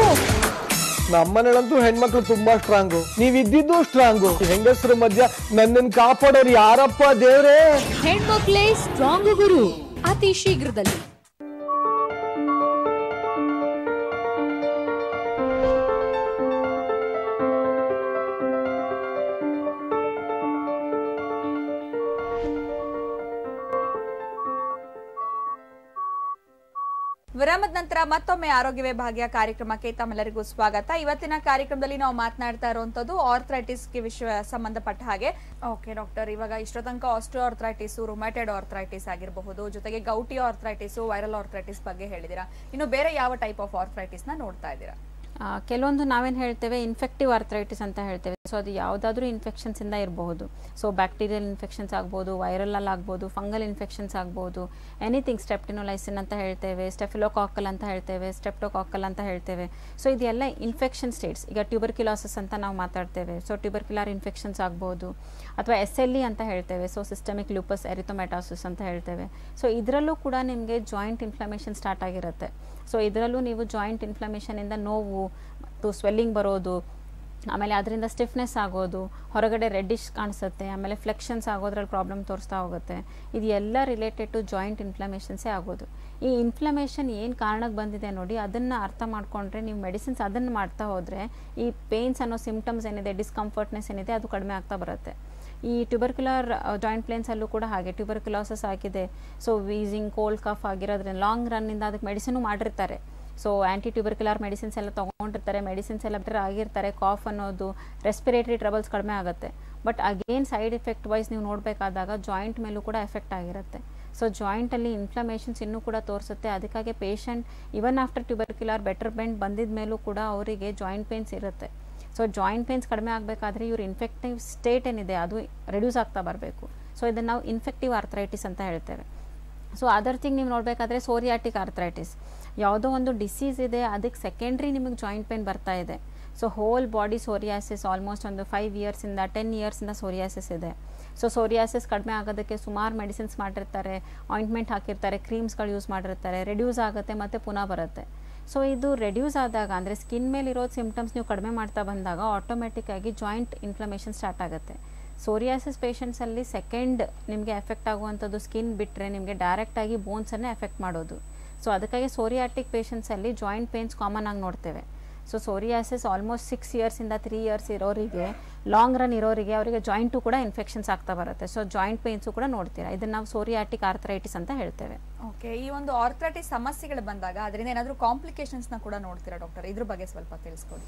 ನಮ್ಮನೇಲಂತೂ ಹೆಣ್ಮಕ್ಳು ತುಂಬಾ ಸ್ಟ್ರಾಂಗು ನೀವಿದ್ದಿದ್ದು ಸ್ಟ್ರಾಂಗು ಹೆಂಗಸರ ಮಧ್ಯ ನನ್ನನ್ನು ಕಾಪಾಡೋರು ಯಾರಪ್ಪ ದೇವ್ರೇ? ಹೆಣ್ಮಕ್ಳೇ ಸ್ಟ್ರಾಂಗ್ ಗುರು. ಅತಿ ಶೀಘ್ರದಲ್ಲಿ. ನಂತರ ಮತ್ತೊಮ್ಮೆ ಆರೋಗ್ಯ ವಿಭಾಗ್ಯ ಕಾರ್ಯಕ್ರಮಕ್ಕೆ ತಮ್ಮೆಲ್ಲರಿಗೂ ಸ್ವಾಗತ. ಇವತ್ತಿನ ಕಾರ್ಯಕ್ರಮದಲ್ಲಿ ನಾವು ಮಾತನಾಡ್ತಾ ಇರುವಂತದ್ದು ಆರ್ಥ್ರೈಟಿಸ್ಗೆ ವಿಷಯ ಸಂಬಂಧಪಟ್ಟ ಹಾಗೆ. ಓಕೆ, ಡಾಕ್ಟರ್, ಇವಾಗ ಇಷ್ಟೋ ತನಕ ಆಸ್ಟ್ರೋ ಆರ್ಥ್ರೈಟಿಸ್ ರುಮ್ಯಾಟೆಡ್ ಆರ್ಥ್ರೈಟಿಸ್ ಆಗಿರಬಹುದು, ಜೊತೆಗೆ ಗೌಟಿ ಆರ್ಥ್ರೈಟಿಸ್, ವೈರಲ್ ಆರ್ಥ್ರೈಟಿಸ್ ಬಗ್ಗೆ ಹೇಳಿದಿರಾ ಇನ್ನು ಬೇರೆ ಯಾವ ಟೈಪ್ ಆಫ್ ಆರ್ಥ್ರೈಟಿಸ್ನ ನೋಡ್ತಾ ಇದ್ದೀರಾ? ಕೆಲವೊಂದು ನಾವೇನು ಹೇಳ್ತೇವೆ ಇನ್ಫೆಕ್ಟಿವ್ ಆರ್ಥ್ರೈಟಿಸ್ ಅಂತ ಹೇಳ್ತೇವೆ. ಸೊ ಅದು ಯಾವುದಾದ್ರೂ ಇನ್ಫೆಕ್ಷನ್ಸಿಂದ ಇರಬಹುದು. ಸೊ ಬ್ಯಾಕ್ಟೀರಿಯಲ್ ಇನ್ಫೆಕ್ಷನ್ಸ್ ಆಗ್ಬೋದು ವೈರಲ್ ಆಗ್ಬೋದು ಫಂಗಲ್ ಇನ್ಫೆಕ್ಷನ್ಸ್ ಆಗ್ಬೋದು ಎನಿಥಿಂಗ್ ಸ್ಟೆಪ್ಟಿನೊಲೈಸಿನ್ ಅಂತ ಹೇಳ್ತೇವೆ ಸ್ಟೆಫಿಲೋಕಾಕಲ್ ಅಂತ ಹೇಳ್ತೇವೆ ಸ್ಟೆಪ್ಟೋಕಾಕಲ್ ಅಂತ ಹೇಳ್ತೇವೆ. ಸೊ ಇದೆಲ್ಲ ಇನ್ಫೆಕ್ಷನ್ ಸ್ಟೇಟ್ಸ್ ಈಗ ಟ್ಯೂಬರ್ಕ್ಯುಲಾಸಸ್ ಅಂತ ನಾವು ಮಾತಾಡ್ತೇವೆ. ಸೊ ಟ್ಯೂಬರ್ಕ್ಯುಲಾರ್ ಇನ್ಫೆಕ್ಷನ್ಸ್ ಆಗ್ಬೋದು. ಅಥವಾ ಎಸ್ ಎಲ್ ಇ ಅಂತ ಹೇಳ್ತೇವೆ. ಸೊ ಸಿಸ್ಟಮಿಕ್ ಲೂಪಸ್ ಎರಿಥೊಮೆಟಾಸಿಸ್ ಅಂತ ಹೇಳ್ತೇವೆ. ಸೊ ಇದರಲ್ಲೂ ಕೂಡ ನಿಮಗೆ ಜಾಯಿಂಟ್ ಇನ್ಫ್ಲಮೇಷನ್ ಸ್ಟಾರ್ಟ್ ಆಗಿರುತ್ತೆ. ಸೊ ಇದರಲ್ಲೂ ನೀವು ಜಾಯಿಂಟ್ ಇನ್ಫ್ಲಮೇಷನಿಂದ ನೋವು ಮತ್ತು ಸ್ವೆಲ್ಲಿಂಗ್ ಬರೋದು, ಆಮೇಲೆ ಅದರಿಂದ ಸ್ಟಿಫ್ನೆಸ್ ಆಗೋದು, ಹೊರಗಡೆ ರೆಡ್ಡಿಶ್ ಕಾಣಿಸುತ್ತೆ, ಆಮೇಲೆ ಫ್ಲೆಕ್ಷನ್ಸ್ ಆಗೋದ್ರಲ್ಲಿ ಪ್ರಾಬ್ಲಮ್ ತೋರಿಸ್ತಾ ಹೋಗುತ್ತೆ. ಇದು ಎಲ್ಲ ರಿಲೇಟೆಡ್ ಟು ಜಾಯಿಂಟ್ ಇನ್ಫ್ಲಮೇಷನ್ಸೇ ಆಗೋದು. ಈ ಇನ್ಫ್ಲಮೇಷನ್ ಏನು ಕಾರಣಕ್ಕೆ ಬಂದಿದೆ ನೋಡಿ, ಅದನ್ನು ಅರ್ಥ ಮಾಡಿಕೊಂಡ್ರೆ ನೀವು ಮೆಡಿಸಿನ್ಸ್ ಅದನ್ನು ಮಾಡ್ತಾ ಹೋದರೆ ಈ ಪೇನ್ಸ್ ಅನ್ನೋ ಸಿಂಪ್ಟಮ್ಸ್ ಏನಿದೆ ಡಿಸ್ಕಂಫರ್ಟ್ನೆಸ್ ಏನಿದೆ, ಅದು ಕಡಿಮೆ ಆಗ್ತಾ ಬರುತ್ತೆ. ಈ ಟ್ಯೂಬರ್ಕ್ಯುಲರ್ ಜಾಯಿಂಟ್ ಪ್ಲೇನ್ಸಲ್ಲೂ ಕೂಡ ಹಾಗೆ ಟ್ಯೂಬರ್ಕ್ಯುಲೋಸಸ್ ಆಗಿದೆ. ಸೊ ವೀಸಿಂಗ್ ಕೋಲ್ಡ್ ಕಫ್ ಆಗಿರೋದ್ರಿಂದ ಲಾಂಗ್ ರನ್ನಿಂದ ಅದಕ್ಕೆ ಮೆಡಿಸಿನ್ ಮಾಡಿರ್ತಾರೆ. ಸೊ ಆ್ಯಂಟಿ ಟ್ಯೂಬರ್ಕ್ಯುಲರ್ ಮೆಡಿಸಿನ್ಸ್ ಎಲ್ಲ ತೊಗೊಂಡಿರ್ತಾರೆ. ಮೆಡಿಸಿನ್ಸ್ ಎಲ್ಲ ಬಿಟ್ಟರೆ ಆಗಿರ್ತಾರೆ. ಕಾಫ್ ಅನ್ನೋದು ರೆಸ್ಪಿರೇಟರಿ ಟ್ರಬಲ್ಸ್ ಕಡಿಮೆ ಆಗುತ್ತೆ. But again side effect wise ನೀವು ನೋಡಬೇಕಾದಾಗ ಜಾಯಿಂಟ್ ಮೇಲೂ ಕೂಡ ಎಫೆಕ್ಟ್ ಆಗಿರುತ್ತೆ. ಸೊ ಜಾಯಿಂಟಲ್ಲಿ ಇನ್ಫ್ಲಮೇಷನ್ಸ್ ಇನ್ನೂ ಕೂಡ ತೋರಿಸುತ್ತೆ. ಅದಕ್ಕಾಗಿ patient even after tubercular better bend ಬಂದಿದ ಮೇಲೂ ಕೂಡ ಅವರಿಗೆ ಜಾಯಿಂಟ್ ಪೇನ್ಸ್ ಇರುತ್ತೆ. ಸೊ ಜಾಯಿಂಟ್ ಪೇನ್ಸ್ ಕಡಿಮೆ ಆಗಬೇಕಾದ್ರೆ ಇವ್ರ ಇನ್ಫೆಕ್ಟಿವ್ ಸ್ಟೇಟ್ ಏನಿದೆ, ಅದು ರೆಡ್ಯೂಸ್ ಆಗ್ತಾ ಬರಬೇಕು. ಸೊ ಇದನ್ನು ನಾವು ಇನ್ಫೆಕ್ಟಿವ್ ಆರ್ಥ್ರೈಟಿಸ್ ಅಂತ ಹೇಳ್ತೇವೆ. ಸೊ ಅದರ್ ಥಿಂಗ್ ನೀವು ನೋಡಬೇಕಾದ್ರೆ ಸೋರಿಯಾಟಿಕ್ ಆರ್ಥ್ರೈಟಿಸ್ ಯಾವುದೋ ಒಂದು ಡಿಸೀಸ್ ಇದೆ, ಅದಕ್ಕೆ ಸೆಕೆಂಡ್ರಿ ನಿಮಗೆ ಜಾಯಿಂಟ್ ಪೇನ್ ಬರ್ತಾ ಇದೆ. So whole body psoriasis almost ಒಂದು ಫೈವ್ ಇಯರ್ಸಿಂದ ಟೆನ್ ಇಯರ್ಸಿಂದ ಸೋರಿಯಾಸಿಸ್ ಇದೆ ಸೊ ಸೋರಿಯಾಸಿಸ್ ಕಡಿಮೆ ಆಗೋದಕ್ಕೆ ಸುಮಾರು ಮೆಡಿಸಿನ್ಸ್ ಮಾಡಿರ್ತಾರೆ ಆಯಿಂಟ್ಮೆಂಟ್ ಹಾಕಿರ್ತಾರೆ ಕ್ರೀಮ್ಸ್ಗಳು ಯೂಸ್ ಮಾಡಿರ್ತಾರೆ ರೆಡ್ಯೂಸ್ ಆಗುತ್ತೆ ಮತ್ತು ಪುನಃ ಬರುತ್ತೆ. ಸೊ ಇದು ರೆಡ್ಯೂಸ್ ಆದಾಗ, ಅಂದರೆ ಸ್ಕಿನ್ ಮೇಲೆ ಇರೋ ಸಿಮ್ಟಮ್ಸ್ ನೀವು ಕಡಿಮೆ ಮಾಡ್ತಾ ಬಂದಾಗ ಆಟೋಮೆಟಿಕ್ಕಾಗಿ ಜಾಯಿಂಟ್ ಇನ್ಫ್ಲಮೇಷನ್ ಸ್ಟಾರ್ಟ್ ಆಗುತ್ತೆ. ಸೋರಿಯಾಸಿಸ್ ಪೇಷಂಟ್ಸಲ್ಲಿ ಸೆಕೆಂಡ್ ನಿಮಗೆ ಎಫೆಕ್ಟ್ ಆಗುವಂಥದ್ದು ಸ್ಕಿನ್ ಬಿಟ್ಟರೆ ನಿಮಗೆ ಡೈರೆಕ್ಟಾಗಿ ಬೋನ್ಸನ್ನೇ ಎಫೆಕ್ಟ್ ಮಾಡೋದು. ಸೊ ಅದಕ್ಕಾಗಿ ಸೋರಿಯಾಟಿಕ್ ಪೇಷಂಟ್ಸಲ್ಲಿ ಜಾಯಿಂಟ್ ಪೇನ್ಸ್ ಕಾಮನ್ ಆಗಿ ನೋಡ್ತೇವೆ. ಸೊ ಸೋರಿಯಾಸಿಸ್ ಆಲ್ಮೋಸ್ಟ್ ಸಿಕ್ಸ್ ಇಯರ್ಸಿಂದ ತ್ರೀ ಇಯರ್ಸ್ ಇರೋರಿಗೆ ಲಾಂಗ್ ರನ್ ಇರೋರಿಗೆ ಅವರಿಗೆ ಜಾಯಿಂಟು ಕೂಡ ಇನ್ಫೆಕ್ಷನ್ಸ್ ಆಗ್ತಾ ಬರುತ್ತೆ. ಸೊ ಜಾಯಿಂಟ್ ಪೇನ್ಸು ಕೂಡ ನೋಡ್ತೀರಾ? ಇದನ್ನು ನಾವು ಸೋರಿಯಾಟಿಕ್ ಆರ್ಥರೈಟಿಸ್ ಅಂತ ಹೇಳ್ತೇವೆ. ಓಕೆ ಈ ಒಂದು ಆರ್ಥರೈಟಿಸ್ ಸಮಸ್ಯೆಗಳು ಬಂದಾಗ ಅದರಿಂದ ಏನಾದರೂ ಕಾಂಪ್ಲಿಕೇಶನ್ಸ್ನ ಕೂಡ ನೋಡ್ತೀರಾ ಡಾಕ್ಟರ್ ಇದ್ರ ಬಗ್ಗೆ ಸ್ವಲ್ಪ ತಿಳಿಸ್ಕೊಡಿ.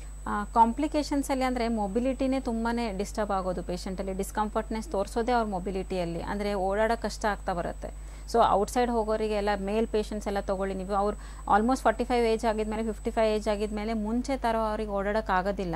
ಕಾಂಪ್ಲಿಕೇಶನ್ಸಲ್ಲಿ ಅಂದರೆ ಮೊಬಿಲಿಟಿನೇ ತುಂಬಾ ಡಿಸ್ಟರ್ಬ್ ಆಗೋದು ಪೇಷಂಟಲ್ಲಿ ಡಿಸ್ಕಂಫರ್ಟ್ನೆಸ್ ತೋರಿಸೋದೇ ಅವ್ರ ಮೊಬಿಲಿಟಿಯಲ್ಲಿ ಅಂದರೆ ಓಡಾಡೋ ಕಷ್ಟ ಆಗ್ತಾ ಬರುತ್ತೆ. ಸೊ ಔಟ್ಸೈಡ್ ಹೋಗೋರಿಗೆ ಎಲ್ಲ ಮೇಲ್ ಪೇಷಂಟ್ಸ್ ಎಲ್ಲ ತೊಗೊಳ್ಳಿ ನೀವು. ಅವ್ರು ಆಲ್ಮೋಸ್ಟ್ ಫಾರ್ಟಿ ಫೈವ್ ಏಜ್ ಆಗಿದ್ಮೇಲೆ ಫಿಫ್ಟಿ ಫೈವ್ ಏಜ್ ಆಗಿದ್ಮೇಲೆ ಮುಂಚೆ ತರೋ ಅವ್ರಿಗೆ ಓಡಾಡೋಕೆ ಆಗೋದಿಲ್ಲ.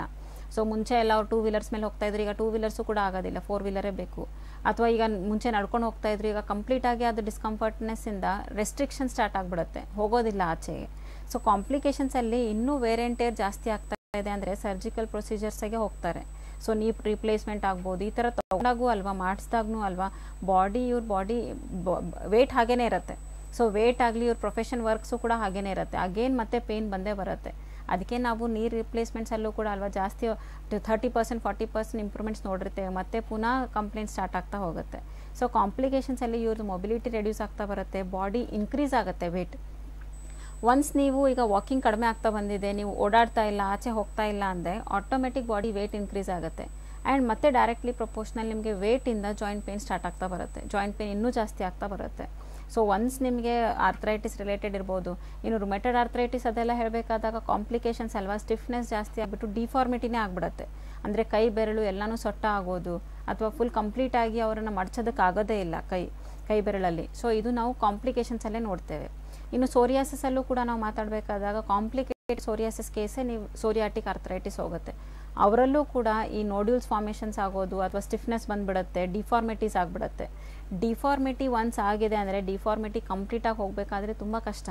ಸೊ ಮುಂಚೆ ಎಲ್ಲ ಅವ್ರು ಟೂ ವೀಲರ್ಸ್ ಮೇಲೆ ಹೋಗ್ತಾ ಇದ್ರು. ಈಗ ಟೂ ವೀಲರ್ಸು ಕೂಡ ಆಗೋದಿಲ್ಲ. ಫೋರ್ ವೀಲರೇ ಬೇಕು. ಅಥವಾ ಈಗ ಮುಂಚೆ ನಡ್ಕೊಂಡು ಹೋಗ್ತಾ ಇದ್ರು. ಈಗ ಕಂಪ್ಲೀಟಾಗಿ ಅದು ಡಿಸ್ಕಂಫರ್ಟ್ನೆಸ್ಸಿಂದ ರೆಸ್ಟ್ರಿಕ್ಷನ್ ಸ್ಟಾರ್ಟ್ ಆಗಿಬಿಡುತ್ತೆ. ಹೋಗೋದಿಲ್ಲ ಆಚೆಗೆ. ಸೊ ಕಾಂಪ್ಲಿಕೇಶನ್ಸಲ್ಲಿ ಇನ್ನೂ ವೇರಿಯಂಟೇರ್ ಜಾಸ್ತಿ ಆಗ್ತಾ ಇದೆ ಅಂದರೆ ಸರ್ಜಿಕಲ್ ಪ್ರೊಸೀಜರ್ಸಿಗೆ ಹೋಗ್ತಾರೆ. ಸೊ ನೀ ರಿಪ್ಲೇಸ್ಮೆಂಟ್ ಆಗ್ಬೋದು, ಈ ಥರ ತೊಗೊಂಡಾಗೂ ಅಲ್ವಾ ಮಾಡಿಸ್ದಾಗೂ ಅಲ್ವಾ ಬಾಡಿ ಇವ್ರ ಬಾಡಿ ವೇಟ್ ಹಾಗೇ ಇರುತ್ತೆ. ಸೊ ವೇಟ್ ಆಗಲಿ ಇವ್ರ ಪ್ರೊಫೆಷನ್ ವರ್ಕ್ಸು ಕೂಡ ಹಾಗೇ ಇರುತ್ತೆ. ಅಗೇನ್ ಮತ್ತೆ ಪೇನ್ ಬಂದೇ ಬರುತ್ತೆ. ಅದಕ್ಕೆ ನಾವು ನೀರು ರಿಪ್ಲೇಸ್ಮೆಂಟ್ಸಲ್ಲೂ ಕೂಡ ಅಲ್ವಾ, ಜಾಸ್ತಿ thirty percent forty percent improvements ನೋಡಿರ್ತೇವೆ. ಮತ್ತೆ ಪುನಃ ಕಂಪ್ಲೇಂಟ್ ಸ್ಟಾರ್ಟ್ ಆಗ್ತಾ ಹೋಗುತ್ತೆ. ಸೊ ಕಾಂಪ್ಲಿಕೇಶನ್ಸಲ್ಲಿ ಇವ್ರದ್ದು ಮೊಬಿಲಿಟಿ ರೆಡ್ಯೂಸ್ ಆಗ್ತಾ ಬರುತ್ತೆ ಬಾಡಿ ಇನ್ಕ್ರೀಸ್ ಆಗುತ್ತೆ ವೇಟ್ ಒನ್ಸ್ ನೀವು ಈಗ ವಾಕಿಂಗ್ ಕಡಿಮೆ ಆಗ್ತಾ ಬಂದಿದೆ, ನೀವು ಓಡಾಡ್ತಾ ಇಲ್ಲ, ಆಚೆ ಹೋಗ್ತಾ ಇಲ್ಲ ಅಂದರೆ ಆಟೋಮೆಟಿಕ್ ಬಾಡಿ ವೇಟ್ ಇನ್ಕ್ರೀಸ್ ಆಗುತ್ತೆ. ಆ್ಯಂಡ್ ಮತ್ತೆ ಡೈರೆಕ್ಟ್ಲಿ ಪ್ರಪೋರ್ಷನಲ್ ನಿಮಗೆ ವೇಟಿಂದ ಜಾಯಿಂಟ್ ಪೇನ್ ಸ್ಟಾರ್ಟ್ ಆಗ್ತಾ ಬರುತ್ತೆ. ಜಾಯಿಂಟ್ ಪೇನ್ ಇನ್ನೂ ಜಾಸ್ತಿ ಆಗ್ತಾ ಬರುತ್ತೆ. ಸೊ ಒನ್ಸ್ ನಿಮಗೆ ಆರ್ಥ್ರೈಟಿಸ್ ರಿಲೇಟೆಡ್ ಇರ್ಬೋದು, ಇನ್ನು ರುಮೆಟೆಡ್ ಆರ್ಥ್ರೈಟಿಸ್ ಅದೆಲ್ಲ ಹೇಳಬೇಕಾದಾಗ ಕಾಂಪ್ಲಿಕೇಶನ್ಸ್ ಅಲ್ವಾ? ಸ್ಟಿಫ್ನೆಸ್ ಜಾಸ್ತಿ ಆಗಿಬಿಟ್ಟು ಡಿಫಾರ್ಮಿಟಿನೇ ಆಗಿಬಿಡುತ್ತೆ. ಅಂದರೆ ಕೈ ಬೆರಳು ಎಲ್ಲನೂ ಸೊಟ್ಟ ಆಗೋದು, ಅಥವಾ ಫುಲ್ ಕಂಪ್ಲೀಟಾಗಿ ಅವರನ್ನು ಮಡ್ಚೋದಕ್ಕಾಗೋದೇ ಇಲ್ಲ ಕೈ ಕೈ ಬೆರಳಲ್ಲಿ. ಸೊ ಇದು ನಾವು ಕಾಂಪ್ಲಿಕೇಶನ್ಸಲ್ಲೇ ನೋಡ್ತೇವೆ. ಇನ್ನು ಸೋರಿಯಾಸಿಸಲ್ಲೂ ಕೂಡ ನಾವು ಮಾತಾಡಬೇಕಾದಾಗ ಕಾಂಪ್ಲಿಕೇಟೆಡ್ ಸೋರಿಯಾಸಿಸ್ ಕೇಸೇ ನೀವು ಸೋರಿಯಾಟಿಕ್ ಆರ್ಥ್ರೈಟಿಸ್ ಹೋಗುತ್ತೆ. ಅವರಲ್ಲೂ ಕೂಡ ಈ ನೋಡ್ಯೂಲ್ಸ್ ಫಾರ್ಮೇಷನ್ಸ್ ಆಗೋದು ಅಥವಾ ಸ್ಟಿಫ್ನೆಸ್ ಬಂದ್ಬಿಡುತ್ತೆ ಡಿಫಾರ್ಮಿಟೀಸ್ ಆಗಿಬಿಡುತ್ತೆ. ಡಿಫಾರ್ಮಿಟಿ ಒನ್ಸ್ ಆಗಿದೆ ಅಂದರೆ ಡಿಫಾರ್ಮಿಟಿ ಕಂಪ್ಲೀಟಾಗಿ ಹೋಗಬೇಕಾದ್ರೆ ತುಂಬ ಕಷ್ಟ.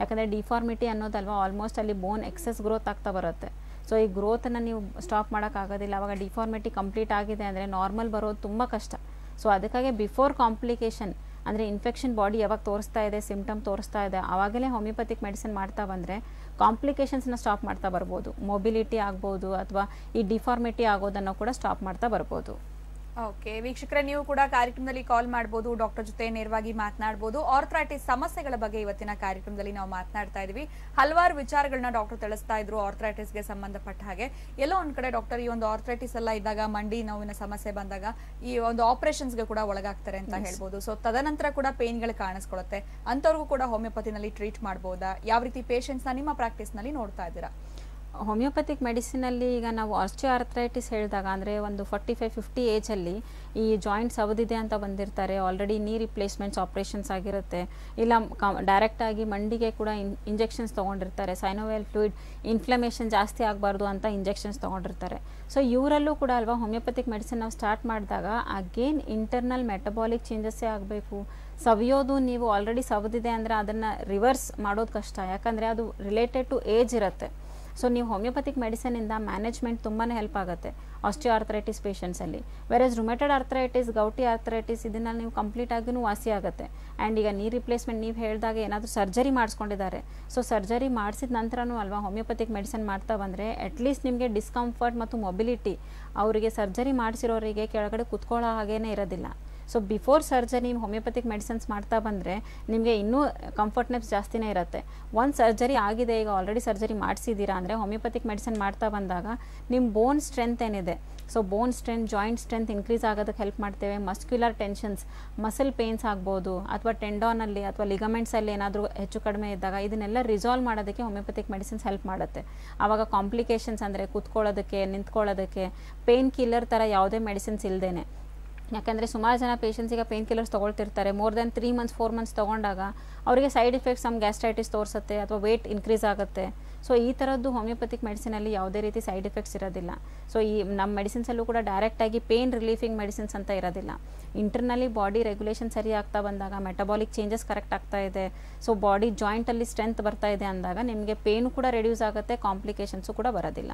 ಯಾಕಂದರೆ ಡಿಫಾರ್ಮಿಟಿ ಅನ್ನೋದಲ್ವಾ ಆಲ್ಮೋಸ್ಟ್ ಅಲ್ಲಿ ಬೋನ್ ಎಕ್ಸೆಸ್ ಗ್ರೋತ್ ಆಗ್ತಾ ಬರುತ್ತೆ. ಸೊ ಈ ಗ್ರೋತನ್ನು ನೀವು ಸ್ಟಾಪ್ ಮಾಡೋಕ್ಕಾಗೋದಿಲ್ಲ ಅವಾಗ ಡಿಫಾರ್ಮಿಟಿ ಕಂಪ್ಲೀಟ್ ಆಗಿದೆ ಅಂದರೆ ನಾರ್ಮಲ್ ಬರೋದು ತುಂಬ ಕಷ್ಟ. ಸೊ ಅದಕ್ಕಾಗಿ ಬಿಫೋರ್ ಕಾಂಪ್ಲಿಕೇಶನ್ ಅಂದರೆ ಇನ್ಫೆಕ್ಷನ್ ಬಾಡಿ ಯಾವಾಗ ತೋರಿಸ್ತಾ ಇದೆ ಸಿಮ್ಟಮ್ ತೋರಿಸ್ತಾ ಇದೆ ಆವಾಗಲೇ ಹೋಮಿಯೋಪತಿಕ್ ಮೆಡಿಸಿನ್ ಮಾಡ್ತಾ ಬಂದರೆ ಕಾಂಪ್ಲಿಕೇಶನ್ಸ್ನ ಸ್ಟಾಪ್ ಮಾಡ್ತಾ ಬರ್ಬೋದು. ಮೊಬಿಲಿಟಿ ಆಗ್ಬೋದು ಅಥವಾ ಈ ಡಿಫಾರ್ಮಿಟಿ ಆಗೋದನ್ನು ಕೂಡ ಸ್ಟಾಪ್ ಮಾಡ್ತಾ ಬರ್ಬೋದು. ಓಕೆ ವೀಕ್ಷಕರೇ ನೀವು ಕೂಡ ಕಾರ್ಯಕ್ರಮದಲ್ಲಿ ಕಾಲ್ ಮಾಡಬಹುದು ಡಾಕ್ಟರ್ ಜೊತೆ ನೇರವಾಗಿ ಮಾತನಾಡಬಹುದು ಆರ್ಥ್ರೈಟಿಸ್ ಸಮಸ್ಯೆಗಳ ಬಗ್ಗೆ ಇವತ್ತಿನ ಕಾರ್ಯಕ್ರಮದಲ್ಲಿ ನಾವು ಮಾತನಾಡ್ತಾ ಇದೀವಿ ಹಲವಾರು ವಿಚಾರಗಳನ್ನ ಡಾಕ್ಟರ್ ತಿಳಿಸ್ತಾ ಇದ್ರು ಆರ್ಥ್ರೈಟಿಸ್ಗೆ ಸಂಬಂಧಪಟ್ಟ ಹಾಗೆ. ಎಲ್ಲೋ ಒಂದ್ ಕಡೆ ಡಾಕ್ಟರ್ ಈ ಒಂದು ಆರ್ಥ್ರೈಟಿಸ್ ಎಲ್ಲ ಇದ್ದಾಗ ಮಂಡಿ ನೋವಿನ ಸಮಸ್ಯೆ ಬಂದಾಗ ಈ ಒಂದು ಆಪರೇಷನ್ಸ್ಗೆ ಕೂಡ ಒಳಗಾಗ್ತಾರೆ ಅಂತ. ಹೇಳ್ಬೋದು. ಸೊ ತದನಂತರ ಕೂಡ ಪೇನ್ಗಳು ಕಾಣಿಸ್ಕೊಳ್ಳುತ್ತೆ ಅಂತವ್ರಿಗೂ ಕೂಡ ಹೋಮಿಯೋಪತಿನಲ್ಲಿ ಟ್ರೀಟ್ ಮಾಡಬಹುದಾ ಯಾವ ರೀತಿ ಪೇಷಂಟ್ಸ್ನ ನಿಮ್ಮ ಪ್ರಾಕ್ಟೀಸ್ನಲ್ಲಿ ನೋಡ್ತಾ ಇದ್ದೀರಾ? ಹೋಮಿಯೋಪತಿಕ್ ಮೆಡಿಸಿನಲ್ಲಿ ಈಗ ನಾವು ಆಸ್ಟಿಯೋ ಆರ್ಥ್ರೈಟಿಸ್ ಹೇಳಿದಾಗ, ಅಂದರೆ ಒಂದು ಫಾರ್ಟಿ ಫೈವ್ ಫಿಫ್ಟಿ ಏಜಲ್ಲಿ ಈ ಜಾಯಿಂಟ್ಸ್ ಅವಧಿದೆ ಅಂತ ಬಂದಿರ್ತಾರೆ. ಆಲ್ರೆಡಿ ನೀ ರಿಪ್ಲೇಸ್ಮೆಂಟ್ಸ್ ಆಪ್ರೇಷನ್ಸ್ ಆಗಿರುತ್ತೆ. ಇಲ್ಲ ಡೈರೆಕ್ಟಾಗಿ ಮಂಡಿಗೆ ಕೂಡ ಇನ್ ಇಂಜೆಕ್ಷನ್ಸ್ ತೊಗೊಂಡಿರ್ತಾರೆ. ಸೈನೋವೆಲ್ ಫ್ಲೂಯಿಡ್ ಇನ್ಫ್ಲಮೇಷನ್ ಜಾಸ್ತಿ ಆಗಬಾರ್ದು ಅಂತ ಇಂಜೆಕ್ಷನ್ಸ್ ತೊಗೊಂಡಿರ್ತಾರೆ. ಸೊ ಇವರಲ್ಲೂ ಕೂಡ ಅಲ್ವಾ ಹೋಮಿಯೋಪತಿಕ್ ಮೆಡಿಸಿನ್ ನಾವು ಸ್ಟಾರ್ಟ್ ಮಾಡಿದಾಗ ಅಗೇನ್ ಇಂಟರ್ನಲ್ ಮೆಟಬಾಲಿಕ್ ಚೇಂಜಸ್ಸೇ ಆಗಬೇಕು. ಸವಿಯೋದು ನೀವು ಆಲ್ರೆಡಿ ಸವದಿದೆ ಅಂದರೆ ಅದನ್ನು ರಿವರ್ಸ್ ಮಾಡೋದು ಕಷ್ಟ. ಯಾಕಂದರೆ ಅದು ರಿಲೇಟೆಡ್ ಟು ಏಜ್ ಇರುತ್ತೆ. ಸೊ ನೀವು ಹೋಮಿಯೋಪತಿಕ್ ಮೆಡಿಸಿನಿಂದ ಮ್ಯಾನೇಜ್ಮೆಂಟ್ ತುಂಬಾ ಹೆಲ್ಪ್ ಆಗುತ್ತೆ osteo arthritis ಪೇಷಂಟ್ಸಲ್ಲಿ whereas rheumatoid arthritis gouty arthritis ಇದನ್ನ ನೀವು ಕಂಪ್ಲೀಟ್ ಆಗಿ ವಾಸಿ ಆಗುತ್ತೆ. ಆ್ಯಂಡ್ ಈಗ ನೀ ರಿಪ್ಲೇಸ್ಮೆಂಟ್ ನೀವು ಹೇಳಿದಾಗ ಏನಾದರೂ ಸರ್ಜರಿ ಮಾಡಿಸ್ಕೊಂಡಿದ್ದಾರೆ. ಸೊ ಸರ್ಜರಿ ಮಾಡಿಸಿದ ನಂತರನೂ ಅಲ್ವಾ ಹೋಮಿಯೋಪತಿಕ್ ಮೆಡಿಸಿನ್ ಮಾಡ್ತಾ ಬಂದರೆ ಅಟ್ಲೀಸ್ಟ್ ನಿಮಗೆ ಡಿಸ್ಕಂಫರ್ಟ್ ಮತ್ತು ಮೊಬಿಲಿಟಿ ಅವರಿಗೆ ಸರ್ಜರಿ ಮಾಡಿಸಿರೋರಿಗೆ ಕೆಳಗಡೆ ಕುತ್ಕೊಳ್ಳೋ ಹಾಗೇನೇ ಇರೋದಿಲ್ಲ. So before surgery homeopathic medicines ಮಾಡ್ತಾ ಬಂದರೆ ನಿಮಗೆ ಇನ್ನೂ ಕಂಫರ್ಟ್ನೆಸ್ ಜಾಸ್ತಿನೇ ಇರುತ್ತೆ. ಒಂದು ಸರ್ಜರಿ ಆಗಿದೆ, ಈಗ ಆಲ್ರೆಡಿ ಸರ್ಜರಿ ಮಾಡಿಸಿದ್ದೀರಾ ಅಂದರೆ ಹೋಮಿಯೋಪತಿಕ್ ಮೆಡಿಸಿನ್ ಮಾಡ್ತಾ ಬಂದಾಗ ನಿಮ್ಮ ಬೋನ್ ಸ್ಟ್ರೆಂತ್ ಏನಿದೆ? So bone strength joint strength increase ಆಗೋದಕ್ಕೆ ಹೆಲ್ಪ್ ಮಾಡ್ತೇವೆ. ಮಸ್ಕ್ಯುಲರ್ ಟೆನ್ಷನ್ಸ್ ಮಸಲ್ ಪೇನ್ಸ್ ಆಗ್ಬೋದು, ಅಥವಾ ಟೆಂಡಾನಲ್ಲಿ ಅಥವಾ ಲಿಗಮೆಂಟ್ಸಲ್ಲಿ ಏನಾದರೂ ಹೆಚ್ಚು ಕಡಿಮೆ ಇದ್ದಾಗ ಇದನ್ನೆಲ್ಲ ರಿಸಾಲ್ವ್ ಮಾಡೋದಕ್ಕೆ ಹೋಮಿಯೋಪತಿಕ್ ಮೆಡಿಸಿನ್ಸ್ ಹೆಲ್ಪ್ ಮಾಡುತ್ತೆ. ಆವಾಗ ಕಾಂಪ್ಲಿಕೇಶನ್ಸ್ ಅಂದರೆ ಕೂತ್ಕೊಳ್ಳೋದಕ್ಕೆ, ನಿಂತ್ಕೊಳ್ಳೋದಕ್ಕೆ ಪೇನ್ ಕಿಲ್ಲರ್ ಥರ ಯಾವುದೇ ಮೆಡಿಸಿನ್ಸ್ ಇಲ್ಲದೇನೆ ಯಾಕಂದರೆ ಸುಮಾರು ಜನ ಪೇಷಂಟ್ಸ್ ಈಗ pain killers ತೊಗೊಳ್ತಿರ್ತಾರೆ. More than three months four months ತೊಗೊಂಡಾಗ ಅವರಿಗೆ ಸೈಡ್ ಎಫೆಕ್ಟ್ಸ್ ನಮ್ಮ ಗ್ಯಾಸ್ಟ್ರೈಟಿಸ್ ತೋರಿಸುತ್ತೆ ಅಥವಾ ವೆಯ್ಟ್ ಇನ್ಕ್ರೀಸ್ ಆಗುತ್ತೆ. ಸೊ ಈ ಥರದ್ದು ಹೋಮಿಯೋಪತಿಕ್ ಮೆಡಿಸಿನಲ್ಲಿ ಯಾವುದೇ ರೀತಿ ಸೈಡ್ ಎಫೆಕ್ಟ್ಸ್ ಇರೋದಿಲ್ಲ. ಸೊ ಈ ನಮ್ಮ ಮೆಡಿಸಿನ್ಸಲ್ಲೂ ಕೂಡ ಡೈರೆಕ್ಟಾಗಿ ಪೇನ್ ರಿಲೀಫಿಂಗ್ ಮೆಡಿಸಿನ್ಸ್ ಅಂತ ಇರೋದಿಲ್ಲ. ಇಂಟರ್ನಲಿ ಬಾಡಿ ರೆಗ್ಯುಲೇಷನ್ ಸರಿ ಆಗ್ತಾ ಬಂದಾಗ ಮೆಟಬಾಲಿಕ್ ಚೇಂಜಸ್ ಕರೆಕ್ಟ್ ಆಗ್ತಾ ಇದೆ. ಸೊ ಬಾಡಿ ಜಾಯಿಂಟಲ್ಲಿ ಸ್ಟ್ರೆಂತ್ ಬರ್ತಾ ಇದೆ ಅಂದಾಗ ನಿಮಗೆ ಪೇನು ಕೂಡ ರೆಡ್ಯೂಸ್ ಆಗುತ್ತೆ ಕಾಂಪ್ಲಿಕೇಶನ್ಸು ಕೂಡ ಬರೋದಿಲ್ಲ.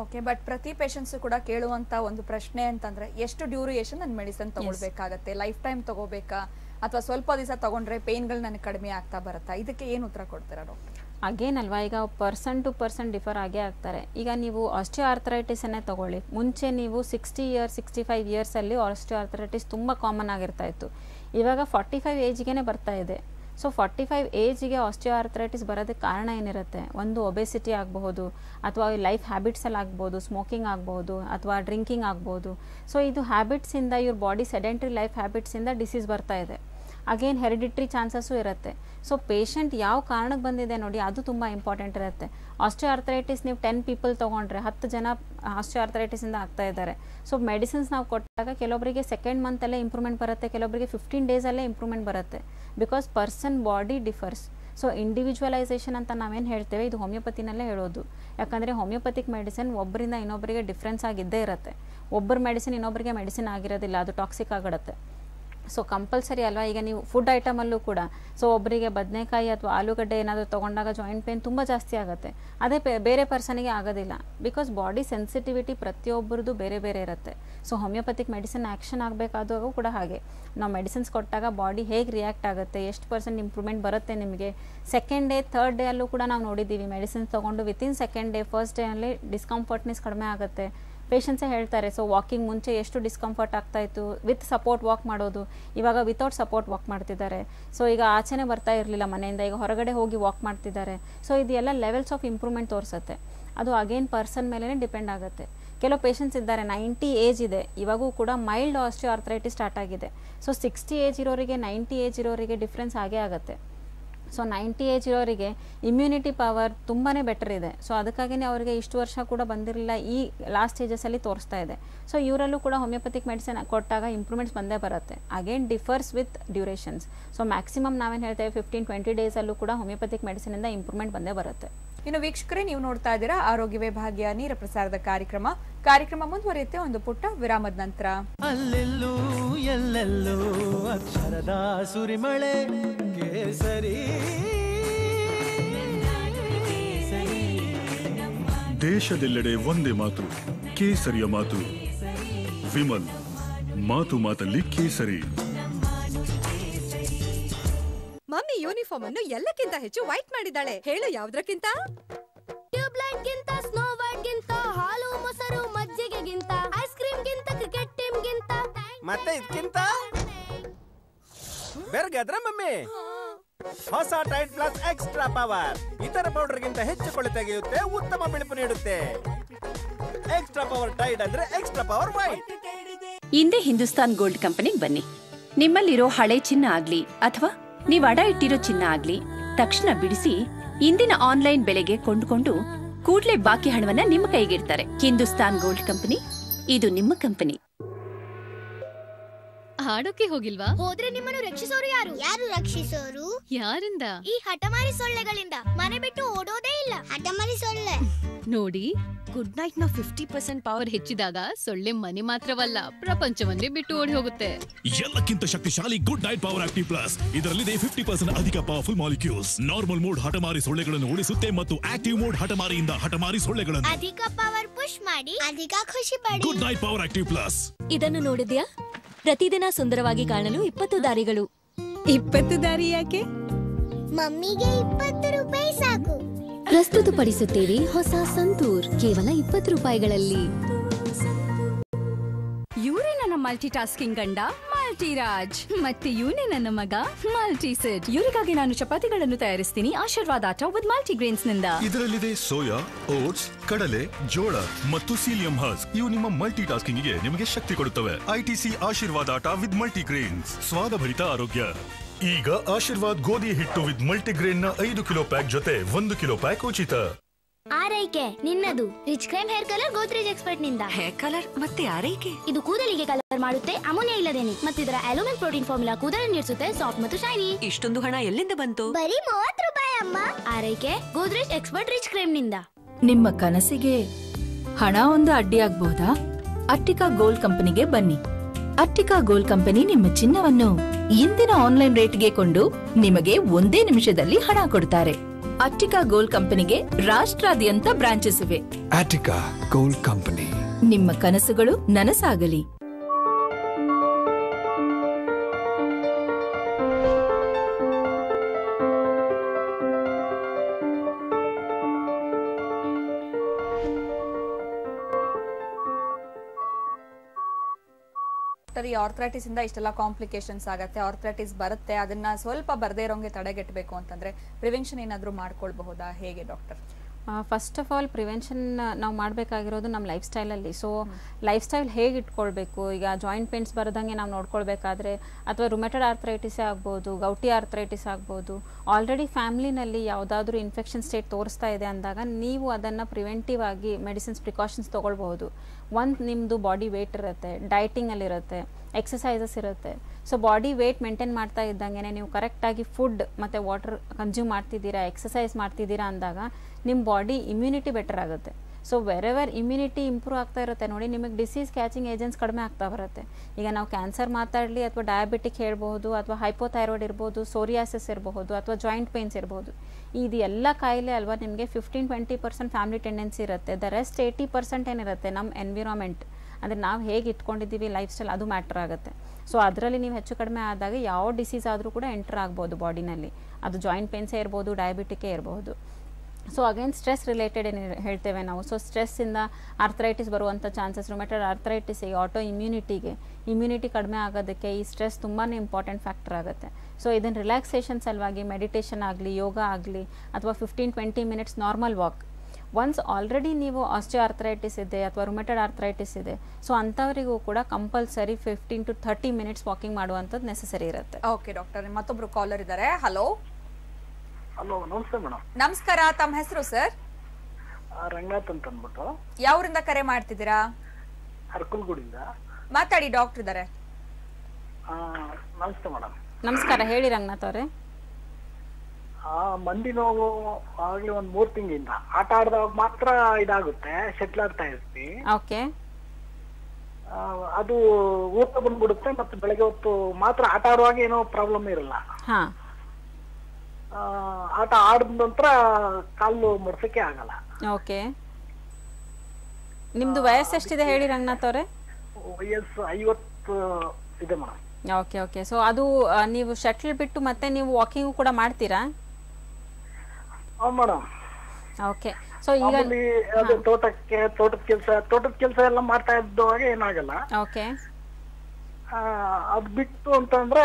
ಓಕೆ ಬಟ್ ಪ್ರತಿ ಪೇಷಂಟ್ಸು ಕೂಡ ಕೇಳುವಂಥ ಒಂದು ಪ್ರಶ್ನೆ ಅಂತಂದರೆ ಎಷ್ಟು ಡ್ಯೂರಿಯೇಷನ್ ನನ್ನ ಮೆಡಿಸಿನ್ ತೊಗೊಳ್ಬೇಕಾಗತ್ತೆ? ಲೈಫ್ ಟೈಮ್ ತಗೋಬೇಕಾ? ಅಥವಾ ಸ್ವಲ್ಪ ದಿವಸ ತೊಗೊಂಡ್ರೆ ಪೇನ್ಗಳು ನನಗೆ ಕಡಿಮೆ ಆಗ್ತಾ ಬರುತ್ತಾ? ಇದಕ್ಕೆ ಏನು ಉತ್ತರ ಕೊಡ್ತೀರಾ ಡಾಕ್ಟರ್ ಅಗೇನ್ ಅಲ್ವಾ ಈಗ ಪರ್ಸನ್ ಟು ಪರ್ಸನ್ ಡಿಫರ್ ಆಗೇ ಆಗ್ತಾರೆ. ಈಗ ನೀವು ಆಸ್ಟಿಯೋ ಆರ್ಥರೈಟಿಸನ್ನೇ ತಗೊಳ್ಳಿ. ಮುಂಚೆ ನೀವು ಸಿಕ್ಸ್ಟಿ ಇಯರ್ ಸಿಕ್ಸ್ಟಿ ಫೈವ್ ಇಯರ್ಸಲ್ಲಿ ಆಸ್ಟಿಯೋ ಆರ್ಥರೈಟಿಸ್ ತುಂಬ ಕಾಮನ್ ಆಗಿರ್ತಾ ಇತ್ತು. ಇವಾಗ ಫಾರ್ಟಿ ಫೈವ್ ಏಜ್ಗೆ ಬರ್ತಾ ಇದೆ. ಸೊ ಫಾರ್ಟಿ ಫೈವ್ ಏಜ್ಗೆ ಆಸ್ಟಿಯೋ ಆರ್ಥರೈಟಿಸ್ ಬರೋದಕ್ಕೆ ಕಾರಣ ಏನಿರುತ್ತೆ? ಒಂದು ಒಬೆಸಿಟಿ ಆಗಬಹುದು, ಅಥವಾ ಲೈಫ್ ಹ್ಯಾಬಿಟ್ಸಲ್ಲಿ ಆಗ್ಬೋದು ಸ್ಮೋಕಿಂಗ್ ಆಗ್ಬೋದು ಅಥವಾ ಡ್ರಿಂಕಿಂಗ್ ಆಗ್ಬೋದು ಸೊ ಇದು ಹ್ಯಾಬಿಟ್ಸಿಂದ ಇವ್ರ ಬಾಡಿ ಸೆಡೆಂಟ್ರಿ ಲೈಫ್ ಹ್ಯಾಬಿಟ್ಸಿಂದ ಡಿಸೀಸ್ ಬರ್ತಾ ಇದೆ. ಅಗೇನ್ ಹೆರಿಡಿಟ್ರಿ ಚಾನ್ಸಸ್ಸು ಇರುತ್ತೆ. ಸೊ ಪೇಷಂಟ್ ಯಾವ ಕಾರಣಕ್ಕೆ ಬಂದಿದೆ ನೋಡಿ, ಅದು ತುಂಬ ಇಂಪಾರ್ಟೆಂಟ್ ಇರುತ್ತೆ. ಆಸ್ಟಿಯೋಆರ್ಥರೈಟಿಸ್ ನೀವು ಟೆನ್ ಪೀಪಲ್ ತೊಗೊಂಡ್ರೆ, ಹತ್ತು ಜನ ಆಸ್ಟಿಯೋಆರ್ಥರೈಟಿಸಿಂದ ಆರ್ಥರೈಟಿಸಿಂದ ಆಗ್ತಾ ಇದ್ದಾರೆ. ಸೊ ಮೆಡಿಸಿನ್ಸ್ ನಾವು ಕೊಟ್ಟಾಗ ಕೆಲವೊಬ್ಬರಿಗೆ ಸೆಕೆಂಡ್ ಮಂತಲ್ಲೇ ಇಂಪ್ರೂವ್ಮೆಂಟ್ ಬರುತ್ತೆ ಕೆಲವೊಬ್ಬರಿಗೆ ಫಿಫ್ಟೀನ್ ಡೇಸಲ್ಲೇ ಇಂಪ್ರೂವ್ಮೆಂಟ್ ಬರುತ್ತೆ. Because person body differs so individualization ಅಂತ ನಾವೇನು ಹೇಳ್ತೇವೆ, ಇದು ಹೋಮಿಯೋಪತಿನಲ್ಲೇ ಹೇಳೋದು. ಯಾಕಂದರೆ ಹೋಮಿಯೋಪತಿಕ್ ಮೆಡಿಸಿನ್ ಒಬ್ಬರಿಂದ ಇನ್ನೊಬ್ಬರಿಗೆ ಡಿಫ್ರೆನ್ಸ್ ಆಗಿದ್ದೇ ಇರುತ್ತೆ. ಒಬ್ಬರ ಮೆಡಿಸಿನ್ ಇನ್ನೊಬ್ಬರಿಗೆ ಮೆಡಿಸಿನ್ ಆಗಿರೋದಿಲ್ಲ, ಅದು ಟಾಕ್ಸಿಕ್ ಆಗಿಡುತ್ತೆ. ಸೊ ಕಂಪಲ್ಸರಿ ಅಲ್ವಾ? ಈಗ ನೀವು ಫುಡ್ ಐಟಮಲ್ಲೂ ಕೂಡ. ಸೊ ಒಬ್ಬರಿಗೆ ಬದನೆಕಾಯಿ ಅಥವಾ ಆಲೂಗಡ್ಡೆ ಏನಾದರೂ ತೊಗೊಂಡಾಗ ಜಾಯಿಂಟ್ ಪೇನ್ ತುಂಬ ಜಾಸ್ತಿ ಆಗುತ್ತೆ. ಅದೇ ಬೇರೆ ಪರ್ಸನಿಗೆ ಆಗೋದಿಲ್ಲ. ಬಿಕಾಸ್ ಬಾಡಿ ಸೆನ್ಸಿಟಿವಿಟಿ ಪ್ರತಿಯೊಬ್ಬರದ್ದು ಬೇರೆ ಬೇರೆ ಇರುತ್ತೆ. ಸೊ ಹೋಮಿಯೋಪತಿಕ್ ಮೆಡಿಸಿನ್ ಆ್ಯಕ್ಷನ್ ಆಗಬೇಕಾದಾಗ ಕೂಡ ಹಾಗೆ. ನಾವು ಮೆಡಿಸಿನ್ಸ್ ಕೊಟ್ಟಾಗ ಬಾಡಿ ಹೇಗೆ ರಿಯಾಕ್ಟ್ ಆಗುತ್ತೆ? ಎಷ್ಟು ಪರ್ಸೆಂಟ್ ಇಂಪ್ರೂವ್ಮೆಂಟ್ ಬರುತ್ತೆ ನಿಮಗೆ? ಸೆಕೆಂಡ್ ಡೇ ಥರ್ಡ್ ಡೇ ಅಲ್ಲೂ ಕೂಡ ನಾವು ನೋಡಿದ್ದೀವಿ. ಮೆಡಿಸಿನ್ಸ್ ತೊಗೊಂಡು within second day first day ಅಲ್ಲಿ ಡಿಸ್ಕಂಫರ್ಟ್ನೆಸ್ ಕಡಿಮೆ ಆಗುತ್ತೆ. ಪೇಷಂಟ್ಸೇ ಹೇಳ್ತಾರೆ ಸೊ ವಾಕಿಂಗ್ ಮುಂಚೆ ಎಷ್ಟು ಡಿಸ್ಕಂಫರ್ಟ್ ಆಗ್ತಾ ಇತ್ತು? ವಿತ್ ಸಪೋರ್ಟ್ ವಾಕ್ ಮಾಡೋದು. ಇವಾಗ ವಿತೌಟ್ ಸಪೋರ್ಟ್ ವಾಕ್ ಮಾಡ್ತಿದ್ದಾರೆ. ಸೊ ಈಗ ಆಚೆನೇ ಬರ್ತಾ ಇರಲಿಲ್ಲ ಮನೆಯಿಂದ, ಈಗ ಹೊರಗಡೆ ಹೋಗಿ ವಾಕ್ ಮಾಡ್ತಿದ್ದಾರೆ. ಸೊ ಇದೆಲ್ಲ ಲೆವೆಲ್ಸ್ ಆಫ್ ಇಂಪ್ರೂವ್ಮೆಂಟ್ ತೋರಿಸುತ್ತೆ. ಅದು ಅಗೇನ್ ಪರ್ಸನ್ ಮೇಲೇ ಡಿಪೆಂಡ್ ಆಗುತ್ತೆ. ಕೆಲವು ಪೇಷಂಟ್ಸ್ ಇದ್ದಾರೆ ನೈಂಟಿ ಏಜ್ ಇದೆ. ಇವಾಗೂ ಕೂಡ ಮೈಲ್ಡ್ ಆಸ್ಟಿಯೋ ಆರ್ಥರೈಟಿಸ್ ಸ್ಟಾರ್ಟ್ ಆಗಿದೆ. ಸೊ ಸಿಕ್ಸ್ಟಿ ಏಜ್ ಇರೋರಿಗೆ ನೈಂಟಿ ಏಜ್ ಇರೋರಿಗೆ ಡಿಫ್ರೆನ್ಸ್ ಆಗೇ ಆಗುತ್ತೆ. ಸೊ ನೈಂಟಿ ಏಜ್ ಇರೋರಿಗೆ ಇಮ್ಯುನಿಟಿ ಪವರ್ ತುಂಬಾ ಬೆಟರ್ ಇದೆ. ಸೊ ಅದಕ್ಕಾಗಿಯೇ ಅವರಿಗೆ ಇಷ್ಟು ವರ್ಷ ಕೂಡ ಬಂದಿರಲಿಲ್ಲ ಈ ಲಾಸ್ಟ್ ಸ್ಟೇಜಸಲ್ಲಿ ತೋರಿಸ್ತಾ ಇದೆ. ಸೊ ಇವರಲ್ಲೂ ಕೂಡ ಹೋಮಿಯೋಪತಿಕ್ ಮೆಡಿಸಿನ್ ಕೊಟ್ಟಾಗ ಇಂಪ್ರೂವ್ಮೆಂಟ್ಸ್ ಬಂದೇ ಬರುತ್ತೆ. Again differs with durations so maximum ನಾವೇನು ಹೇಳ್ತೇವೆ ಫಿಫ್ಟೀನ್ ಟ್ವೆಂಟಿ ಡೇಸಲ್ಲೂ ಕೂಡ ಹೋಮಿಯೋಪತಿಕ್ ಮೆಡಿಸಿನಿಂದ ಇಂಪ್ರೂವ್ಮೆಂಟ್ ಬಂದೇ ಬರುತ್ತೆ. ಇನ್ನು ವೀಕ್ಷಕರೇ ನೀವು ನೋಡ್ತಾ ಇದ್ದೀರಾ ಆರೋಗ್ಯವೇ ಭಾಗ್ಯ ನೀರ ಪ್ರಸಾರದ ಕಾರ್ಯಕ್ರಮ. ಕಾರ್ಯಕ್ರಮ ಮುಂದುವರಿಯುತ್ತೆ ಒಂದು ಪುಟ್ಟ ವಿರಾಮದ ನಂತರ. ಅಲ್ಲೆಲ್ಲೂ ಎಲ್ಲೆಲ್ಲೂ ಅಕ್ಷರದ ಸುರಿಮಳೆ ಕೇಸರಿ. ದೇಶದೆಲ್ಲೆಡೆ ಒಂದೇ ಮಾತು ಕೇಸರಿಯ ಮಾತು. ವಿಮಲ್ ಮಾತು ಮಾತಲ್ಲಿ ಕೇಸರಿ. ಮಮ್ಮಿ ಯೂನಿಫಾರ್ಮ್ ಅನ್ನು ಎಲ್ಲಕ್ಕಿಂತ ಹೆಚ್ಚು ವೈಟ್ ಮಾಡಿದ್ದಾಳೆ. ಹೇಳು ಯಾವ್ದ್ರಕ್ಕಿಂತ? ಟ್ಯೂಬ್ಲೈಟ್ಗಿಂತ ಸ್ನೋ ವೈಟ್ಗಿಂತ ಹಾಲು ಮೊಸರು ಮಜ್ಜಿಗೆಗಿಂತ ಐಸ್ ಕ್ರೀಮ್ಗಿಂತ ಕ್ರಿಕೆಟ್ ಟೀಮ್ಗಿಂತ ಮತ್ತೆ ಇದಕ್ಕಿಂತ ಬೆರ್ಗದ್ರ ಮಮ್ಮಿ. ಹೊಸ ಟೈಟ್ ಪ್ಲಸ್ ಎಕ್ಸ್ಟ್ರಾ ಪವರ್ ಇತರ ಪೌಡರ್ಗಿಂತ ಹೆಚ್ಚು ಕೊಳೆ ತೆಗೆಯುತ್ತೆ ಉತ್ತಮ ಬಿಳುಪು ನೀಡುತ್ತೆ. ಎಕ್ಸ್ಟ್ರಾ ಪವರ್ ಟೈಟ್ ಅಂದ್ರೆ ಎಕ್ಸ್ಟ್ರಾ ಪವರ್ ವೈಟ್ ಹಿಂದೆ ಹಿಂದೂಸ್ತಾನ್ ಗೋಲ್ಡ್ ಕಂಪನಿಗೆ ಬನ್ನಿ. ನಿಮ್ಮಲ್ಲಿರೋ ಹಳೆ ಚಿನ್ನ ಆಗ್ಲಿ ಅಥವಾ ನೀವು ಅಡ ಇಟ್ಟಿರೋ ಚಿನ್ನ ಆಗ್ಲಿ, ತಕ್ಷಣ ಬಿಡಿಸಿ ಇಂದಿನ ಆನ್ಲೈನ್ ಬೆಲೆಗೆ ಕೊಂಡುಕೊಂಡು ಕೂಡ್ಲೇ ಬಾಕಿ ಹಣವನ್ನ ನಿಮ್ಮ ಕೈಗಿಡ್ತಾರೆ ಹಿಂದೂಸ್ತಾನ್ ಗೋಲ್ಡ್ ಕಂಪನಿ, ಇದು ನಿಮ್ಮ ಕಂಪನಿ. ಹಾಡೋಕೆ ಹೋಗಿಲ್ವಾ? ಹೋದ್ರೆ ನಿಮ್ಮನ್ನು ರಕ್ಷಿಸೋರು ಯಾರು? ಯಾರು ರಕ್ಷಿಸೋರು? ಯಾರಿಂದ? ಈ ಹಠಮಾರಿ ಸೊಳ್ಳೆಗಳಿಂದ. ಮನೆ ಬಿಟ್ಟು ಓಡೋದೇ ಇಲ್ಲ. ಹಠಮಾರಿ ಸೊಳ್ಳೆ. ನೋಡಿ ಗುಡ್ ನೈಟ್ನ ಫಿಫ್ಟಿ ಪರ್ಸೆಂಟ್ ಪವರ್ ಹೆಚ್ಚಿದಾಗ ಸೊಳ್ಳೆ ಮನೆ ಮಾತ್ರವಲ್ಲ ಪ್ರಪಂಚವನ್ನೇ ಬಿಟ್ಟು ಓಡಿ ಹೋಗುತ್ತೆ ಎಲ್ಲಕ್ಕಿಂತ ಶಕ್ತಿಶಾಲಿ good night power active plus ಇದರಲ್ಲಿದೆ ಫಿಫ್ಟಿ ಪರ್ಸೆಂಟ್ ಅಧಿಕ ಪವರ್ಫುಲ್ ಮಾಲಿಕ್ಯೂಲ್ಸ್ ನಾರ್ಮಲ್ ಮೋಡ್ ಹಠಮಾರಿ ಸೊಳ್ಳೆಗಳನ್ನು ಓಡಿಸುತ್ತೆ ಮತ್ತು ಆಕ್ಟಿವ್ ಮೋಡ್ ಹಠಮಾರಿಯಿಂದ ಹಠಮಾರಿ ಸೊಳ್ಳೆಗಳನ್ನು. ಅಧಿಕ ಪವರ್ ಪುಷ್ ಮಾಡಿ ಅಧಿಕ ಖುಷಿ ಪಡಿ. Good night power active plus ಇದನ್ನು ನೋಡಿದ್ಯಾ? ಪ್ರತಿದಿನ ಸುಂದರವಾಗಿ ಕಾಣಲು ಇಪ್ಪತ್ತು ದಾರಿಗಳು. ಇಪ್ಪತ್ತು ದಾರಿ ಯಾಕೆ? ಮಮ್ಮಿಗೆ ಇಪ್ಪತ್ತು ರೂಪಾಯಿ ಸಾಕು. ಪ್ರಸ್ತುತಪಡಿಸುತ್ತೇವೆ ಹೊಸ ಸಂತೂರ್ ಕೇವಲ ಇಪ್ಪತ್ತು ರೂಪಾಯಿಗಳಲ್ಲಿ. ಇವರೇ ನನ್ನ ಮಲ್ಟಿ ಟಾಸ್ಕಿಂಗ್ ಗಂಡ? ಮಲ್ಟಿರಾಜ್. ಮತ್ತೆ ಇವನೇ ನನ್ನ ಮಗ? ಮಲ್ಟಿ ಸೆಟ್ ಇವರಿಗಾಗಿ ನಾನು ಚಪಾತಿಗಳನ್ನು ತಯಾರಿಸ್ತೀನಿ. ಆಶೀರ್ವಾದ ಆಟ ವಿತ್ ಮಲ್ಟಿಗ್ರೇನ್ಸ್ನಿಂದ ಇದರಲ್ಲಿದೆ ಸೋಯಾ, ಓಟ್ಸ್, ಕಡಲೆ, ಜೋಳ ಮತ್ತು ಸೀಲಿಯಂ ಹಸ್ ಇವು ನಿಮ್ಮ ಮಲ್ಟಿ ಟಾಸ್ಕಿಂಗ್ಗೆ ನಿಮಗೆ ಶಕ್ತಿ ಕೊಡುತ್ತವೆ. ಐಟಿಸಿ ಆಶೀರ್ವಾದ ಆಟ ವಿತ್ ಮಲ್ಟಿ ಮಲ್ಟಿಗ್ರೇನ್ಸ್ ಸ್ವಾದಭರಿತ ಆರೋಗ್ಯ. ಈಗ ಆಶೀರ್ವಾದ್ ಗೋಧಿ ಹಿಟ್ಟು ವಿತ್ ಮಲ್ಟಿಗ್ರೇನ್ನ ಐದು ಕಿಲೋ ಪ್ಯಾಕ್ ಜೊತೆ ಒಂದು ಕಿಲೋ ಪ್ಯಾಕ್ ಉಚಿತ. ಆರೈಕೆ ನಿನ್ನದು. Rich creme hair colour Godrej ಎಕ್ಸ್ಪರ್ಟ್ನಿಂದ. Hair colour ಮತ್ತೆ ಆರೈಕೆ ಇದು ಕೂದಲಿಗೆ ಕಲರ್ ಮಾಡುತ್ತೆ ಅಮೋನಿಯಾ ಇಲ್ಲದೇನೆ ಮತ್ತಿದ್ರ ಇದರ ಅಲ್ಯೂಮಿನ್ ಪ್ರೋಟೀನ್ ಫಾರ್ಮುಲಾ ಕೂದಲನ್ನು ನಿರ್ಸುತ್ತೆ ಸಾಫ್ಟ್ ಮತ್ತು ಶೈನಿ ಇಷ್ಟೊಂದು ಹಣ ಎಲ್ಲಿಂದ ಬಂತು? ಬರೀ ಮೂವತ್ತು ರೂಪಾಯಿ ಅಮ್ಮ. ಆರೈಕೆ ಗೋದ್ರೇಜ್ ಎಕ್ಸ್ಪರ್ಟ್ ರಿಚ್ ಕ್ರೈಮ್ನಿಂದ. ನಿಮ್ಮ ಕನಸಿಗೆ ಹಣ ಒಂದು ಅಡ್ಡಿಯಾಗಬಹುದಾ ಅಟ್ಟಿಕಾ ಗೋಲ್ಡ್ ಕಂಪನಿಗೆ ಬನ್ನಿ. ಅಟ್ಟಿಕಾ ಗೋಲ್ಡ್ ಕಂಪನಿ ನಿಮ್ಮ ಚಿನ್ನವನ್ನು ಇಂದಿನ ಆನ್ಲೈನ್ ರೇಟ್ಗೆ ಕೊಂಡು ನಿಮಗೆ ಒಂದೇ ನಿಮಿಷದಲ್ಲಿ ಹಣ ಕೊಡ್ತಾರೆ. ಅಟ್ಟಿಕಾ ಗೋಲ್ಡ್ ಕಂಪನಿಗೆ ರಾಷ್ಟ್ರಾದ್ಯಂತ ಬ್ರಾಂಚಸ್ ಇವೆ. ಆರ್ಟಿಕಾ ಗೋಲ್ಡ್ ಕಂಪನಿ. ನಿಮ್ಮ ಕನಸುಗಳು ನನಸಾಗಲಿ. ಡಾಕ್ಟರ್ ಈ ಆರ್ಥ್ರೈಟಿಸ್ ಇಂದ ಇಷ್ಟೆಲ್ಲ ಕಾಂಪ್ಲಿಕೇಶನ್ಸ್ ಆಗುತ್ತೆ ಆರ್ಥ್ರೈಟಿಸ್ ಬರುತ್ತೆ ಅದನ್ನ ಸ್ವಲ್ಪ ಬರದೇ ಇರೋಂಗೆ ತಡೆಗಟ್ಟಬೇಕು ಅಂತಂದ್ರೆ ಪ್ರಿವೆನ್ಷನ್ ಏನಾದರೂ ಮಾಡ್ಕೊಳ್ಬಹುದಾ? ಹೇಗೆ doctor first of all prevention ನಾವು ಮಾಡಬೇಕಾಗಿರೋದು ನಮ್ಮ ಲೈಫ್ ಸ್ಟೈಲಲ್ಲಿ ಸೊ ಲೈಫ್ ಸ್ಟೈಲ್ ಹೇಗೆ ಇಟ್ಕೊಳ್ಬೇಕು? ಈಗ ಜಾಯಿಂಟ್ ಪೇನ್ಸ್ ಬರದಂಗೆ ನಾವು ನೋಡ್ಕೊಳ್ಬೇಕಾದ್ರೆ ಅಥವಾ ರುಮೆಟೆಡ್ ಆರ್ಥ್ರೈಟಿಸೇ ಆಗ್ಬೋದು ಗೌಟಿ ಆರ್ಥ್ರೈಟಿಸ್ ಆಗ್ಬೋದು ಆಲ್ರೆಡಿ ಫ್ಯಾಮ್ಲಿನಲ್ಲಿ ಯಾವುದಾದ್ರೂ ಇನ್ಫೆಕ್ಷನ್ ಸ್ಟೇಟ್ ತೋರಿಸ್ತಾ ಇದೆ ಅಂದಾಗ ನೀವು ಅದನ್ನು ಪ್ರಿವೆಂಟಿವ್ ಆಗಿ ಮೆಡಿಸಿನ್ಸ್ ಪ್ರಿಕಾಷನ್ಸ್ ತೊಗೊಳ್ಬಹುದು. ಒಂದು ನಿಮ್ಮದು ಬಾಡಿ ವೆಯ್ಟ್ ಇರುತ್ತೆ ಡಯಟಿಂಗಲ್ಲಿರುತ್ತೆ ಎಕ್ಸಸೈಸಸ್ ಇರುತ್ತೆ ಸೊ ಬಾಡಿ ವೆಯ್ಟ್ ಮೇಂಟೈನ್ ಮಾಡ್ತಾ ಇದ್ದಂಗೆ ನೀವು ಕರೆಕ್ಟಾಗಿ ಫುಡ್ ಮತ್ತು ವಾಟರ್ ಕನ್ಸ್ಯೂಮ್ ಮಾಡ್ತಿದ್ದೀರಾ ಎಕ್ಸಸೈಸ್ ಮಾಡ್ತಿದ್ದೀರಾ ಅಂದಾಗ ನಿಮ್ಮ ಬಾಡಿ ಇಮ್ಯುನಿಟಿ ಬೆಟರ್ ಆಗುತ್ತೆ. ಸೊ ವೆರೆವರ್ ಇಮ್ಯುನಿಟಿ ಇಂಪ್ರೂವ್ ಆಗ್ತಾ ಇರುತ್ತೆ ನೋಡಿ, ನಿಮಗೆ ಡಿಸೀಸ್ ಕ್ಯಾಚಿಂಗ್ ಏಜೆಂಟ್ಸ್ ಕಡಿಮೆ ಆಗ್ತಾ ಬರುತ್ತೆ. ಈಗ ನಾವು ಕ್ಯಾನ್ಸರ್ ಮಾತಾಡಲಿ ಅಥವಾ ಡಯಾಬಿಟಿಕ್ ಹೇಳ್ಬೋದು ಅಥವಾ ಹೈಪೋಥೈರಾಯ್ಡ್ ಇರ್ಬೋದು ಸೋರಿಯಾಸಿಸ್ ಇರಬಹುದು, ಅಥವಾ ಜಾಯಿಂಟ್ ಪೇನ್ಸ್ ಇರ್ಬೋದು. ಇದು ಎಲ್ಲ ಕಾಯಿಲೆ ಅಲ್ವಾ, ನಿಮಗೆ fifteen twenty percent family tendency ಇರುತ್ತೆ. ದ ರೆಸ್ಟ್ ಏಯ್ಟಿ ಪರ್ಸೆಂಟ್ ಏನಿರುತ್ತೆ ನಮ್ಮ ಎನ್ವಿರಾನ್ಮೆಂಟ್ ಅಂದರೆ ನಾವು ಹೇಗೆ ಇಟ್ಕೊಂಡಿದ್ದೀವಿ ಲೈಫ್ ಸ್ಟೈಲ್ ಅದು ಮ್ಯಾಟ್ರ್ ಆಗುತ್ತೆ. ಸೊ ಅದರಲ್ಲಿ ನೀವು ಹೆಚ್ಚು ಕಡಿಮೆ ಆದಾಗ ಯಾವ ಡಿಸೀಸ್ ಆದರೂ ಕೂಡ ಎಂಟರ್ ಆಗ್ಬೋದು ಬಾಡಿನಲ್ಲಿ ಅದು ಜಾಯಿಂಟ್ ಪೇನ್ಸೇ ಇರ್ಬೋದು ಡಯಾಬಿಟಿಕೇ ಇರಬಹುದು ಸೊ ಅಗೇನ್ ಸ್ಟ್ರೆಸ್ ರಿಲೇಟೆಡ್ ಏನು ಹೇಳ್ತೇವೆ ನಾವು. ಸೊ ಸ್ಟ್ರೆಸ್ಸಿಂದ ಆರ್ಥರೈಟಿಸ್ ಬರುವಂಥ ಚಾನ್ಸಸ್ ರುಮೆಟೆಡ್ ಆರ್ಥ್ರೈಟಿಸಿಗೆ ಆಟೋ ಇಮ್ಯುನಿಟಿಗೆ ಇಮ್ಯುನಿಟಿ ಕಡಿಮೆ ಆಗೋದಕ್ಕೆ ಈ ಸ್ಟ್ರೆಸ್ ತುಂಬಾ ಇಂಪಾರ್ಟೆಂಟ್ ಫ್ಯಾಕ್ಟರ್ ಆಗುತ್ತೆ. ಸೊ ಇದನ್ನು ರಿಲ್ಯಾಕ್ಸೇಷನ್ ಸಲುವಾಗಿ ಮೆಡಿಟೇಷನ್ ಆಗಲಿ, ಯೋಗ ಆಗಲಿ, ಅಥವಾ fifteen twenty minutes normal walk once already ನೀವು ಆಸ್ಟಿಯೋ ಆರ್ಥರೈಟಿಸ್ ಇದೆ ಅಥವಾ ರುಮೆಟೆಡ್ ಆರ್ಥರೈಟಿಸ್ ಇದೆ ಸೊ ಅಂಥವರಿಗೂ ಕೂಡ compulsory fifteen to thirty minutes walking ಮಾಡುವಂಥದ್ದು ನೆಸಸರಿ ಇರುತ್ತೆ. ಓಕೆ ಡಾಕ್ಟರ್ ಮತ್ತೊಬ್ಬರು ಕಾಲರ್ ಇದ್ದಾರೆ. Hello hello namaste madam. ನಮಸ್ಕಾರ ತಮ್ಮ ಹೆಸರು ಸರ್? ರಂಗನಾಥ್ ಅಂತ ಅಂದ್ಬಿಟ್ಟು. ಯಾವ್ರಿಂದ ಕರೆ ಮಾಡ್ತಿದ್ದೀರಾ? ಹರ್ಕಲ್ಗುಡಿಯಿಂದ. ಮಾತಾಡಿ ಡಾಕ್ಟರ್ ಇದ್ದಾರೆ ಆ, ನಮಸ್ತೆ ಮೇಡಮ್. ನಮಸ್ಕಾರ ಹೇಳಿ ರಂಗನಾಥ್ ಅವರೇ. ಆ ಮಂಡಿ ನೋವು ಆಗ್ಲಿ ಒಂದ್ ಮೂರ್ ತಿಂಗಳಿಂದ. ಆಟ ಆಡಿದಾಗ ಮಾತ್ರ ಇದಾಗುತ್ತೆ ಶೆಟ್ಲ್ ಆಡ್ತಾ ಇರ್ತೀವಿ ಓಕೆ. ಆ, ಅದು ಊಟ ಬಂದ್ಬಿಡುತ್ತೆ ಮತ್ತೆ ಬೆಳಗ್ಗೆ ಹೊತ್ತು ಮಾತ್ರ ಆಟ ಆಡುವಾಗ ಏನೋ ಪ್ರಾಬ್ಲಮ್ ಇರಲ್ಲ. ಆಟ ಆಡಿದ ನಂತರ ಕಾಲು ಮಡ್ಸಕ್ಕೆ ಆಗಲ್ಲ. ಓಕೆ. ನಿಮ್ದು ವಯಸ್ಸು ಎಷ್ಟಿದೆ ಹೇಳಿ ರಂಗನಾಥ್ ಅವರೇ? ವಯಸ್ಸು ಐವತ್ತು ಇದೆ ಮೇಡಮ್. Okay okay. ಸೊ ಅದು ನೀವು ಶಟ್ಲ್ ಬಿಟ್ಟು ಮತ್ತೆ ನೀವು ವಾಕಿಂಗ್ ಕೂಡ ಮಾಡ್ತೀರಾ? ಮೇಡಮ್. ಓಕೆ. ಸೊ ಈಗ ಅದು ತೋಟಕ್ಕೆ ತೋಟದ ಕೆಲಸ ತೋಟದ ಕೆಲಸ ಎಲ್ಲ ಮಾಡ್ತಾ ಇದ್ದಾಗ ಏನಾಗಲ್ಲ. ಓಕೆ. ಅದು ಬಿಟ್ಟು ಅಂತಂದ್ರೆ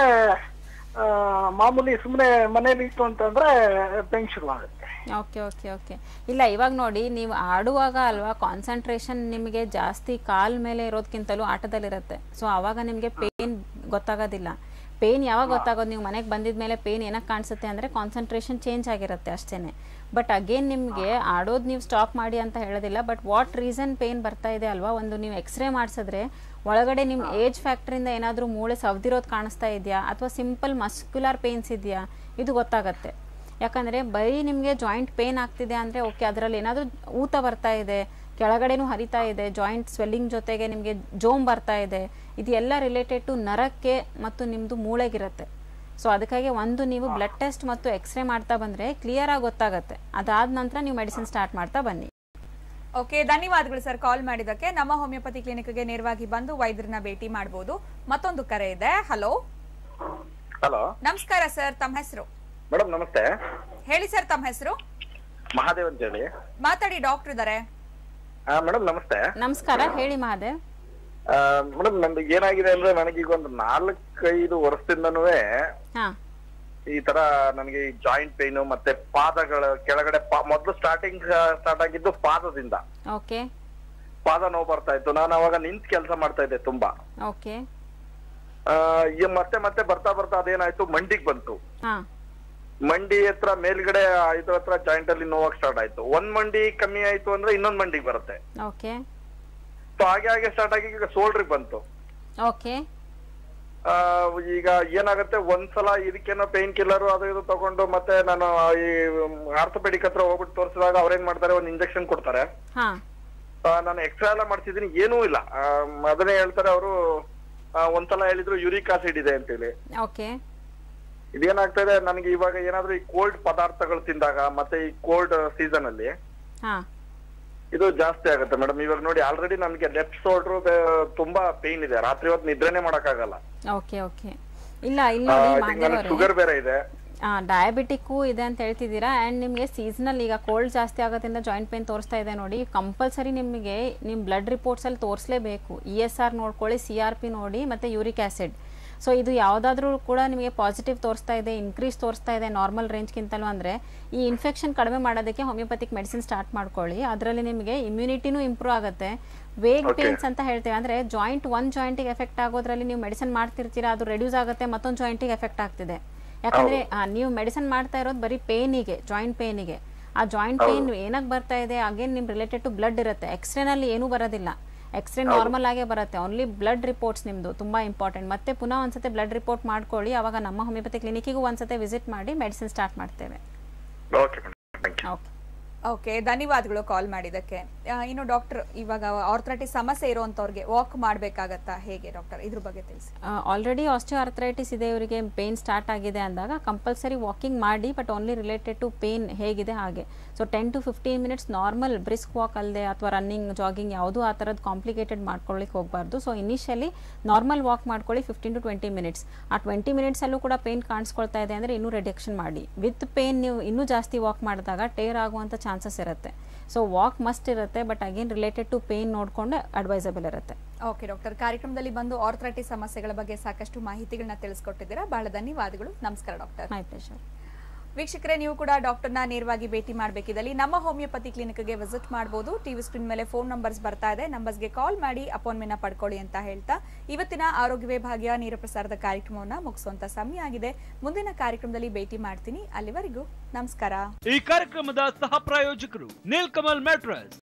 ಮಾಮೂಲಿ ಸುಮ್ಮನೆ ಮನೇಲಿ ಇತ್ತು ಅಂತಂದ್ರೆ ಬೆಂಕ್ ಶುರು ಆಗುತ್ತೆ ಓಕೆ ಓಕೆ ಓಕೆ. ಇಲ್ಲ, ಇವಾಗ ನೋಡಿ, ನೀವು ಆಡುವಾಗ ಅಲ್ವಾ ಕಾನ್ಸಂಟ್ರೇಷನ್ ನಿಮಗೆ ಜಾಸ್ತಿ ಕಾಲ್ ಮೇಲೆ ಇರೋದಕ್ಕಿಂತಲೂ ಆಟದಲ್ಲಿರುತ್ತೆ. ಸೊ ಆವಾಗ ನಿಮಗೆ ಪೇನ್ ಗೊತ್ತಾಗೋದಿಲ್ಲ. ಪೇನ್ ಯಾವಾಗ ಗೊತ್ತಾಗೋದು? ನೀವು ಮನೆಗೆ ಬಂದಿದ ಮೇಲೆ ಪೇನ್ ಏನಕ್ಕೆ ಕಾಣಿಸುತ್ತೆ ಅಂದರೆ ಕಾನ್ಸಂಟ್ರೇಷನ್ ಚೇಂಜ್ ಆಗಿರುತ್ತೆ ಅಷ್ಟೇ ಬಟ್ ಅಗೇನ್ ನಿಮಗೆ ಆಡೋದು ನೀವು ಸ್ಟಾಪ್ ಮಾಡಿ ಅಂತ ಹೇಳೋದಿಲ್ಲ ಬಟ್ ವಾಟ್ ರೀಸನ್ ಪೇನ್ ಬರ್ತಾ ಇದೆ ಅಲ್ವಾ? ಒಂದು ನೀವು ಎಕ್ಸ್ರೇ ಮಾಡಿಸಿದ್ರೆ ಒಳಗಡೆ ನಿಮ್ಮ ಏಜ್ ಫ್ಯಾಕ್ಟ್ರಿಂದ ಏನಾದರೂ ಮೂಳೆ ಸವ್ದಿರೋದು ಕಾಣಿಸ್ತಾ ಇದೆಯಾ? ಅಥವಾ ಸಿಂಪಲ್ ಮಸ್ಕ್ಯುಲರ್ ಪೇನ್ಸ್ ಇದೆಯಾ? ಇದು ಗೊತ್ತಾಗತ್ತೆ. ಯಾಕಂದರೆ ಬರೀ ನಿಮಗೆ ಜಾಯಿಂಟ್ ಪೇನ್ ಆಗ್ತಿದೆ ಅಂದರೆ ಓಕೆ ಅದರಲ್ಲಿ ಏನಾದರೂ ಊತ ಬರ್ತಾ ಇದೆ ಕೆಳಗಡೆನೂ ಹರಿತಾ ಇದೆ ಜಾಯಿಂಟ್ ಸ್ವೆಲ್ಲಿಂಗ್ ಜೊತೆಗೆ ನಿಮಗೆ ಜೋಮ್ ಬರ್ತಾ ಇದೆ ಇದೆಲ್ಲ ರಿಲೇಟೆಡ್ ಟು ನರಕ್ಕೆ ಮತ್ತು ನಿಮ್ಮದು ಮೂಳೆಗಿರುತ್ತೆ. ಸೊ ಅದಕ್ಕಾಗಿ ಒಂದು ನೀವು ಬ್ಲಡ್ ಟೆಸ್ಟ್ ಮತ್ತು ಎಕ್ಸ್ರೇ ಮಾಡ್ತಾ ಬಂದರೆ ಕ್ಲಿಯರಾಗಿ ಗೊತ್ತಾಗುತ್ತೆ. ಅದಾದ ನಂತರ ನೀವು ಮೆಡಿಸಿನ್ ಸ್ಟಾರ್ಟ್ ಮಾಡ್ತಾ ಬನ್ನಿ. ಓಕೆ ಧನ್ಯವಾದಗಳು ಸರ್ ಕಾಲ್ ಮಾಡಿದಕ್ಕೆ ನಮ್ಮ ಹೋಮಿಯೋಪತಿ ಕ್ಲಿನಿಕ್ಗೆ ನೇರವಾಗಿ ಬಂದು ವೈದ್ಯರನ್ನ ಭೇಟಿ ಮಾಡಬಹುದು ಮತ್ತೊಂದು ಕರೆ ಇದೆ. ಹಲೋ ಹಲೋ ನಮಸ್ಕಾರ ಸರ್ ತಮ್ಮ ಹೆಸರು? ಮೇಡಮ್ ನಮಸ್ತೆ. ಹೇಳಿ ಸರ್ ತಮ್ಮ ಹೆಸರು? ಮಹಾದೇವ್ ಅಂತ ಹೇಳಿ. ಮಾತಾಡಿ ಡಾಕ್ಟರ್ ಇದ್ದಾರೆ ಮೇಡಮ್ ನಮಸ್ತೆ. ನಮಸ್ಕಾರ ಹೇಳಿ ಮಹಾದೇವ್. ಮೇಡಮ್ ನಂದು ಏನಾಗಿದೆ ಅಂದ್ರೆ ನನಗೀಗ ಒಂದು ನಾಲ್ಕೈದು ವರ್ಷದಿಂದನೂ ಹಾಂ. ಈ ತರ ನನಗೆ ಜಾಯಿಂಟ್ ಪೇನ್ ಮತ್ತೆ ಪಾದಗಳ ಕೆಳಗಡೆ ಮೊದಲು ಸ್ಟಾರ್ಟಿಂಗ್ ಸ್ಟಾರ್ಟ್ ಆಗಿದ್ದು ಪಾದದಿಂದ. ಓಕೆ ಪಾದ ನೋವು ಬರ್ತಾ ಇತ್ತು. ನಾನು ಅವಾಗ ನಿಂತ್ ಕೆಲಸ ಮಾಡ್ತಾ ಇದ್ದೆ ತುಂಬಾ. ಮತ್ತೆ ಮತ್ತೆ ಬರ್ತಾ ಬರ್ತಾ ಅದೇನಾಯ್ತು? ಮಂಡಿಗ್ ಬಂತು. ಮಂಡಿ ಹತ್ರ ಮೇಲ್ಗಡೆ ಇದ್ರ ಹತ್ರ ಜಾಯಿಂಟ್ ಅಲ್ಲಿ ನೋವಾಗ ಸ್ಟಾರ್ಟ್ ಆಯ್ತು. ಒಂದ್ ಮಂಡಿ ಕಮ್ಮಿ ಆಯ್ತು ಅಂದ್ರೆ ಇನ್ನೊಂದ್ ಮಂಡಿಗೆ ಬರುತ್ತೆ. ಓಕೆ ಸೊ ಹಾಗೆ ಹಾಗೆ ಸ್ಟಾರ್ಟ್ ಆಗಿ ಈಗ ಶೋಲ್ಡ್ರಿಗೆ ಬಂತು. ಈಗ ಏನಾಗುತ್ತೆ ಒಂದ್ಸಲ ಇದಕ್ಕೇನೋ ಪೇನ್ ಕಿಲ್ಲರ್ ಅದು ಇದು ತಗೊಂಡು ಮತ್ತೆ ನಾನು ಈ ಆರ್ಥೋಪೆಡಿಕ್ ಹತ್ರ ಹೋಗ್ಬಿಟ್ಟು ತೋರಿಸಿದಾಗ ಅವ್ರೇನ್ ಮಾಡ್ತಾರೆ ಒಂದ್ ಇಂಜೆಕ್ಷನ್ ಕೊಡ್ತಾರೆ. ನಾನು ಎಕ್ಸ್ಟ್ರಾ ಎಲ್ಲ ಮಾಡ್ಸಿದೀನಿ ಏನೂ ಇಲ್ಲ. ಅದನ್ನೇ ಹೇಳ್ತಾರೆ ಅವರು ಒಂದ್ಸಲ ಹೇಳಿದ್ರು ಯೂರಿಕ್ ಆಸಿಡ್ ಇದೆ ಅಂತ ಹೇಳಿ ಇದೇನಾಗ್ತಾ ಇದೆ ನನಗೆ ಇವಾಗ ಏನಾದ್ರೂ ಈ ಕೋಲ್ಡ್ ಪದಾರ್ಥಗಳು ತಿಂದಾಗ ಮತ್ತೆ ಈ ಕೋಲ್ಡ್ ಸೀಸನ್ ಅಲ್ಲಿ ಇದು ಜಾಸ್ತಿ ಆಗುತ್ತೆ ಮೇಡಮ್. ಇವಾಗ ನೋಡಿ ಆಲ್ರೆಡಿ ನಮಗೆ ಲೆಫ್ಟ್ ಶೋಲ್ಡರ್ ತುಂಬಾ ಪೇನ್ ಇದೆ. ರಾತ್ರಿ ಹೊತ್ತು ನಿದ್ರೆನೆ ಮಾಡಕ್ಕಾಗಲ್ಲ. Okay okay. ಇಲ್ಲ ಇಲ್ಲಿ ಶುಗರ್ ಬೇರೆ ಇದೆ. ಡಯಾಬಿಟಿಕ್ ಇದೆ ಅಂತ ಹೇಳ್ತಿದ್ದೀರಾ? ಅಂಡ್ ನಿಮಗೆ ಸೀಸನಲ್ ಈಗ ಕೋಲ್ಡ್ ಜಾಸ್ತಿ ಆಗೋದ್ರಿಂದ ಜಾಯಿಂಟ್ ಪೇನ್ ತೋರಿಸ್ತಾ ಇದೆ ನೋಡಿ. ಕಂಪಲ್ಸರಿ ನಿಮಗೆ ನಿಮ್ಮ ಬ್ಲಡ್ ರಿಪೋರ್ಟ್ಸಲ್ಲಿ ತೋರಿಸಲೇಬೇಕು. ಇ ಎಸ್ ಆರ್ ನೋಡ್ಕೊಳ್ಳಿ ಸಿ ಆರ್ ಪಿ ನೋಡಿ ಮತ್ತು ಯೂರಿಕ್ ಆ್ಯಸಿಡ್ ಸೊ ಇದು ಯಾವುದಾದ್ರೂ ಕೂಡ ನಿಮಗೆ ಪಾಸಿಟಿವ್ ತೋರಿಸ್ತಾ ಇದೆ ಇನ್ಕ್ರೀಸ್ ತೋರಿಸ್ತಾ ಇದೆ ನಾರ್ಮಲ್ ರೇಂಜ್ಗಿಂತಲೂ ಅಂದರೆ ಈ ಇನ್ಫೆಕ್ಷನ್ ಕಡಿಮೆ ಮಾಡೋದಕ್ಕೆ ಹೋಮಿಯೋಪತಿಕ್ ಮೆಡಿಸಿನ್ ಸ್ಟಾರ್ಟ್ ಮಾಡ್ಕೊಳ್ಳಿ. ಅದರಲ್ಲಿ ನಿಮಗೆ ಇಮ್ಯುನಿಟಿನೂ ಇಂಪ್ರೂವ್ ಆಗುತ್ತೆ. ವೇಗ್ ಪೇನ್ಸ್ ಅಂತ ಹೇಳ್ತೀವಿ. ಅಂದರೆ ಜಾಯಿಂಟ್ ಒಂದು ಜಾಯಿಂಟಿಗೆ ಎಫೆಕ್ಟ್ ಆಗೋದ್ರಲ್ಲಿ ನೀವು ಮೆಡಿಸಿನ್ ಮಾಡ್ತಿರ್ತೀರಾ ಅದು ರೆಡ್ಯೂಸ್ ಆಗುತ್ತೆ ಮತ್ತೊಂದು ಜಾಯಿಂಟಿಗೆ ಎಫೆಕ್ಟ್ ಆಗ್ತಿದೆ. ಯಾಕಂದ್ರೆ ನೀವು ಮೆಡಿಸಿನ್ ಮಾಡ್ತಾ ಇರೋದು ಬರೀ ಪೇನಿಗೆ ಜಾಯಿಂಟ್ ಪೇನಿಗೆ ಆ ಜಾಯಿಂಟ್ ಪೇನ್ ಏನಕ್ಕೆ ಬರ್ತಾ ಇದೆ ಅಗೇನ್ ನಿಮ್ಮ ರಿಲೇಟೆಡ್ ಟು ಬ್ಲಡ್ ಇರುತ್ತೆ. ಎಕ್ಸ್ರೇನಲ್ಲಿ ಏನೂ ಬರೋದಿಲ್ಲ. ಎಕ್ಸ್ರೇ. ನಾರ್ಮಲ್ ಆಗೇ ಬರುತ್ತೆ. ಓನ್ಲಿ ಬ್ಲಡ್ ರಿಪೋರ್ಟ್ಸ್ ನಿಮ್ಮದು ತುಂಬಾ ಇಂಪಾರ್ಟೆಂಟ್ ಮತ್ತೆ ಪುನಃ ಒಂದ್ಸತಿ ಬ್ಲಡ್ ರಿಪೋರ್ಟ್ ಮಾಡ್ಕೊಳ್ಳಿ. ಅವಾಗ ನಮ್ಮ ಹೋಮಿಯೋಪತಿ ಕ್ಲಿನಿಕ್ಗೂ ಒಂದ್ಸತಿ ವಿಸಿಟ್ ಮಾಡಿ ಮೆಡಿಸಿನ್ ಸ್ಟಾರ್ಟ್ ಮಾಡ್ತೇವೆ. ಓಕೆ ಓಕೆ ಓಕೆ ಧನ್ಯವಾದಗಳು ಕಾಲ್ ಮಾಡಿದಕ್ಕೆ ಇನ್ನು ಡಾಕ್ಟರ್ ಇವಾಗ ಆರ್ಥರೈಟಿಸ್ ಸಮಸ್ಯೆ ಇರುವಂತವ್ರಿಗೆ ವಾಕ್ ಮಾಡ್ಬೇಕಾಗತ್ತಾ? ಹೇಗೆ ಡಾಕ್ಟರ್ ಇದ್ರ ಬಗ್ಗೆ ತಿಳಿಸಿ. ಆಲ್ರೆಡಿ ಆಸ್ಟಿಯೋ ಆರ್ಥರೈಟಿಸ್ ಇದೆ ಇವರಿಗೆ ಪೇನ್ ಸ್ಟಾರ್ಟ್ ಆಗಿದೆ ಅಂದಾಗ ಕಂಪಲ್ಸರಿ ವಾಕಿಂಗ್ ಮಾಡಿ but only related to pain ಹೇಗಿದೆ ಹಾಗೆ. So ten to fifteen minutes normal brisk walk ಅಲ್ಲದೆ ಅಥವಾ ರನ್ನಿಂಗ್ ಜಾಗಿಂಗ್ ಯಾವುದೂ ಆ ಥರದ್ದು ಕಾಂಪ್ಲಿಕೇಟೆಡ್ ಮಾಡ್ಕೊಳ್ಳಿಕ್ಕೆ ಹೋಗಬಾರ್ದು. ಸೊ ಇನಿಷಿಯಲಿ ನಾರ್ಮಲ್ ವಾಕ್ ಮಾಡ್ಕೊಳ್ಳಿ ಫಿಫ್ಟೀನ್ ಟು ಟ್ವೆಂಟಿ ಮಿನಿಟ್ಸ್ ಆ ಟ್ವೆಂಟಿ ಮಿನಿಟ್ಸಲ್ಲೂ ಕೂಡ ಪೇನ್ ಕಾಣಿಸ್ಕೊಳ್ತಾ ಇದೆ ಅಂದರೆ ಇನ್ನೂ ರಿಡಕ್ಷನ್ ಮಾಡಿ. ವಿತ್ ಪೇನ್ ನೀವು ಇನ್ನೂ ಜಾಸ್ತಿ ವಾಕ್ ಮಾಡಿದಾಗ ಟೇರ್ ಆಗುವಂಥ ಚಾನ್ಸಸ್ ಇರುತ್ತೆ. ಸೊ ವಾಕ್ ಮಸ್ಟ್ ಇರುತ್ತೆ but again related to pain ನೋಡಿಕೊಂಡು ಅಡ್ವೈಸಬಲ್ ಇರುತ್ತೆ. ಓಕೆ ಡಾಕ್ಟರ್ ಕಾರ್ಯಕ್ರಮದಲ್ಲಿ ಬಂದು ಆರ್ಥ್ರೈಟಿಸ್ ಸಮಸ್ಯೆಗಳ ಬಗ್ಗೆ ಸಾಕಷ್ಟು ಮಾಹಿತಿಗಳನ್ನ ತಿಳಿಸ್ಕೊಟ್ಟಿದ್ದೀರಾ. ಬಹಳ ಧನ್ಯವಾದಗಳು. ನಮಸ್ಕಾರ ಡಾಕ್ಟರ್ ಮೈ ಪ್ಲೇಷರ್ ವೀಕ್ಷಕರೇ, ನೀವು ಕೂಡ ಡಾಕ್ಟರ್ನ ನೇರವಾಗಿ ಭೇಟಿ ಮಾಡಬೇಕಿದ್ದಲ್ಲಿ ನಮ್ಮ ಹೋಮಿಯೋಪತಿ ಕ್ಲಿನಿಕ್ಗೆ ವಿಸಿಟ್ ಮಾಡಬಹುದು ಟಿವಿ ಸ್ಕ್ರೀನ್ ಮೇಲೆ ಫೋನ್ ನಂಬರ್ಸ್ ಬರ್ತಾ ಇದೆ. ನಂಬರ್ಸ್ಗೆ ಕಾಲ್ ಮಾಡಿ ಅಪಾಯಿಂಟ್ಮೆಂಟ್ ಪಡ್ಕೊಳ್ಳಿ ಅಂತ ಹೇಳ್ತಾ ಇವತ್ತಿನ ಆರೋಗ್ಯವೇ ಭಾಗ್ಯ ನೇರ ಪ್ರಸಾರದ ಕಾರ್ಯಕ್ರಮವನ್ನ ಮುಗಿಸುವಂತ ಸಮಯ ಆಗಿದೆ. ಮುಂದಿನ ಕಾರ್ಯಕ್ರಮದಲ್ಲಿ ಭೇಟಿ ಮಾಡ್ತೀನಿ. ಅಲ್ಲಿವರೆಗೂ ನಮಸ್ಕಾರ. ಈ ಕಾರ್ಯಕ್ರಮದ ಸಹ ಪ್ರಾಯೋಜಕರು ನೀಲ್ಕಮಲ್ ಮ್ಯಾಟ್ರಸ್.